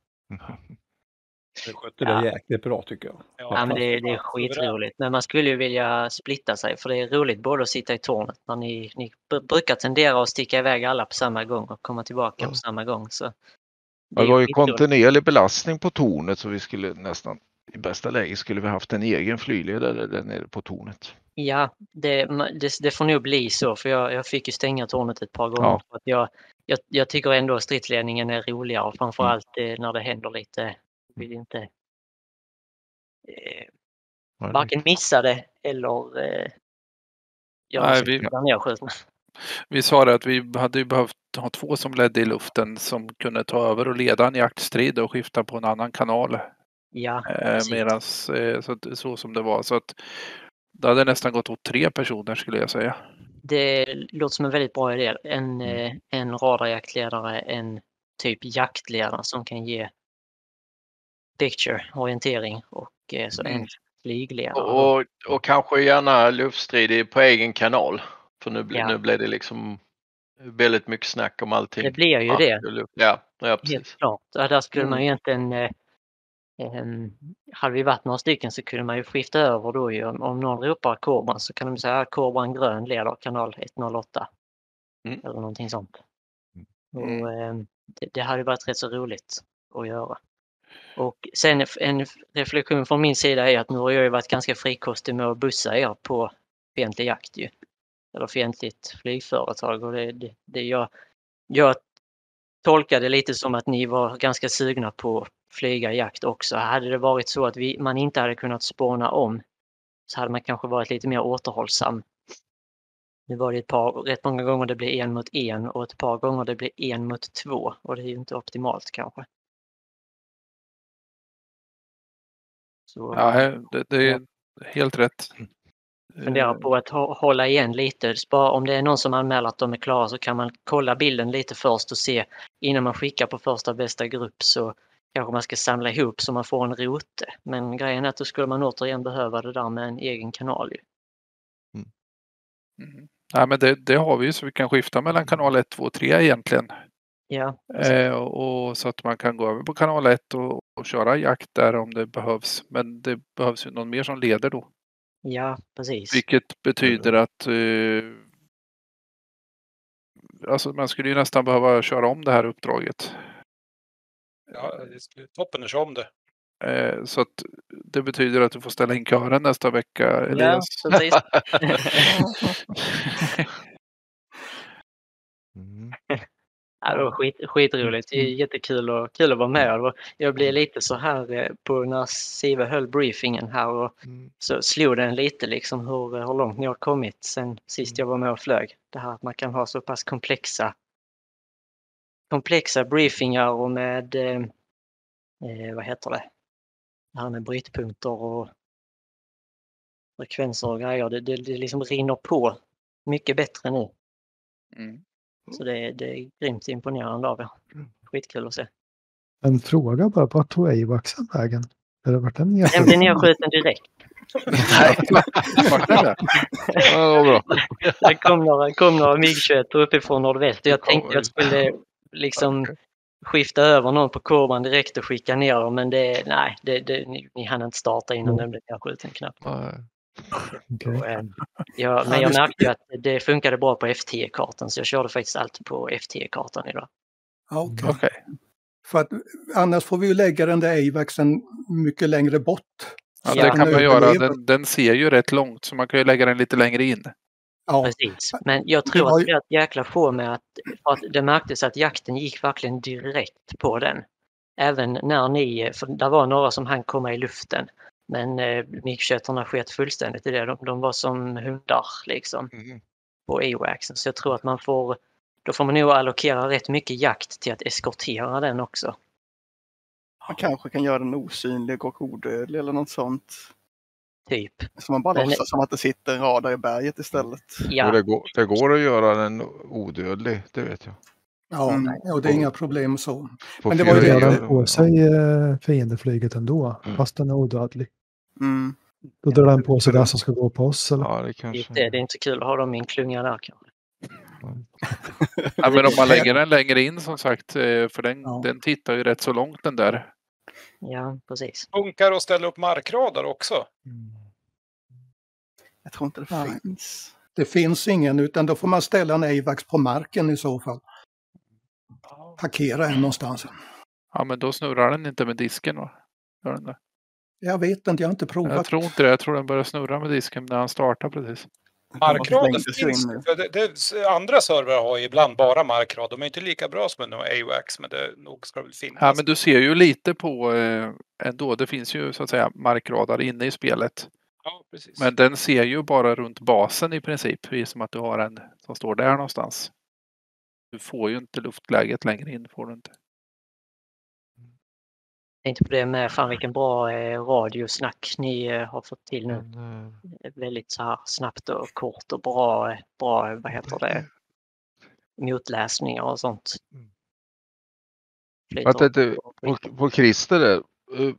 Det skötte det jäkligt bra tycker jag. Ja, men det, det är skitroligt. Men man skulle ju vilja splitta sig för det är roligt både att sitta i tornet när ni, ni br- brukar tendera att sticka iväg alla på samma gång och komma tillbaka på samma gång. Så Ja, det var ju kontinuerlig belastning på tornet så vi skulle nästan i bästa läge skulle vi haft en egen flygledare där nere på tornet. Ja, det, det, det får nog bli så för jag, jag fick ju stänga tornet ett par gånger. Ja. För att jag, jag, jag tycker ändå att stridsledningen är roligare Mm. framförallt eh, när det händer lite. Vill inte eh, Ja, varken missa det eller eh, göra Nej, vi- vi... sa det att vi hade ju behövt ha två som ledde i luften som kunde ta över och leda en jaktstrid och skifta på en annan kanal. Ja, Eh, medans, eh, så, att- så som det var. Så att det hade nästan gått åt tre personer skulle jag säga. Det låter som en väldigt bra idé. En, Mm. eh, en radarjaktledare, en typ jaktledare som kan ge picture, orientering och eh, så en Mm. flygledare. Och, och kanske gärna luftstrid på egen kanal. För nu, blir Ja. nu blir det liksom väldigt mycket snack om allting. Det blir ju Ja, det. Ja, ja precis. Helt klart. Ja, där skulle man Mm. egentligen eh, hade vi varit några stycken så kunde man ju skifta över då ju. Om, någon ropar Kobran så kan de säga "Ah, Kobran grön leder kanal 108. Mm. Eller någonting sånt. Och, em, det, det hade varit rätt så roligt att göra. Och sen en reflektion från min sida är att nu har jag ju varit ganska frikostig med att bussa er på fientlig jakt ju. Eller fientligt flygföretag och det, det, det jag, jag tolkade lite som att ni var ganska sugna på flyga jakt också. Hade det varit så att vi, man inte hade kunnat spåna om så hade man kanske varit lite mer återhållsam. Nu var det ett par, rätt många gånger det blev en mot en och ett par gånger det blev en mot två och det är ju inte optimalt kanske. Så, Ja, det, det är helt rätt. fundera på att hå- hålla igen lite. Spara, om det är någon som anmäler att de är klara så kan man kolla bilden lite först och se innan man skickar på första bästa grupp så kanske man ska samla ihop så man får en rote. Men grejen är att då skulle man återigen behöva det där med en egen kanal. Ju. Nej, men det, det har vi ju så vi kan skifta mellan kanal 1, 2 och 3 egentligen. Ja, Eh, och så att man kan gå över på kanal 1 och, och köra jakt där om det behövs. Men det behövs ju någon mer som leder då. Ja, precis. Vilket betyder att eh, alltså man skulle ju nästan behöva köra om det här uppdraget. Ja, det skulle toppen att köra om det. Eh, så att det betyder att du får ställa in kören nästa vecka, Ja, Elias. precis. Ja, det var skit, skitroligt. Det är jättekul och, kul att vara med. Var- Jag blev lite så här eh, på när Sive höll briefingen här och så slog den lite liksom hur, hur långt ni har kommit sen sist jag var med och flög. Det här att man kan ha så pass komplexa komplexa briefingar och med eh, eh, vad heter det? Det här med brytpunkter och frekvenser och grejer. Det, det, det liksom rinner på mycket bättre nu. Så det, det är grymt imponerande av er. Skitkul att se. En fråga bara, vart tog Avaxen vägen? Eller vart den Den blev nedskjuten direkt. Vart är det? Ja, bra. Det kom några, kom några MIG-21 uppifrån nordväst och jag tänkte jag skulle liksom skifta över någon på kurvan direkt och skicka ner dem men det, nej, det, det, ni, ni hann inte starta innan den blev nedskjuten knappt. Och, eh, ja, men jag märkte att det funkade bra på F10-kartan så jag körde faktiskt allt på F10-kartan idag. Okej. För att annars får vi ju lägga den där AVAXen mycket längre bort. Ja, det kan man göra. Den, den ser ju rätt långt så man kan ju lägga den lite längre in. Ja. Precis. Men jag tror att det är ett jäkla få med att, att det märktes att jakten gick verkligen direkt på den. Även när ni, för det var några som hann komma i luften. Men eh, MIG-21 sket fullständigt i det. De, de var som hundar liksom på AWACSen. Så jag tror att man får, då får man nog allokera rätt mycket jakt till att eskortera den också. Man kanske kan göra den osynlig och odödlig eller något sånt. Typ. Så man bara Men- låtsas som att det sitter en radar i berget istället. Och det, går, det går att göra den odödlig, det vet jag. Ja, och det är inga problem så. På Men det var ju det, den på sig eh, fiendeflyget ändå, fast den är odödlig. Mm. Då drar den på sig det som ska gå på oss. Eller? Ja, det Just det, det är inte kul att ha dem i en klunga där kanske. Ja, men om man lägger den längre in som sagt, eh, för den, den tittar ju rätt så långt den där. Ja, precis. Funkar att ställa upp markradar också. Jag tror inte det Nej. finns. Det finns ingen utan då får man ställa en AVAX på marken i så fall. Parkera en någonstans. Ja, men då snurrar den inte med disken va? Gör den det? Jag vet inte, jag har inte provat. Jag tror inte det. Jag tror den börjar snurra med disken när han startar precis. Markradar finns för det, det, Andra servrar har ju ibland bara markrad. De är inte lika bra som en AWACS men det nog ska det väl finnas. Ja, men du ser ju lite på eh, ändå. Det finns ju så att säga markradar inne i spelet. Ja, precis. Men den ser ju bara runt basen i princip. Är som att du har en som står där någonstans. Du får ju inte luftläget längre in. Får du inte. Tänkte på det med, fan vilken bra eh, radiosnack ni eh, har fått till nu. Eh, Väldigt så här snabbt och kort och bra, eh, bra vad heter det, motläsningar och sånt. Flyter Jag tänkte på- på, Christer där. eh,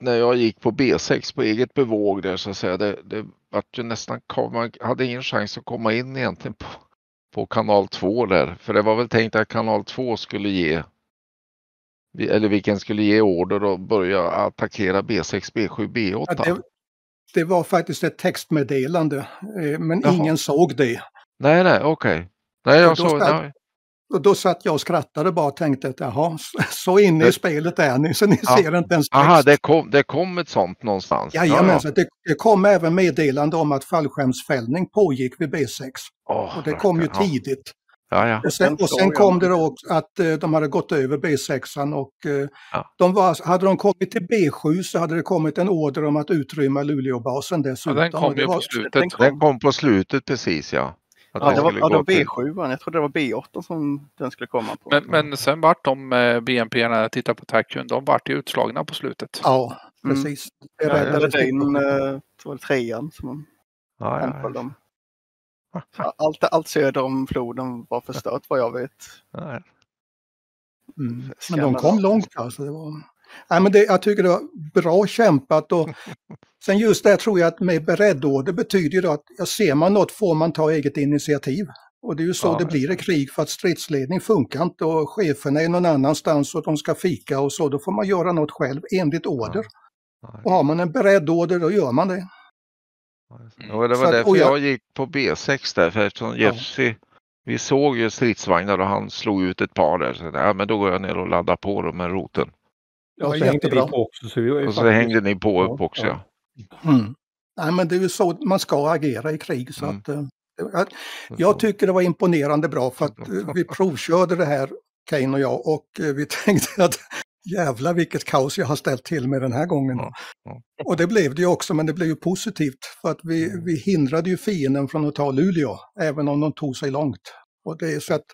När jag gick på B6 på eget bevåg där så att säga. Det, det vart ju nästan, man hade ingen chans att komma in egentligen på, på kanal 2 där. För det var väl tänkt att kanal 2 skulle ge eller vilken skulle ge order och börja attackera B6, B7, B8. Ja, det, det var faktiskt ett textmeddelande, eh, men Jaha. ingen såg det. Nej, nej, okej. Nej, jag Och då såg, satt- nej. Och då satt jag och skrattade bara och tänkte att jaha, så- så inne i spelet är ni så ni Ja. ser inte ens text. Aha, det kom, det kom ett sånt någonstans. Jajamensan, det, det kom även meddelande om att fallskärmsfällning pågick vid B6. Åh, och det kom ju ja. tidigt. Ja, ja. Och sen, och sen kom det då också att eh, de hade gått över B6 och eh, de var, hade de kommit till B7 så hade det kommit en order om att utrymma Luleåbasen dessutom. den kom det ju på slutet. Den kom på slutet precis ja. Att Ja, den det var, ja, det var till- B7, jag trodde det var B8 som den skulle komma på. Men, men sen vart de eh, BNP när jag tittade på TACUN, de vart ju utslagna på slutet. Ja, Mm. precis. Det eh, så var det trean som Ja, ja, dem. Allt, allt söder om floden var förstört vad jag vet. Ja, Mm. Men de kom långt alltså. Det var... Nej, men det, jag tycker det var bra kämpat och sen just det tror jag att med beredorder betyder ju då att ja, ser man något får man ta eget initiativ. Och det är ju så Ja, det blir i krig för att stridsledning funkar inte och cheferna är någon annanstans och de ska fika och så. Då får man göra något själv enligt order. Och har man en beredd order då gör man det. Och det Så var att- därför jag- jag gick på B6 där, för eftersom Jeffsy, vi såg ju stridsvagnar och han slog ut ett par där. Så ja, men då går jag ner och laddar på dem med roten. Ja, Ja, så hängde vi på också. Så vi var ju Och så faktiskt- hängde ni på upp Ja, också. ja. Ja. Mm. Nej, men det är ju så man ska agera i krig. Så Mm. att, eh, jag, jag tycker det var imponerande bra för att eh, vi provkörde det här, Kane och jag, och eh, vi tänkte att jävlar vilket kaos jag har ställt till med den här gången. Och det blev det ju också, men det blev ju positivt för att vi, Mm. vi hindrade ju fienden från att ta Luleå, även om de tog sig långt. Och det är så att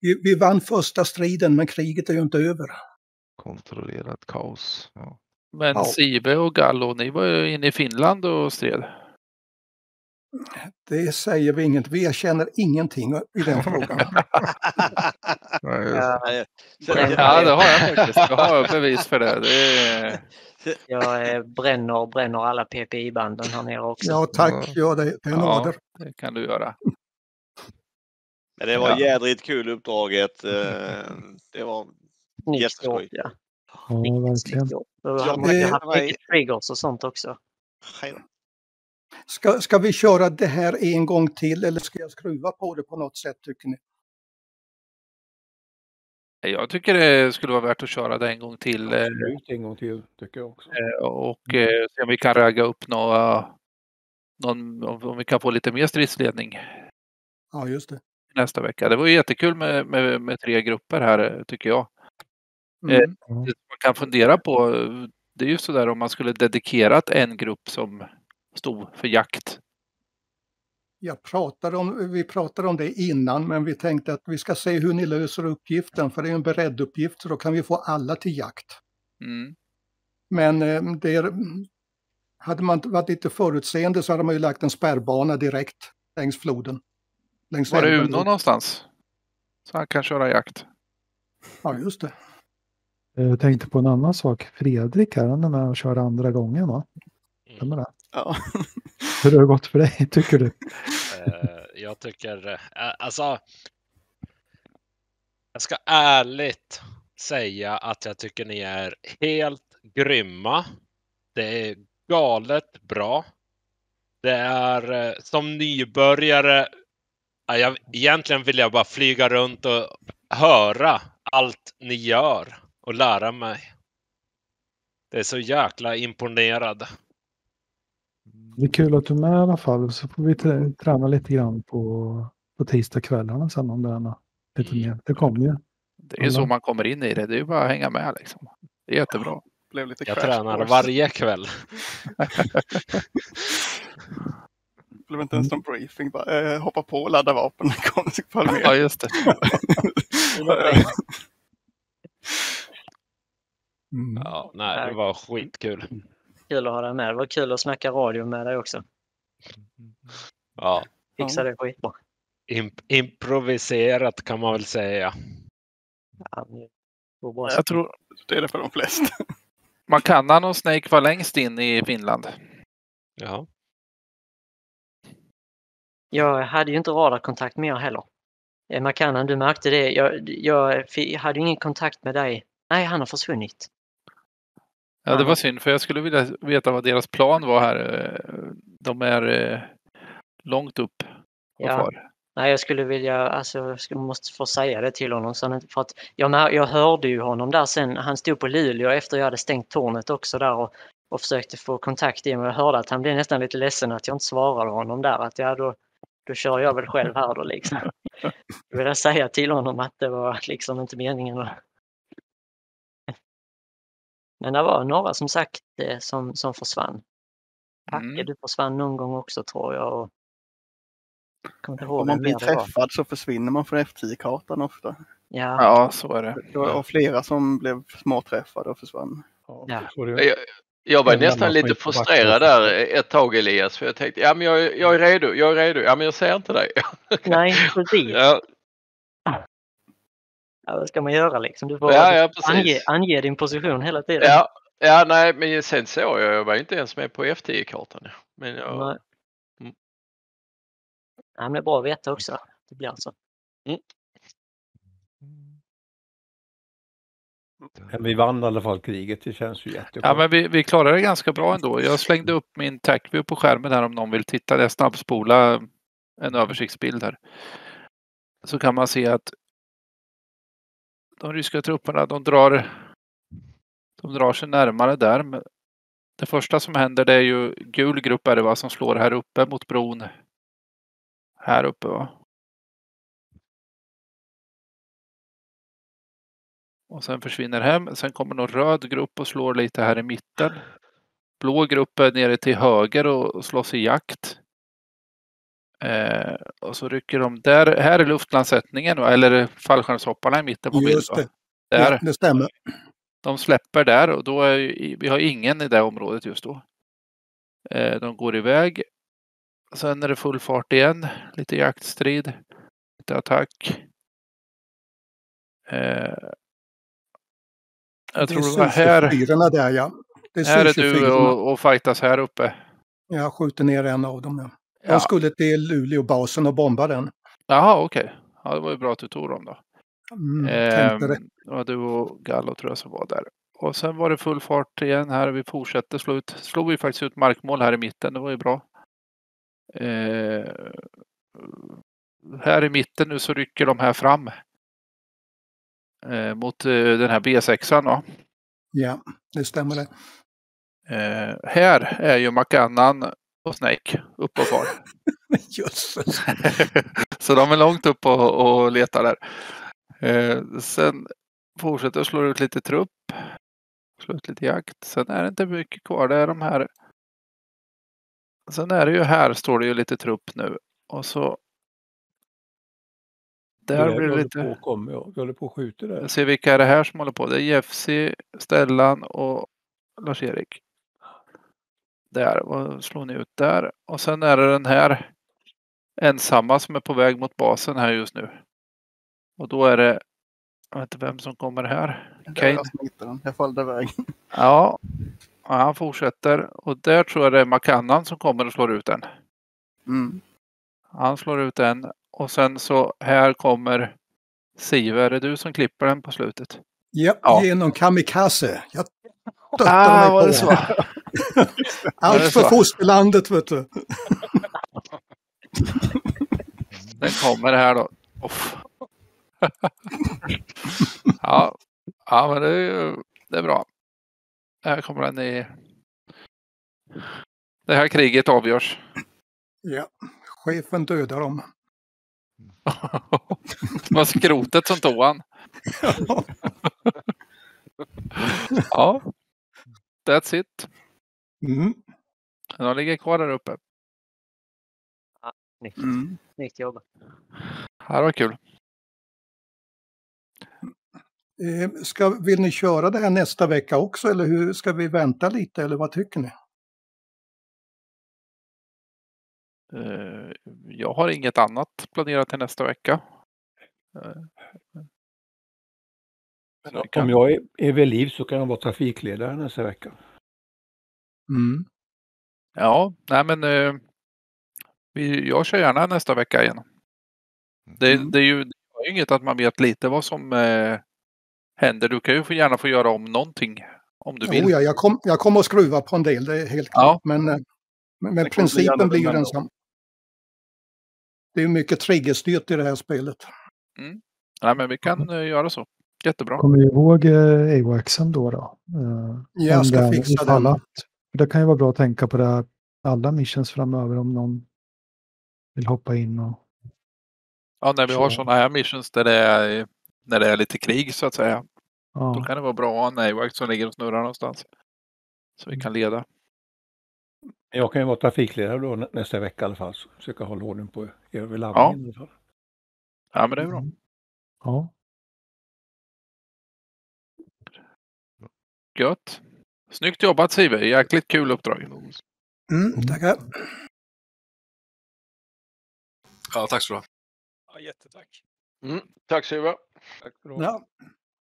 vi, vi vann första striden, men kriget är ju inte över. Kontrollerat kaos. Ja. Men Ja. Sive och Gallo, ni var ju inne i Finland och stred. Det säger vi inget, vi erkänner ingenting i den frågan. Ja, Ja, det har jag faktiskt. Jag har bevis för det. det är... Jag eh, bränner, bränner alla PPI-banden här nere också. Ja tack, ja, det, det är en Ja, order. det kan du göra. Men det var Ja. jädrigt kul uppdraget. Eh, Det var jätteskoj. ja. Verkligen. Och Ja, har haft mycket triggers och sånt också. Ska, ska vi köra det här en gång till eller ska jag skruva på det på något sätt tycker ni? Jag tycker det skulle vara värt att köra det en gång till. eh, Absolut, en gång till tycker jag också. eh, Och eh, se om vi kan ragga upp några, någon, om vi kan få lite mer stridsledning Ja, just det. nästa vecka. Det var ju jättekul med, med, med tre grupper här tycker jag. Mm. Det man kan fundera på det är ju sådär om man skulle dedikerat en grupp som stod för jakt. Jag pratade om, vi pratade om det innan men vi tänkte att vi ska se hur ni löser uppgiften för det är en beredd uppgift så då kan vi få alla till jakt. Mm. Men eh, det är, hade man varit lite förutseende så hade man ju lagt en spärrbana direkt längs floden. Längs Var är älven. Uno någonstans? Så han kan köra jakt. Ja, just det. Jag tänkte på en annan sak. Fredrik här, han är med och kör andra gången va? Stämmer det? Ja. Hur har det gått för dig tycker du? Eh, jag tycker, eh, alltså. Jag ska ärligt säga att jag tycker ni är helt grymma. Det är galet bra. Det är eh, som nybörjare. ja, Jag, egentligen vill jag bara flyga runt och höra allt ni gör och lära mig. Det är så jäkla imponerad. Det är kul att du är med i alla fall. Så får vi trä- träna lite grann på, på tisdagskvällarna sen om det lite mer. Det kommer ju. Det är ju så man kommer in i det. Det är ju bara att hänga med liksom. Det är jättebra. Blev lite Jag tränar varje kväll. Blev inte ens någon briefing. Bara, eh, hoppa på och ladda vapen. Kom, med. Ja, just det. Ja, nej, det var skitkul. Kul att ha dig med. Det var kul att snacka radio med dig också. Ja. Fixa det skitbra. Imp- improviserat kan man väl säga. Ja. Jag tror Det är det för de flesta. Makanan och Snake var längst in i Finland. Ja. Jag hade ju inte radarkontakt med er heller. Eh, Makanan, du märkte det. Jag, jag hade ju ingen kontakt med dig. Nej, han har försvunnit. Ja, det var synd för jag skulle vilja veta vad deras plan var här. De är eh, långt upp och Ja. far. Nej, jag skulle vilja, alltså jag måste få säga det till honom. För att jag, jag hörde ju honom där sen, han stod på Luleå efter jag hade stängt tornet också där och, och försökte få kontakt igen. Och jag hörde att han blev nästan lite ledsen att jag inte svarade honom där. Att ja, då, då kör jag väl själv här då liksom. Jag ville säga till honom att det var liksom inte meningen. att- Men det var några som sagt eh, som, som försvann. Packe, du försvann någon gång också tror jag. Och... Ihåg Om man blir träffad så försvinner man från F10-kartan ofta. Ja. Ja, så är det. Det var flera som blev småträffade och försvann. Ja. Jag, jag var nästan lite frustrerad där ett tag Elias. För jag tänkte, ja men jag, jag är redo, jag är redo. Ja men jag ser inte dig. Nej, precis. Ja, Ja, vad ska man göra liksom? Du får Ja, ja, ange, ange din position hela tiden. ja, ja, nej men sen såg jag, jag var inte ens med på F10-kartan. Men jag, Nej. Mm. Ja, men det är bra att veta också. Det blir alltså. Mm. Men vi vann i alla fall kriget, det känns ju jätteskönt. Ja, men vi, vi klarade det ganska bra ändå. Jag slängde upp min TACView på skärmen här om någon vill titta. Är snabbspola en översiktsbild här. Så kan man se att de ryska trupperna, de drar, de drar sig närmare där. Men Det första som händer det är ju gul grupp är det va, som slår här uppe mot bron. Här uppe va. Och sen försvinner hem. Sen kommer någon röd grupp och slår lite här i mitten. Blå grupp är nere till höger och slåss i jakt. Eh, och så rycker de där. Här är luftlandsättningen va? eller fallskärmshopparna i mitten på bilden. Just det. Där. Ja, det stämmer. De släpper där och då är vi har ingen i det området just då. Eh, de går iväg. Sen är det full fart igen. Lite jaktstrid. Lite attack. Eh, jag tror det var här. Fyrorna där ja. Det Här är du och, och fightas här uppe. Jag skjuter ner en av dem. Ja. Ja. Jag skulle till Luleåbasen och bomba den. Jaha, okej. Ja, det var ju bra att du tog dem då. Mm, Ehm, tänkte det. var du och Gallo tror jag som var där. Och sen var det full fart igen här. Vi fortsätter slå ut. Slog vi faktiskt ut markmål här i mitten. Det var ju bra. Eh, här i mitten nu så rycker de här fram. Eh, mot eh, den här B6an då. Ja, det stämmer det. Eh, här är ju McAnnan och Snake uppe och far. Jösses. Så de är långt upp och, och letar där. Eh, sen fortsätter slå ut lite trupp. Slå ut lite jakt. Sen är det inte mycket kvar. Det är de här. Sen är det ju här står det ju lite trupp nu. Och så. Där blir det lite. På, kommer, ja. Vi håller på och skjuter där. Jag ser vilka är det här som håller på. Det är Jeffsy, Stellan och Lars-Erik. Där, vad slår ni ut där? Och sen är det den här ensamma som är på väg mot basen här just nu. Och då är det, jag vet inte vem som kommer här. Kane. jag den. Jag följde vägen. Ja, ja, han fortsätter. Och där tror jag det är McCannan som kommer och slår ut den. Mm. Han slår ut den. Och sen så här kommer Sive. Är det du som klipper den på slutet? Ja, Ja. genom kamikaze. Jag stöttar Ah, mig var på. det så? Allt för fosterlandet vet du. Den kommer här då. Ja. ja, men det är, ju- det är bra. Här kommer den i... Det här kriget avgörs. Ja, chefen dödar dem. Det var skrotet som tog han. ja. That's it. Mm. De ligger kvar där uppe. Snyggt. Mm. Snyggt jobbat. Ja, det var kul. Eh, Ska, vill ni köra det här nästa vecka också eller hur ska vi vänta lite eller vad tycker ni? Eh, Jag har inget annat planerat till nästa vecka. Eh, Om jag är, är vid liv så kan jag vara trafikledare nästa vecka. Mm. Ja, nej men eh, vi, jag kör gärna nästa vecka igen. Det, Mm. det är ju det är inget att man vet lite vad som eh, händer. Du kan ju gärna få göra om någonting om du vill. Oh, ja, jag, kom, jag kommer att skruva på en del, det är helt Ja. klart. Men, eh, men, men principen blir ju densamma. Det är ju mycket triggerstyrt i det här spelet. Nej, men vi kan eh, göra så. Jättebra. Kommer du ihåg eh, AWACSen då? då? Eh, Jag om ska den- fixa den. att- Det kan ju vara bra att tänka på det här, alla missions framöver om någon vill hoppa in och Ja, när vi har Så. sådana här missions där det är, när det är lite krig så att säga. Då ja, kan det vara bra att ha en AWAC som ligger och snurrar någonstans. Så vi kan leda. Jag kan ju vara trafikledare då nä- nästa vecka i alla fall. Så försöka hålla ordning på er vid laddningen. i alla fall. Ja, men det är bra. ja. Gött. Snyggt jobbat Sive. Jäkligt kul uppdrag. Mm, tackar. Ja, tack så du ha. Ja, jättetack. Mm, tack Siva. Tack för. Ja.